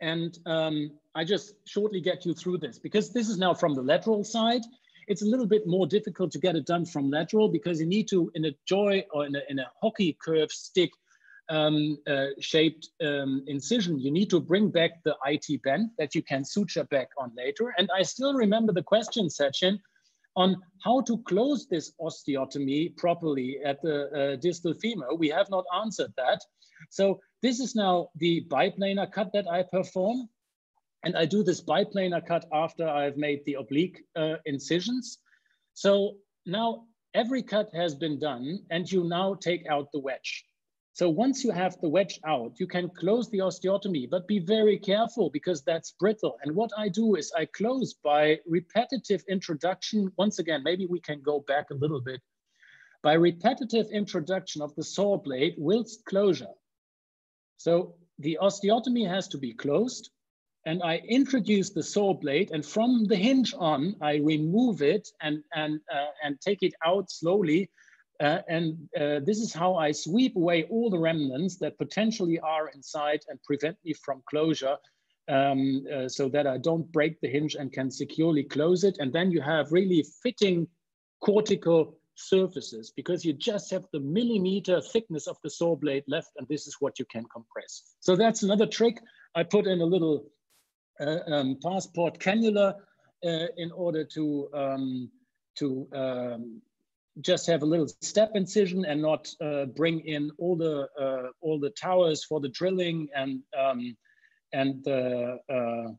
And um, I just shortly get you through this because this is now from the lateral side. It's a little bit more difficult to get it done from lateral because you need to, in a joy or in a, in a hockey curve stick, um, uh, shaped um, incision, you need to bring back the IT band that you can suture back on later. And I still remember the question, Sachin, on how to close this osteotomy properly at the uh, distal femur. We have not answered that. So this is now the biplanar cut that I perform. And I do this biplanar cut after I've made the oblique uh, incisions. So now every cut has been done and you now take out the wedge. So once you have the wedge out, you can close the osteotomy, but be very careful because that's brittle. And what I do is I close by repetitive introduction. Once again, maybe we can go back a little bit. By repetitive introduction of the saw blade whilst closure. So the osteotomy has to be closed and I introduce the saw blade and from the hinge on, I remove it and, and, uh, and take it out slowly uh, and uh, this is how I sweep away all the remnants that potentially are inside and prevent me from closure um, uh, so that I don't break the hinge and can securely close it. And then you have really fitting cortical surfaces because you just have the millimeter thickness of the saw blade left and this is what you can compress. So that's another trick. I put in a little uh, um, passport cannula uh, in order to um, to um, just have a little step incision and not uh, bring in all the uh, all the towers for the drilling and um, and the uh,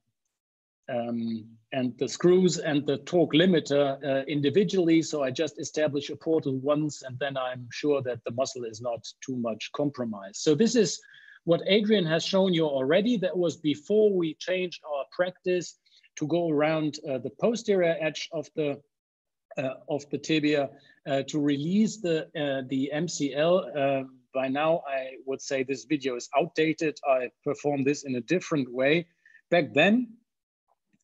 um, and the screws and the torque limiter uh, individually. So I just establish a portal once, and then I'm sure that the muscle is not too much compromised. So this is what Adrian has shown you already. That was before we changed our practice to go around uh, the posterior edge of the of the tibia uh, to release the, uh, the MCL. by now, I would say this video is outdated. I performed this in a different way. Back then,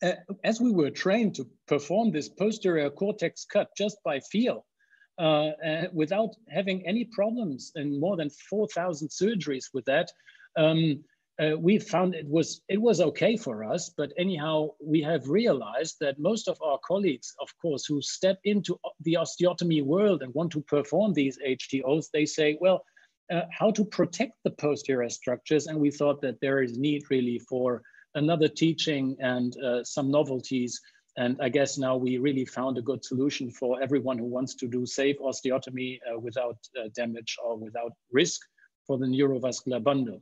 uh, as we were trained to perform this posterior cortex cut just by feel, uh, uh, without having any problems in more than 4,000 surgeries with that, um, uh, we found it was it was okay for us but anyhow we have realized that most of our colleagues of course who step into the osteotomy world and want to perform these htos they say well uh, how to protect the posterior structures? And we thought that there is need really for another teaching and uh, some novelties. And I guess now we really found a good solution for everyone who wants to do safe osteotomy uh, without uh, damage or without risk for the neurovascular bundle.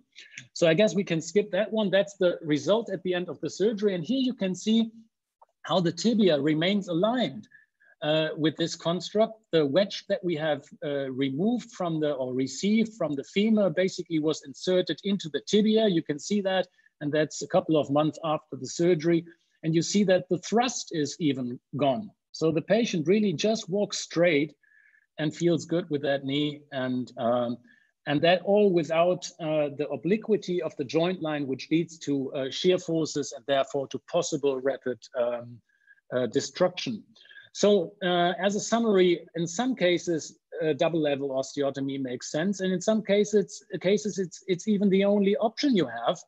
So I guess we can skip that one. That's the result at the end of the surgery. And here you can see how the tibia remains aligned uh, with this construct. The wedge that we have uh, removed from the, or received from the femur basically was inserted into the tibia. You can see that, and that's a couple of months after the surgery. And you see that the thrust is even gone. So the patient really just walks straight and feels good with that knee. And um, and that all without uh, the obliquity of the joint line, which leads to uh, shear forces and therefore to possible rapid um, uh, destruction. So uh, as a summary, in some cases, double level osteotomy makes sense. And in some cases, cases it's, it's even the only option you have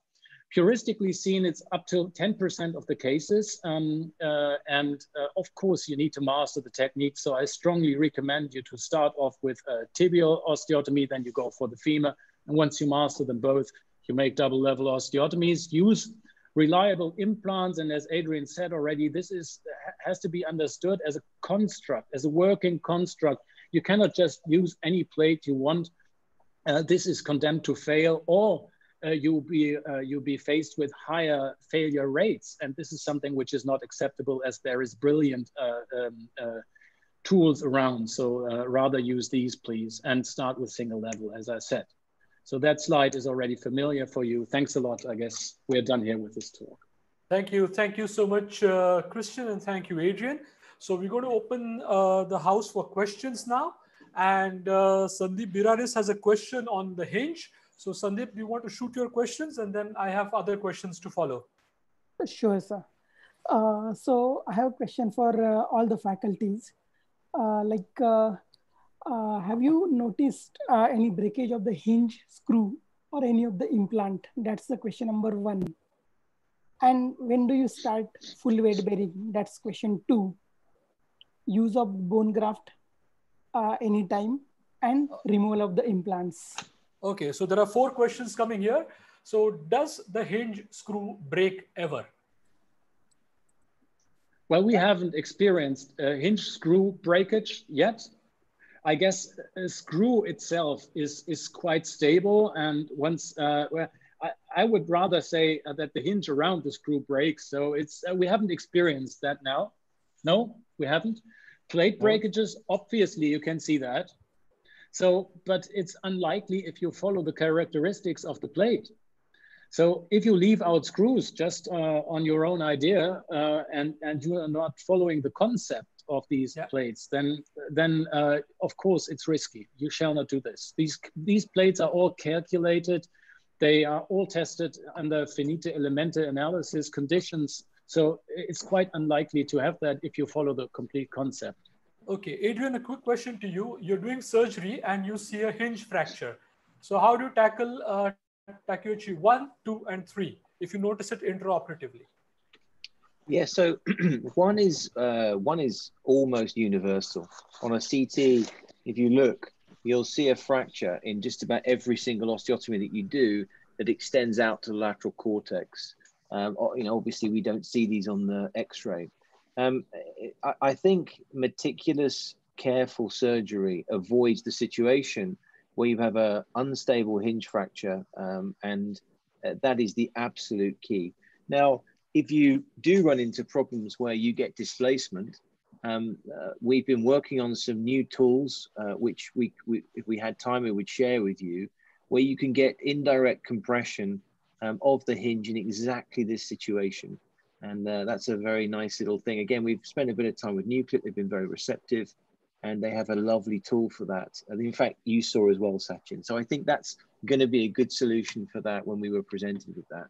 Puristically seen, it's up to 10% of the cases. Um, uh, and uh, of course, you need to master the technique. So I strongly recommend you to start off with a tibial osteotomy, then you go for the femur. And once you master them both, you make double level osteotomies. Use reliable implants. And as Adrian said already, this is has to be understood as a construct, as a working construct. You cannot just use any plate you want. Uh, this is condemned to fail or uh, you'll be uh, you'll be faced with higher failure rates, and this is something which is not acceptable as there is brilliant uh, um, uh, tools around. So uh, rather use these, please, and start with single level, as I said. So that slide is already familiar for you. Thanks a lot. I guess we're done here with this talk. Thank you. Thank you so much, uh, Christian, and thank you, Adrian. So we're going to open the house for questions now. And Sandeep Biraris has a question on the hinge. So Sandeep, do you want to shoot your questions? And then I have other questions to follow. Sure, sir. Uh, so I have a question for uh, all the faculties. Uh, like, uh, uh, have you noticed any breakage of the hinge screw or any of the implant? That's the question number one. And when do you start full weight bearing? That's question two. Use of bone graft uh, anytime and removal of the implants. Okay, so there are four questions coming here. So does the hinge screw break ever? Well, we haven't experienced a hinge screw breakage yet. I guess a screw itself is, is quite stable. And once, uh, well, I, I would rather say that the hinge around the screw breaks. So it's, uh, we haven't experienced that now. No, we haven't. Plate breakages, obviously you can see that. So, but it's unlikely if you follow the characteristics of the plate. So if you leave out screws just uh, on your own idea uh, and, and you are not following the concept of these yeah. plates, then, then uh, of course it's risky. You shall not do this. These, these plates are all calculated. They are all tested under finite elemente analysis conditions so it's quite unlikely to have that if you follow the complete concept. Okay, Adrian, a quick question to you. You're doing surgery and you see a hinge fracture. So how do you tackle uh, Takeuchi 1, 2, and 3 if you notice it intraoperatively? Yeah, so one is uh, one is almost universal. On a CT, if you look, you'll see a fracture in just about every single osteotomy that you do that extends out to the lateral cortex. Um, you know, obviously we don't see these on the X-ray. Um, I, I, think meticulous, careful surgery avoids the situation where you have a unstable hinge fracture, um, and uh, that is the absolute key. Now, if you do run into problems where you get displacement, um, uh, we've been working on some new tools, uh, which we, we, if we had time, we would share with you, where you can get indirect compression um, of the hinge in exactly this situation. And uh, that's a very nice little thing. Again, we've spent a bit of time with Newclip. They've been very receptive and they have a lovely tool for that. And in fact, you saw as well, Sachin. So I think that's going to be a good solution for that when we were presented with that.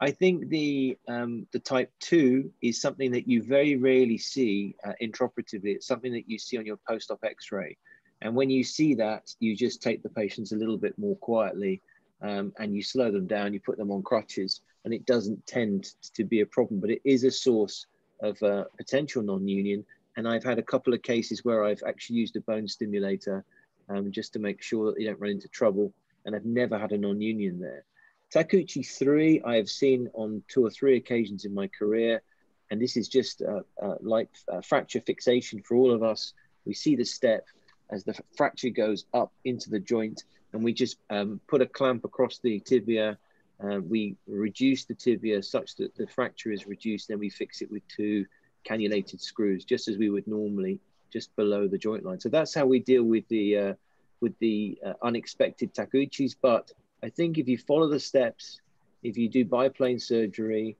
I think the um, the type two is something that you very rarely see uh, intraoperatively. It's something that you see on your post-op X-ray, and when you see that, you just take the patients a little bit more quietly um, and you slow them down, you put them on crutches, and it doesn't tend to be a problem, but it is a source of uh, potential non-union. And I've had a couple of cases where I've actually used a bone stimulator um, just to make sure that you don't run into trouble. And I've never had a non-union there. Takeuchi 3, I have seen on two or three occasions in my career. And this is just uh, uh, like fracture fixation for all of us. We see the step as the fracture goes up into the joint and we just um, put a clamp across the tibia. Uh, we reduce the tibia such that the fracture is reduced. Then we fix it with two cannulated screws, just as we would normally, just below the joint line. So that's how we deal with the uh, with the uh, unexpected Takeuchis. But I think if you follow the steps, if you do biplane surgery,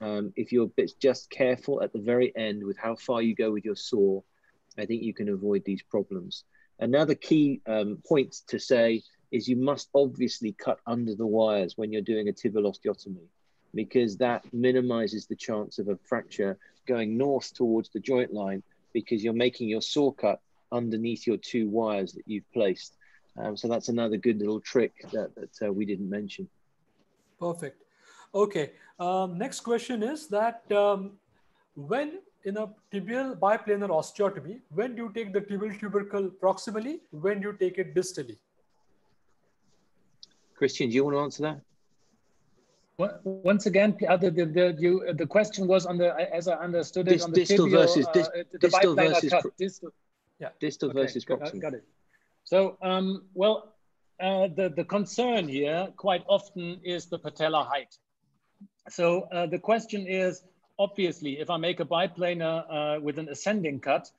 um, if you're just careful at the very end with how far you go with your saw, I think you can avoid these problems. Another key um, point to say is you must obviously cut under the wires when you're doing a tibial osteotomy because that minimizes the chance of a fracture going north towards the joint line because you're making your saw cut underneath your two wires that you've placed. Um, so that's another good little trick that, that uh, we didn't mention. Perfect. Okay. Um, next question is that um, when in a tibial biplanar osteotomy, when do you take the tibial tubercle proximally? When do you take it distally? Christian, do you want to answer that? once again, uh, the, the, the, you, the question was on the, as I understood it, Dis, on the distal tibial, versus, dis, uh, distal versus, cut, distal, yeah. distal okay, versus proximal. Got it. So, um, well, uh, the, the concern here quite often is the patella height. So uh, the question is, obviously, if I make a biplanar uh, with an ascending cut,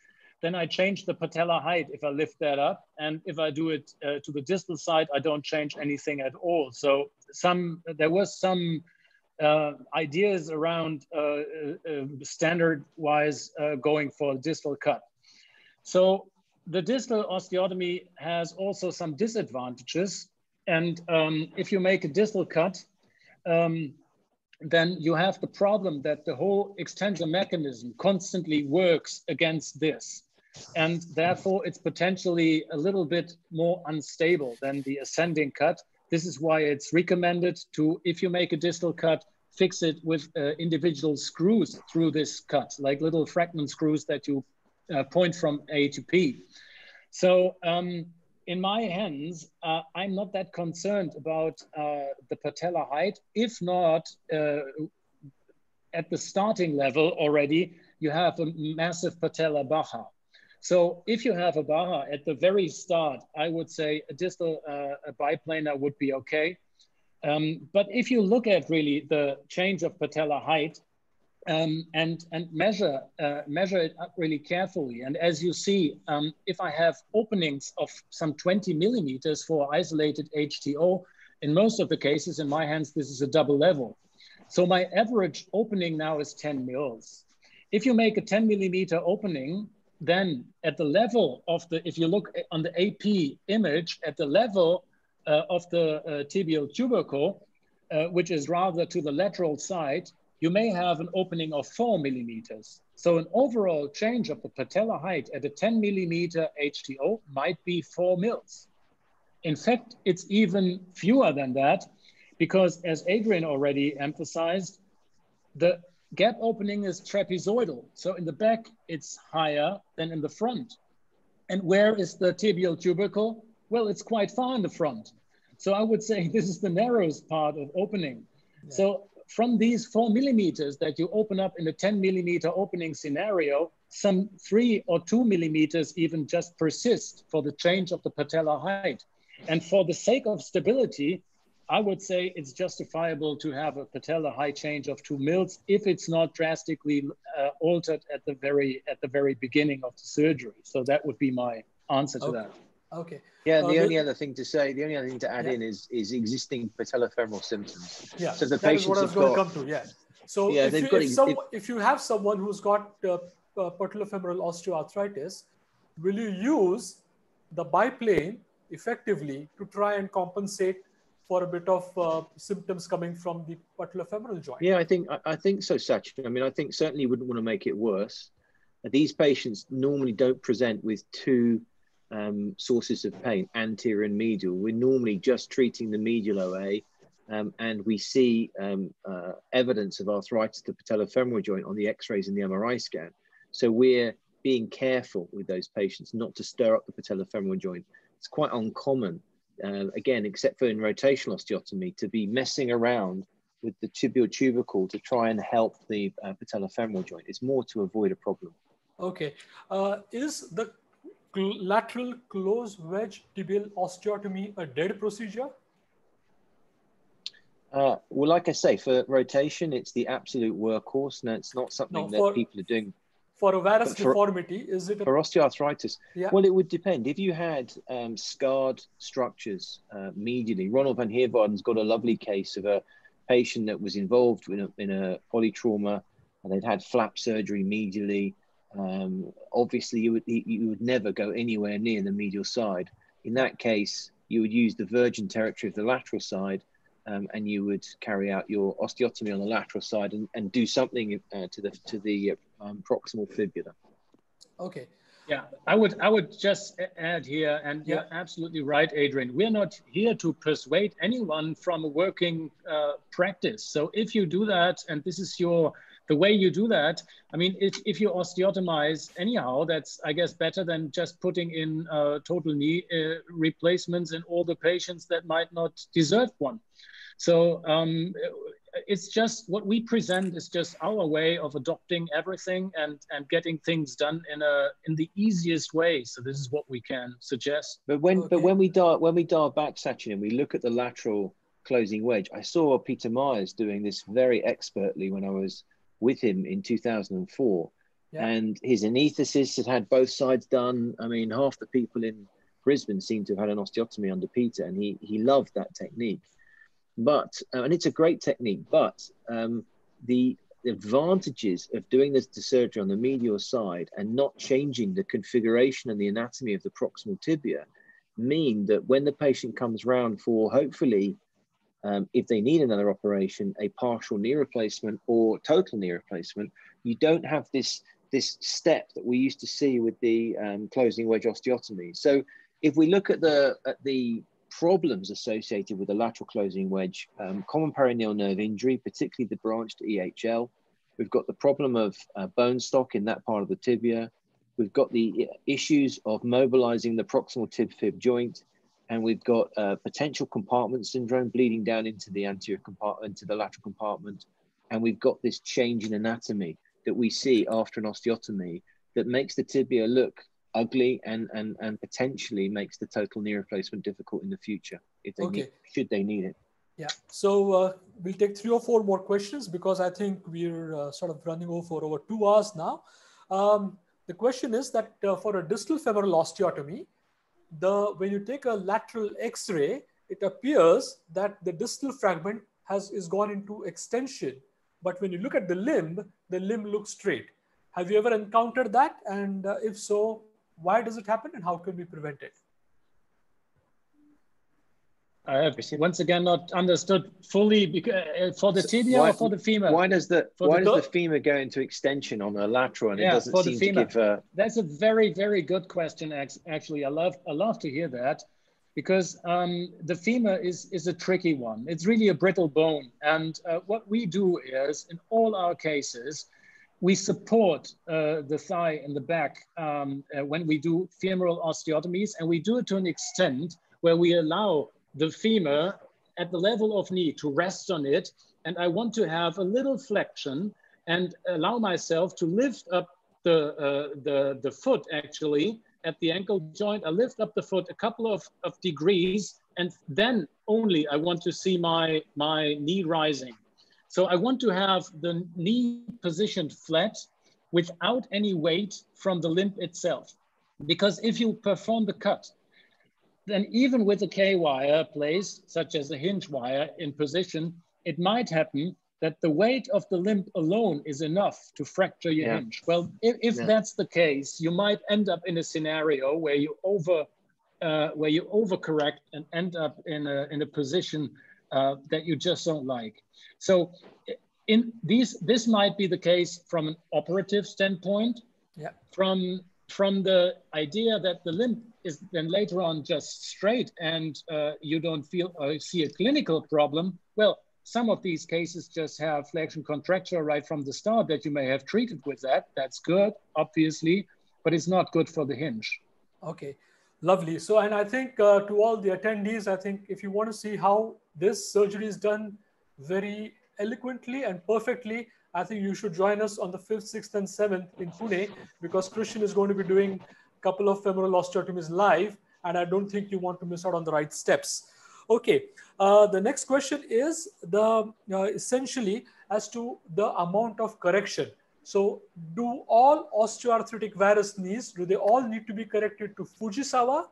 then I change the patella height if I lift that up. And if I do it uh, to the distal side, I don't change anything at all. So some there was some uh, ideas around uh, uh, uh standard-wise uh, going for distal cut. So the distal osteotomy has also some disadvantages. And um, if you make a distal cut, um, then you have the problem that the whole extensor mechanism constantly works against this. And therefore, it's potentially a little bit more unstable than the ascending cut. This is why it's recommended to, if you make a distal cut, fix it with uh, individual screws through this cut, like little fragment screws that you uh, point from A to P. So um, in my hands, uh, I'm not that concerned about uh, the patella height. If not, uh, at the starting level already, you have a massive patella baja. So if you have a baja at the very start, I would say a distal uh, a biplanar would be okay. Um, but if you look at really the change of patella height um, and, and measure, uh, measure it up really carefully, and as you see, um, if I have openings of some 20 millimeters for isolated HTO, in most of the cases in my hands, this is a double level. So my average opening now is 10 mils. If you make a 10 millimeter opening, then at the level of the, if you look on the AP image, at the level uh, of the uh, tibial tubercle, uh, which is rather to the lateral side, you may have an opening of four millimeters. So an overall change of the patella height at a 10 millimeter HTO might be four mils. In fact, it's even fewer than that because as Adrian already emphasized, the gap opening is trapezoidal. So in the back, it's higher than in the front. And where is the tibial tubercle? Well, it's quite far in the front. So I would say this is the narrowest part of opening. Yeah. So from these four millimeters that you open up in a 10 millimeter opening scenario, some three or two millimeters even just persist for the change of the patella height. And for the sake of stability, I would say it's justifiable to have a patella high change of two mils if it's not drastically uh, altered at the very at the very beginning of the surgery. So that would be my answer to okay. that. Okay. Yeah, the uh, only other thing to say, the only other thing to add yeah. in is is existing patellofemoral symptoms. Yeah. So the that patients is what I was going got, to come to. Yeah. So yeah, if, you, got, if, some, if, if, you have someone who's got uh, uh, patellofemoral osteoarthritis, will you use the biplane effectively to try and compensate for a bit of uh, symptoms coming from the patellofemoral joint? Yeah, I think I, I think so, Sachin. I mean, I think certainly wouldn't want to make it worse. These patients normally don't present with two um, sources of pain, anterior and medial. We're normally just treating the medial OA, um, and we see um, uh, evidence of arthritis of the patellofemoral joint on the X-rays and the MRI scan. So we're being careful with those patients not to stir up the patellofemoral joint. It's quite uncommon, uh, again, except for in rotational osteotomy, to be messing around with the tibial tubercle to try and help the uh, patellofemoral joint. It's more to avoid a problem. Okay. Uh, is the lateral closed wedge tibial osteotomy a dead procedure? Uh, well, like I say, for rotation, it's the absolute workhorse. and it's not something no, that people are doing. For a varus for, deformity, is it? A... For osteoarthritis, yeah. well, it would depend. If you had um, scarred structures uh, medially, Ronald van Heerwaarden's got a lovely case of a patient that was involved in a, in a polytrauma and they'd had flap surgery medially um, obviously, you would you would never go anywhere near the medial side. In that case, you would use the virgin territory of the lateral side, um, and you would carry out your osteotomy on the lateral side and, and do something uh, to the to the um, proximal fibula. Okay. Yeah, I would I would just add here, and yeah. you're absolutely right, Adrian. We're not here to persuade anyone from a working uh, practice. So if you do that, and this is your the way you do that, I mean, if, if you osteotomize anyhow, that's, I guess, better than just putting in uh, total knee uh, replacements in all the patients that might not deserve one. So um, it's just what we present is just our way of adopting everything and and getting things done in a in the easiest way. So this is what we can suggest. But when okay. but when we dial when we dial back Sachin and we look at the lateral closing wedge, I saw Peter Myers doing this very expertly when I was with him in 2004. Yeah. And his anaesthetist had had both sides done. I mean, half the people in Brisbane seemed to have had an osteotomy under Peter, and he he loved that technique. But uh, and it's a great technique, but um, the advantages of doing this to surgery on the medial side and not changing the configuration and the anatomy of the proximal tibia mean that when the patient comes round for hopefully um, if they need another operation a partial knee replacement or total knee replacement you don't have this this step that we used to see with the um, closing wedge osteotomy. So if we look at the at the problems associated with the lateral closing wedge, um, common peroneal nerve injury, particularly the branched EHL. We've got the problem of uh, bone stock in that part of the tibia. We've got the issues of mobilizing the proximal tib fib joint. And we've got uh, potential compartment syndrome bleeding down into the anterior compartment, into the lateral compartment. And we've got this change in anatomy that we see after an osteotomy that makes the tibia look ugly and, and, and potentially makes the total knee replacement difficult in the future if they okay. need, should they need it. Yeah, so uh, we'll take three or four more questions because I think we're uh, sort of running over for over two hours now. Um, the question is that uh, for a distal femoral osteotomy, the when you take a lateral X-ray, it appears that the distal fragment has is gone into extension. But when you look at the limb, the limb looks straight. Have you ever encountered that? And uh, if so, why does it happen and how can we prevent it? I have once again not understood fully because, uh, for the tibia why, or for the femur. Why does the for why the does the femur go into extension on the lateral and yeah, it doesn't seem to give? A... That's a very very good question. Actually, I love I love to hear that because um, the femur is is a tricky one. It's really a brittle bone, and uh, what we do is in all our cases we support uh, the thigh and the back um, uh, when we do femoral osteotomies, and we do it to an extent where we allow the femur at the level of knee to rest on it. And I want to have a little flexion and allow myself to lift up the, uh, the, the foot actually at the ankle joint. I lift up the foot a couple of, of degrees, and then only I want to see my, my knee rising. So I want to have the knee positioned flat without any weight from the limb itself. Because if you perform the cut, then even with a K-wire placed, such as a hinge wire in position, it might happen that the weight of the limb alone is enough to fracture your yeah. hinge. Well, if, if yeah. that's the case, you might end up in a scenario where you over uh, where you overcorrect and end up in a, in a position uh, that you just don't like. So in these, this might be the case from an operative standpoint. Yeah. From from the idea that the limb is then later on just straight and uh, you don't feel or uh, see a clinical problem. Well, some of these cases just have flexion contracture right from the start that you may have treated with that. That's good, obviously, but it's not good for the hinge. Okay, lovely. So, and I think uh, to all the attendees, I think if you want to see how this surgery is done very eloquently and perfectly. I think you should join us on the 5th, 6th, and 7th in Pune because Christian is going to be doing a couple of femoral osteotomies live, and I don't think you want to miss out on the right steps. Okay, uh, the next question is the uh, essentially as to the amount of correction. So, do all osteoarthritic varus knees do they all need to be corrected to Fujisawa,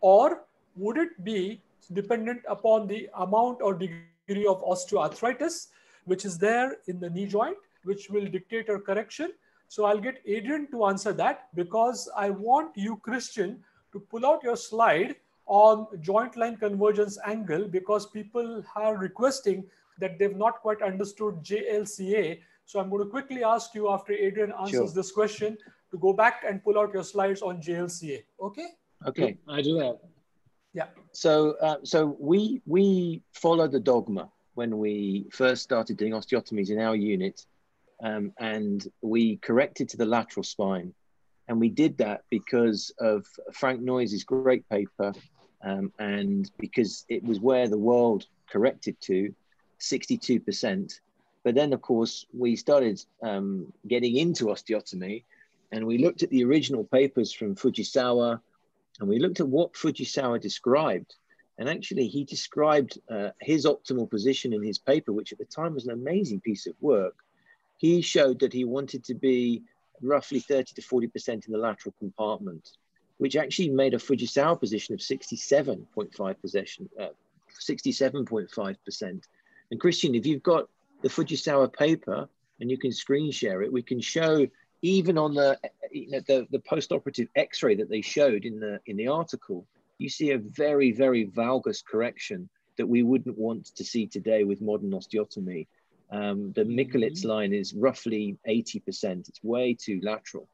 or would it be dependent upon the amount or degree of osteoarthritis, which is there in the knee joint, which will dictate a correction. So I'll get Adrian to answer that because I want you, Christian, to pull out your slide on joint line convergence angle because people are requesting that they've not quite understood JLCA. So I'm going to quickly ask you after Adrian answers sure. this question to go back and pull out your slides on JLCA. Okay? Okay, I do that. Yeah. So, uh, so we we follow the dogma when we first started doing osteotomies in our unit, um, and we corrected to the lateral spine, and we did that because of Frank Noyes' great paper, um, and because it was where the world corrected to 62%, but then, of course, we started um, getting into osteotomy and we looked at the original papers from Fujisawa and we looked at what Fujisawa described. And actually, he described uh, his optimal position in his paper, which at the time was an amazing piece of work. He showed that he wanted to be roughly 30 to 40% in the lateral compartment, which actually made a Fujisawa position of 67.5 possession, uh, 67.5%. And Christian, if you've got the Fujisawa paper and you can screen share it, we can show even on the you know, the, the post-operative X-ray that they showed in the in the article, you see a very very valgus correction that we wouldn't want to see today with modern osteotomy. Um, the Mikulicz mm-hmm. line is roughly 80%. It's way too lateral.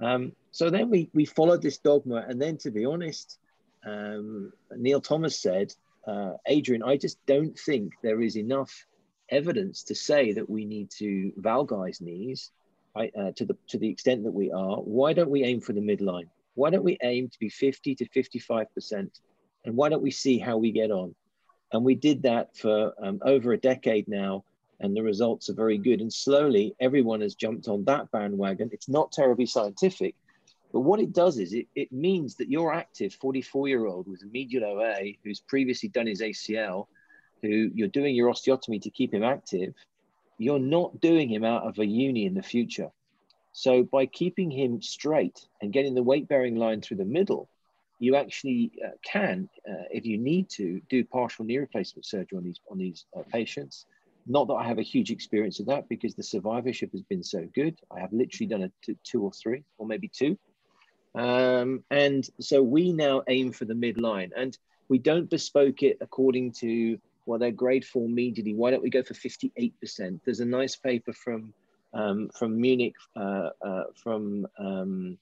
Um, so then we, we followed this dogma. And then to be honest, um, Neil Thomas said, uh, Adrian, I just don't think there is enough evidence to say that we need to valgize knees uh, to the to the extent that we are. Why don't we aim for the midline? Why don't we aim to be 50 to 55 percent? And why don't we see how we get on? And we did that for um, over a decade now, and the results are very good. And slowly, everyone has jumped on that bandwagon. It's not terribly scientific, but what it does is it, it means that your active 44 year old with a medial OA who's previously done his ACL who you're doing your osteotomy to keep him active, you're not doing him out of a uni in the future. So by keeping him straight and getting the weight bearing line through the middle, you actually uh, can, uh, if you need to, do partial knee replacement surgery on these on these uh, patients. Not that I have a huge experience of that because the survivorship has been so good. I have literally done a two, two or three, or maybe two. Um, and so we now aim for the midline, and we don't bespoke it according to well, they're grade four immediately. Why don't we go for 58%? There's a nice paper from um, from Munich, uh, uh, from um,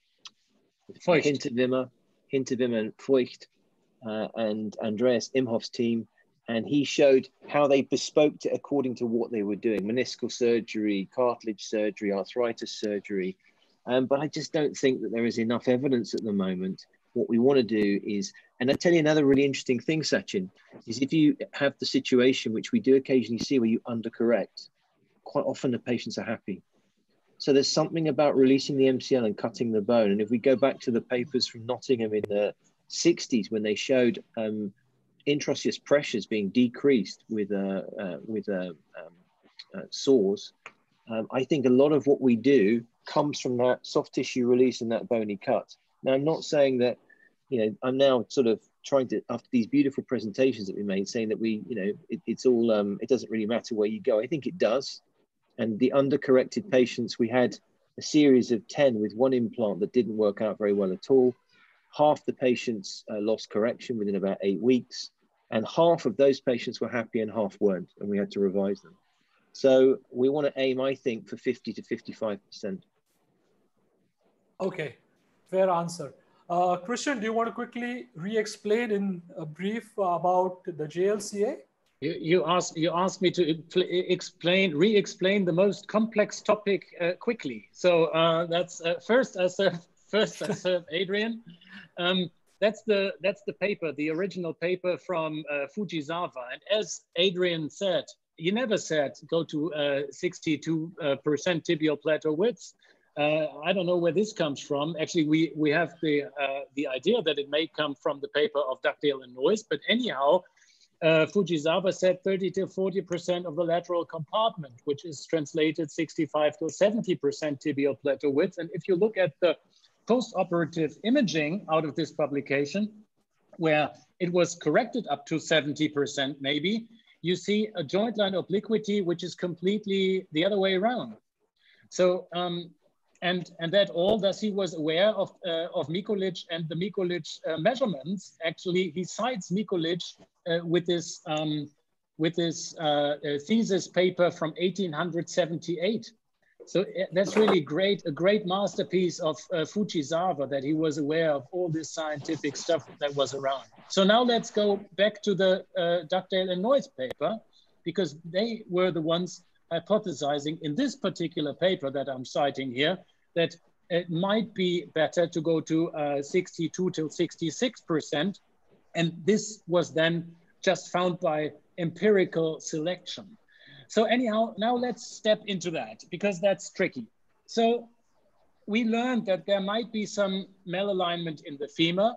Hinterwimmer, Hinterwimmer and Feucht, uh, and Andreas Imhoff's team. And he showed how they bespoked it according to what they were doing meniscal surgery, cartilage surgery, arthritis surgery. Um, but I just don't think that there is enough evidence at the moment what we want to do is, and I tell you another really interesting thing, Sachin, is if you have the situation which we do occasionally see where you undercorrect, quite often the patients are happy. So there's something about releasing the MCL and cutting the bone. And if we go back to the papers from Nottingham in the 60s when they showed um, intraosseous pressures being decreased with uh, uh, with uh, um, uh, saws, um, I think a lot of what we do comes from that soft tissue release and that bony cut. Now, I'm not saying that, you know, I'm now sort of trying to, after these beautiful presentations that we made, saying that we, you know, it, it's all, um, it doesn't really matter where you go. I think it does. And the undercorrected patients, we had a series of 10 with one implant that didn't work out very well at all. Half the patients uh, lost correction within about eight weeks. And half of those patients were happy and half weren't, and we had to revise them. So we want to aim, I think, for 50 to 55%. Okay, fair answer. Uh, Christian, do you want to quickly re-explain in a brief about the JLCA? You, you asked you asked me to explain re-explain the most complex topic uh, quickly. So uh, that's uh, first I serve first I serve Adrian. Um, that's the that's the paper, the original paper from uh, Fujisawa. And as Adrian said, you never said go to 62% uh, tibial plateau width. Uh, I don't know where this comes from. Actually, we, we have the, uh, the idea that it may come from the paper of Dugdale and Noyes, but anyhow, uh, Fujisawa said 30 to 40% of the lateral compartment, which is translated 65 to 70% tibial plateau width. And if you look at the post-operative imaging out of this publication, where it was corrected up to 70% maybe, you see a joint line obliquity, which is completely the other way around. So um, and, and that all thus he was aware of, uh, of Mikulicz and the Mikulicz uh, measurements. Actually, he cites Mikulicz uh, with this, um, with this uh, uh, thesis paper from 1878. So uh, that's really great, a great masterpiece of Fujisawa that he was aware of all this scientific stuff that was around. So now let's go back to the Dugdale and Noyes paper because they were the ones hypothesizing in this particular paper that I'm citing here that it might be better to go to uh, 62 till 66%. And this was then just found by empirical selection. So anyhow, now let's step into that because that's tricky. So we learned that there might be some malalignment in the femur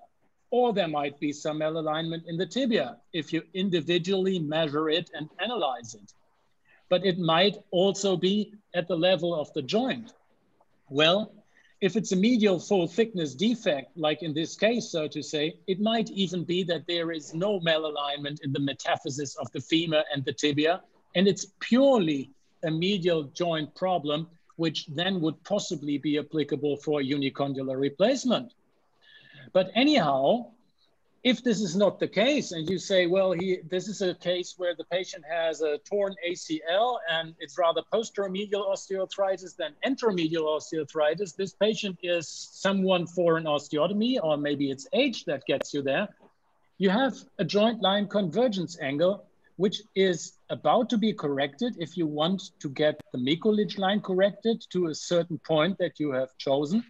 or there might be some malalignment in the tibia if you individually measure it and analyze it. But it might also be at the level of the joint. Well, if it's a medial full thickness defect, like in this case, so to say, it might even be that there is no malalignment in the metaphysis of the femur and the tibia, and it's purely a medial joint problem, which then would possibly be applicable for unicondylar replacement. But anyhow, if this is not the case and you say, well, he, this is a case where the patient has a torn ACL and it's rather posteromedial osteoarthritis than anteromedial osteoarthritis, this patient is someone for an osteotomy or maybe it's age that gets you there. You have a joint line convergence angle, which is about to be corrected if you want to get the Mikulicz line corrected to a certain point that you have chosen.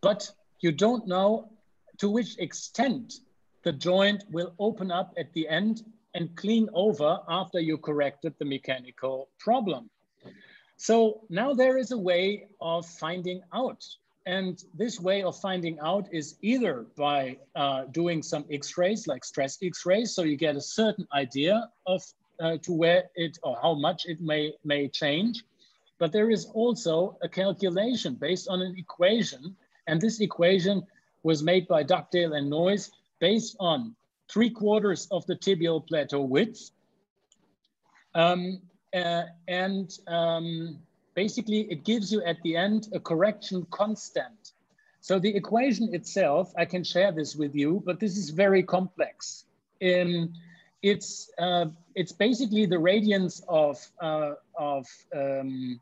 But you don't know to which extent the joint will open up at the end and clean over after you corrected the mechanical problem. So now there is a way of finding out. And this way of finding out is either by uh, doing some x-rays, like stress x-rays, so you get a certain idea of uh, to where it or how much it may, may change. But there is also a calculation based on an equation. And this equation was made by Dugdale and Noyes based on three quarters of the tibial plateau width. Um, uh, and um, basically it gives you at the end a correction constant. So the equation itself, I can share this with you, but this is very complex. Um, it's, uh, it's basically the radiance of, uh, of, um,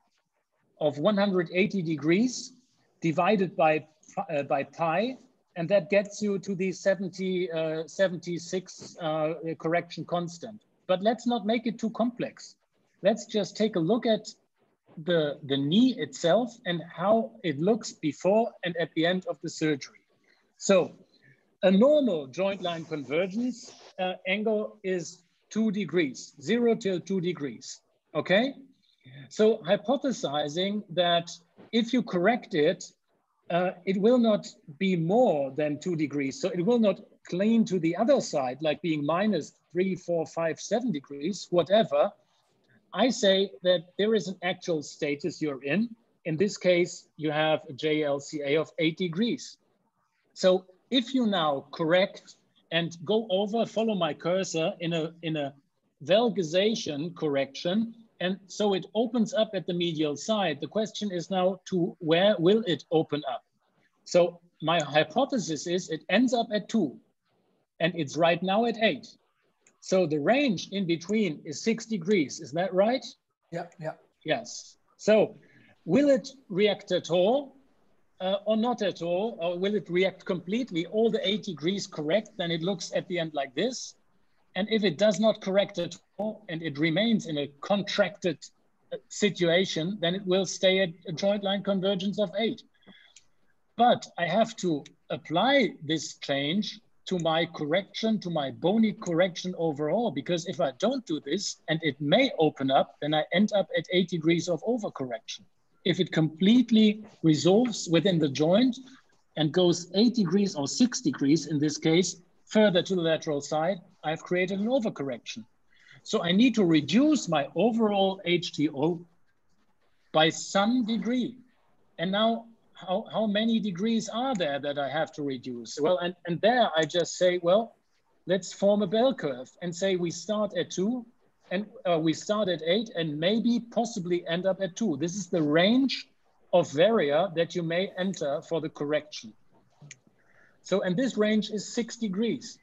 of 180 degrees divided by, uh, by pi and that gets you to the 70, uh, 76 uh, correction constant. But let's not make it too complex. Let's just take a look at the, the knee itself and how it looks before and at the end of the surgery. So a normal joint line convergence uh, angle is two degrees, zero till two degrees, okay? So hypothesizing that if you correct it uh, it will not be more than two degrees. So it will not clean to the other side, like being minus three, four, five, seven degrees, whatever. I say that there is an actual status you're in. In this case, you have a JLCA of eight degrees. So if you now correct and go over, follow my cursor in a, in a valgization correction, and so it opens up at the medial side. The question is now to where will it open up? So my hypothesis is it ends up at two and it's right now at eight. So the range in between is six degrees. Is that right? Yeah, yeah. Yes. So will it react at all uh, or not at all? Or will it react completely? All the eight degrees correct, then it looks at the end like this. And if it does not correct at all and it remains in a contracted uh, situation, then it will stay at a joint line convergence of eight. But I have to apply this change to my correction, to my bony correction overall, because if I don't do this and it may open up, then I end up at eight degrees of overcorrection. If it completely resolves within the joint and goes eight degrees or six degrees in this case, further to the lateral side, I've created an overcorrection. So I need to reduce my overall HTO by some degree. And now how, how many degrees are there that I have to reduce? Well, and, and there I just say, well, let's form a bell curve and say we start at two and uh, we start at eight and maybe possibly end up at two. This is the range of varia that you may enter for the correction. So, and this range is six degrees.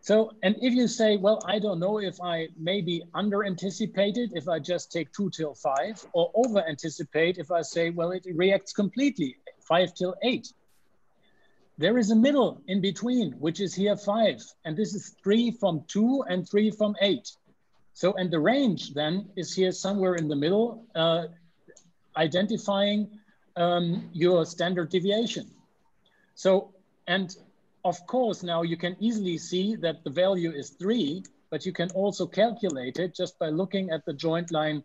So, and if you say, well, I don't know if I maybe under anticipated if I just take two till five, or over anticipate if I say, well, it reacts completely, five till eight. There is a middle in between, which is here five, and this is three from two and three from eight. So, and the range then is here somewhere in the middle, uh, identifying um, your standard deviation. So, and of course, now you can easily see that the value is three, but you can also calculate it just by looking at the joint line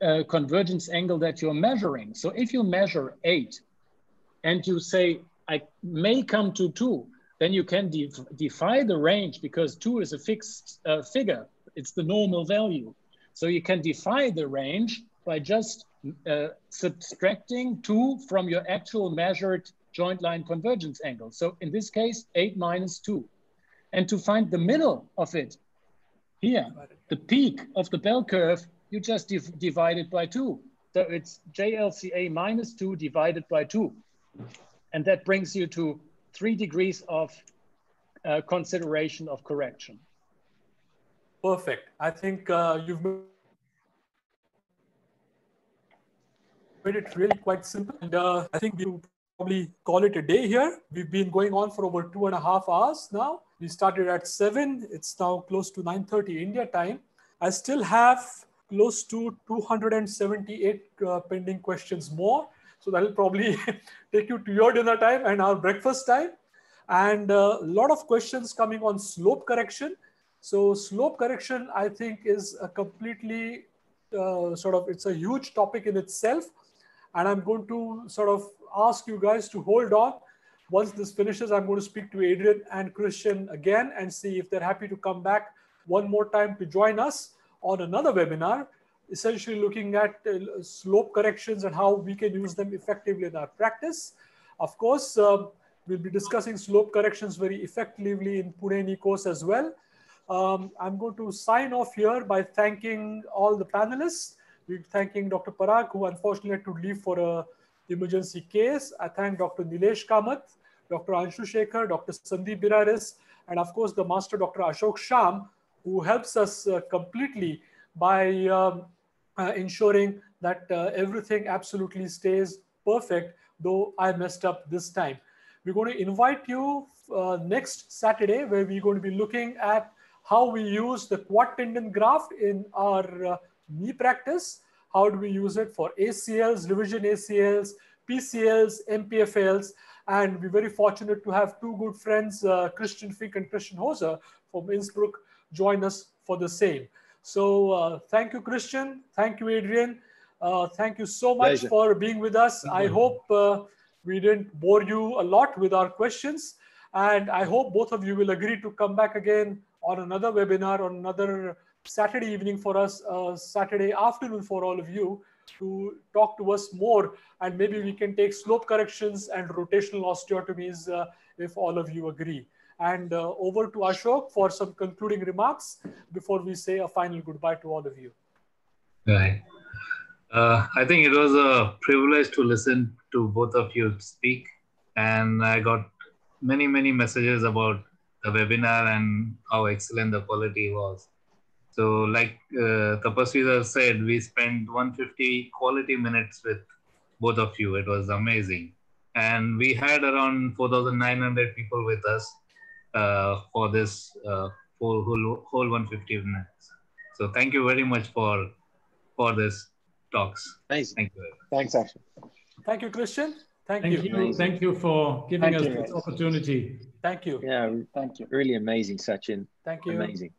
uh, convergence angle that you're measuring. So if you measure eight and you say, I may come to two, then you can def defy the range because two is a fixed uh, figure. It's the normal value. So you can defy the range by just uh, subtracting two from your actual measured joint line convergence angle. So in this case, eight minus two. And to find the middle of it, here, the peak of the bell curve, you just div divide it by two. So it's JLCA minus two divided by two. And that brings you to three degrees of uh, consideration of correction. Perfect. I think uh, you've made it really quite simple. And uh, I think we probably call it a day here. We've been going on for over two and a half hours now. We started at seven. It's now close to 9.30 India time. I still have close to 278 uh, pending questions more. So that'll probably take you to your dinner time and our breakfast time. And a uh, lot of questions coming on slope correction. So slope correction, I think, is a completely uh, sort of, it's a huge topic in itself. And I'm going to sort of ask you guys to hold on. Once this finishes, I'm going to speak to Adrian and Christian again and see if they're happy to come back one more time to join us on another webinar, essentially looking at uh, slope corrections and how we can use them effectively in our practice. Of course, uh, we'll be discussing slope corrections very effectively in Pune course as well. Um, I'm going to sign off here by thanking all the panelists we're thanking Dr. Parag, who unfortunately had to leave for a emergency case. I thank Dr. Nilesh Kamath, Dr. Anshu Shekhar, Dr. Sandeep Biraris, and of course the master Dr. Ashok Shyam, who helps us uh, completely by um, uh, ensuring that uh, everything absolutely stays perfect, though I messed up this time. We're going to invite you uh, next Saturday, where we're going to be looking at how we use the quad tendon graft in our uh, knee practice. How do we use it for ACLs, revision ACLs, PCLs, MPFLs, and we're very fortunate to have two good friends, uh, Christian Fink and Christian Hoser from Innsbruck, join us for the same. So uh, thank you, Christian. Thank you, Adrian. Uh, thank you so much Pleasure. for being with us. I hope uh, we didn't bore you a lot with our questions. And I hope both of you will agree to come back again on another webinar, on another Saturday evening for us, uh, Saturday afternoon for all of you to talk to us more. And maybe we can take slope corrections and rotational osteotomies uh, if all of you agree. And uh, over to Ashok for some concluding remarks before we say a final goodbye to all of you. Right. Uh, I think it was a privilege to listen to both of you speak. And I got many, many messages about the webinar and how excellent the quality was. So like uh, Tapasvi said, we spent 150 quality minutes with both of you. It was amazing. And we had around 4,900 people with us uh, for this uh, whole, whole, whole 150 minutes. So thank you very much for for this talks. Amazing. Thank you. Thanks, Ashley. Thank you, Christian. Thank, thank you. you. Thank you for giving thank us you. this opportunity. Thank you. Yeah, thank you. Really amazing, Sachin. Thank you. Amazing.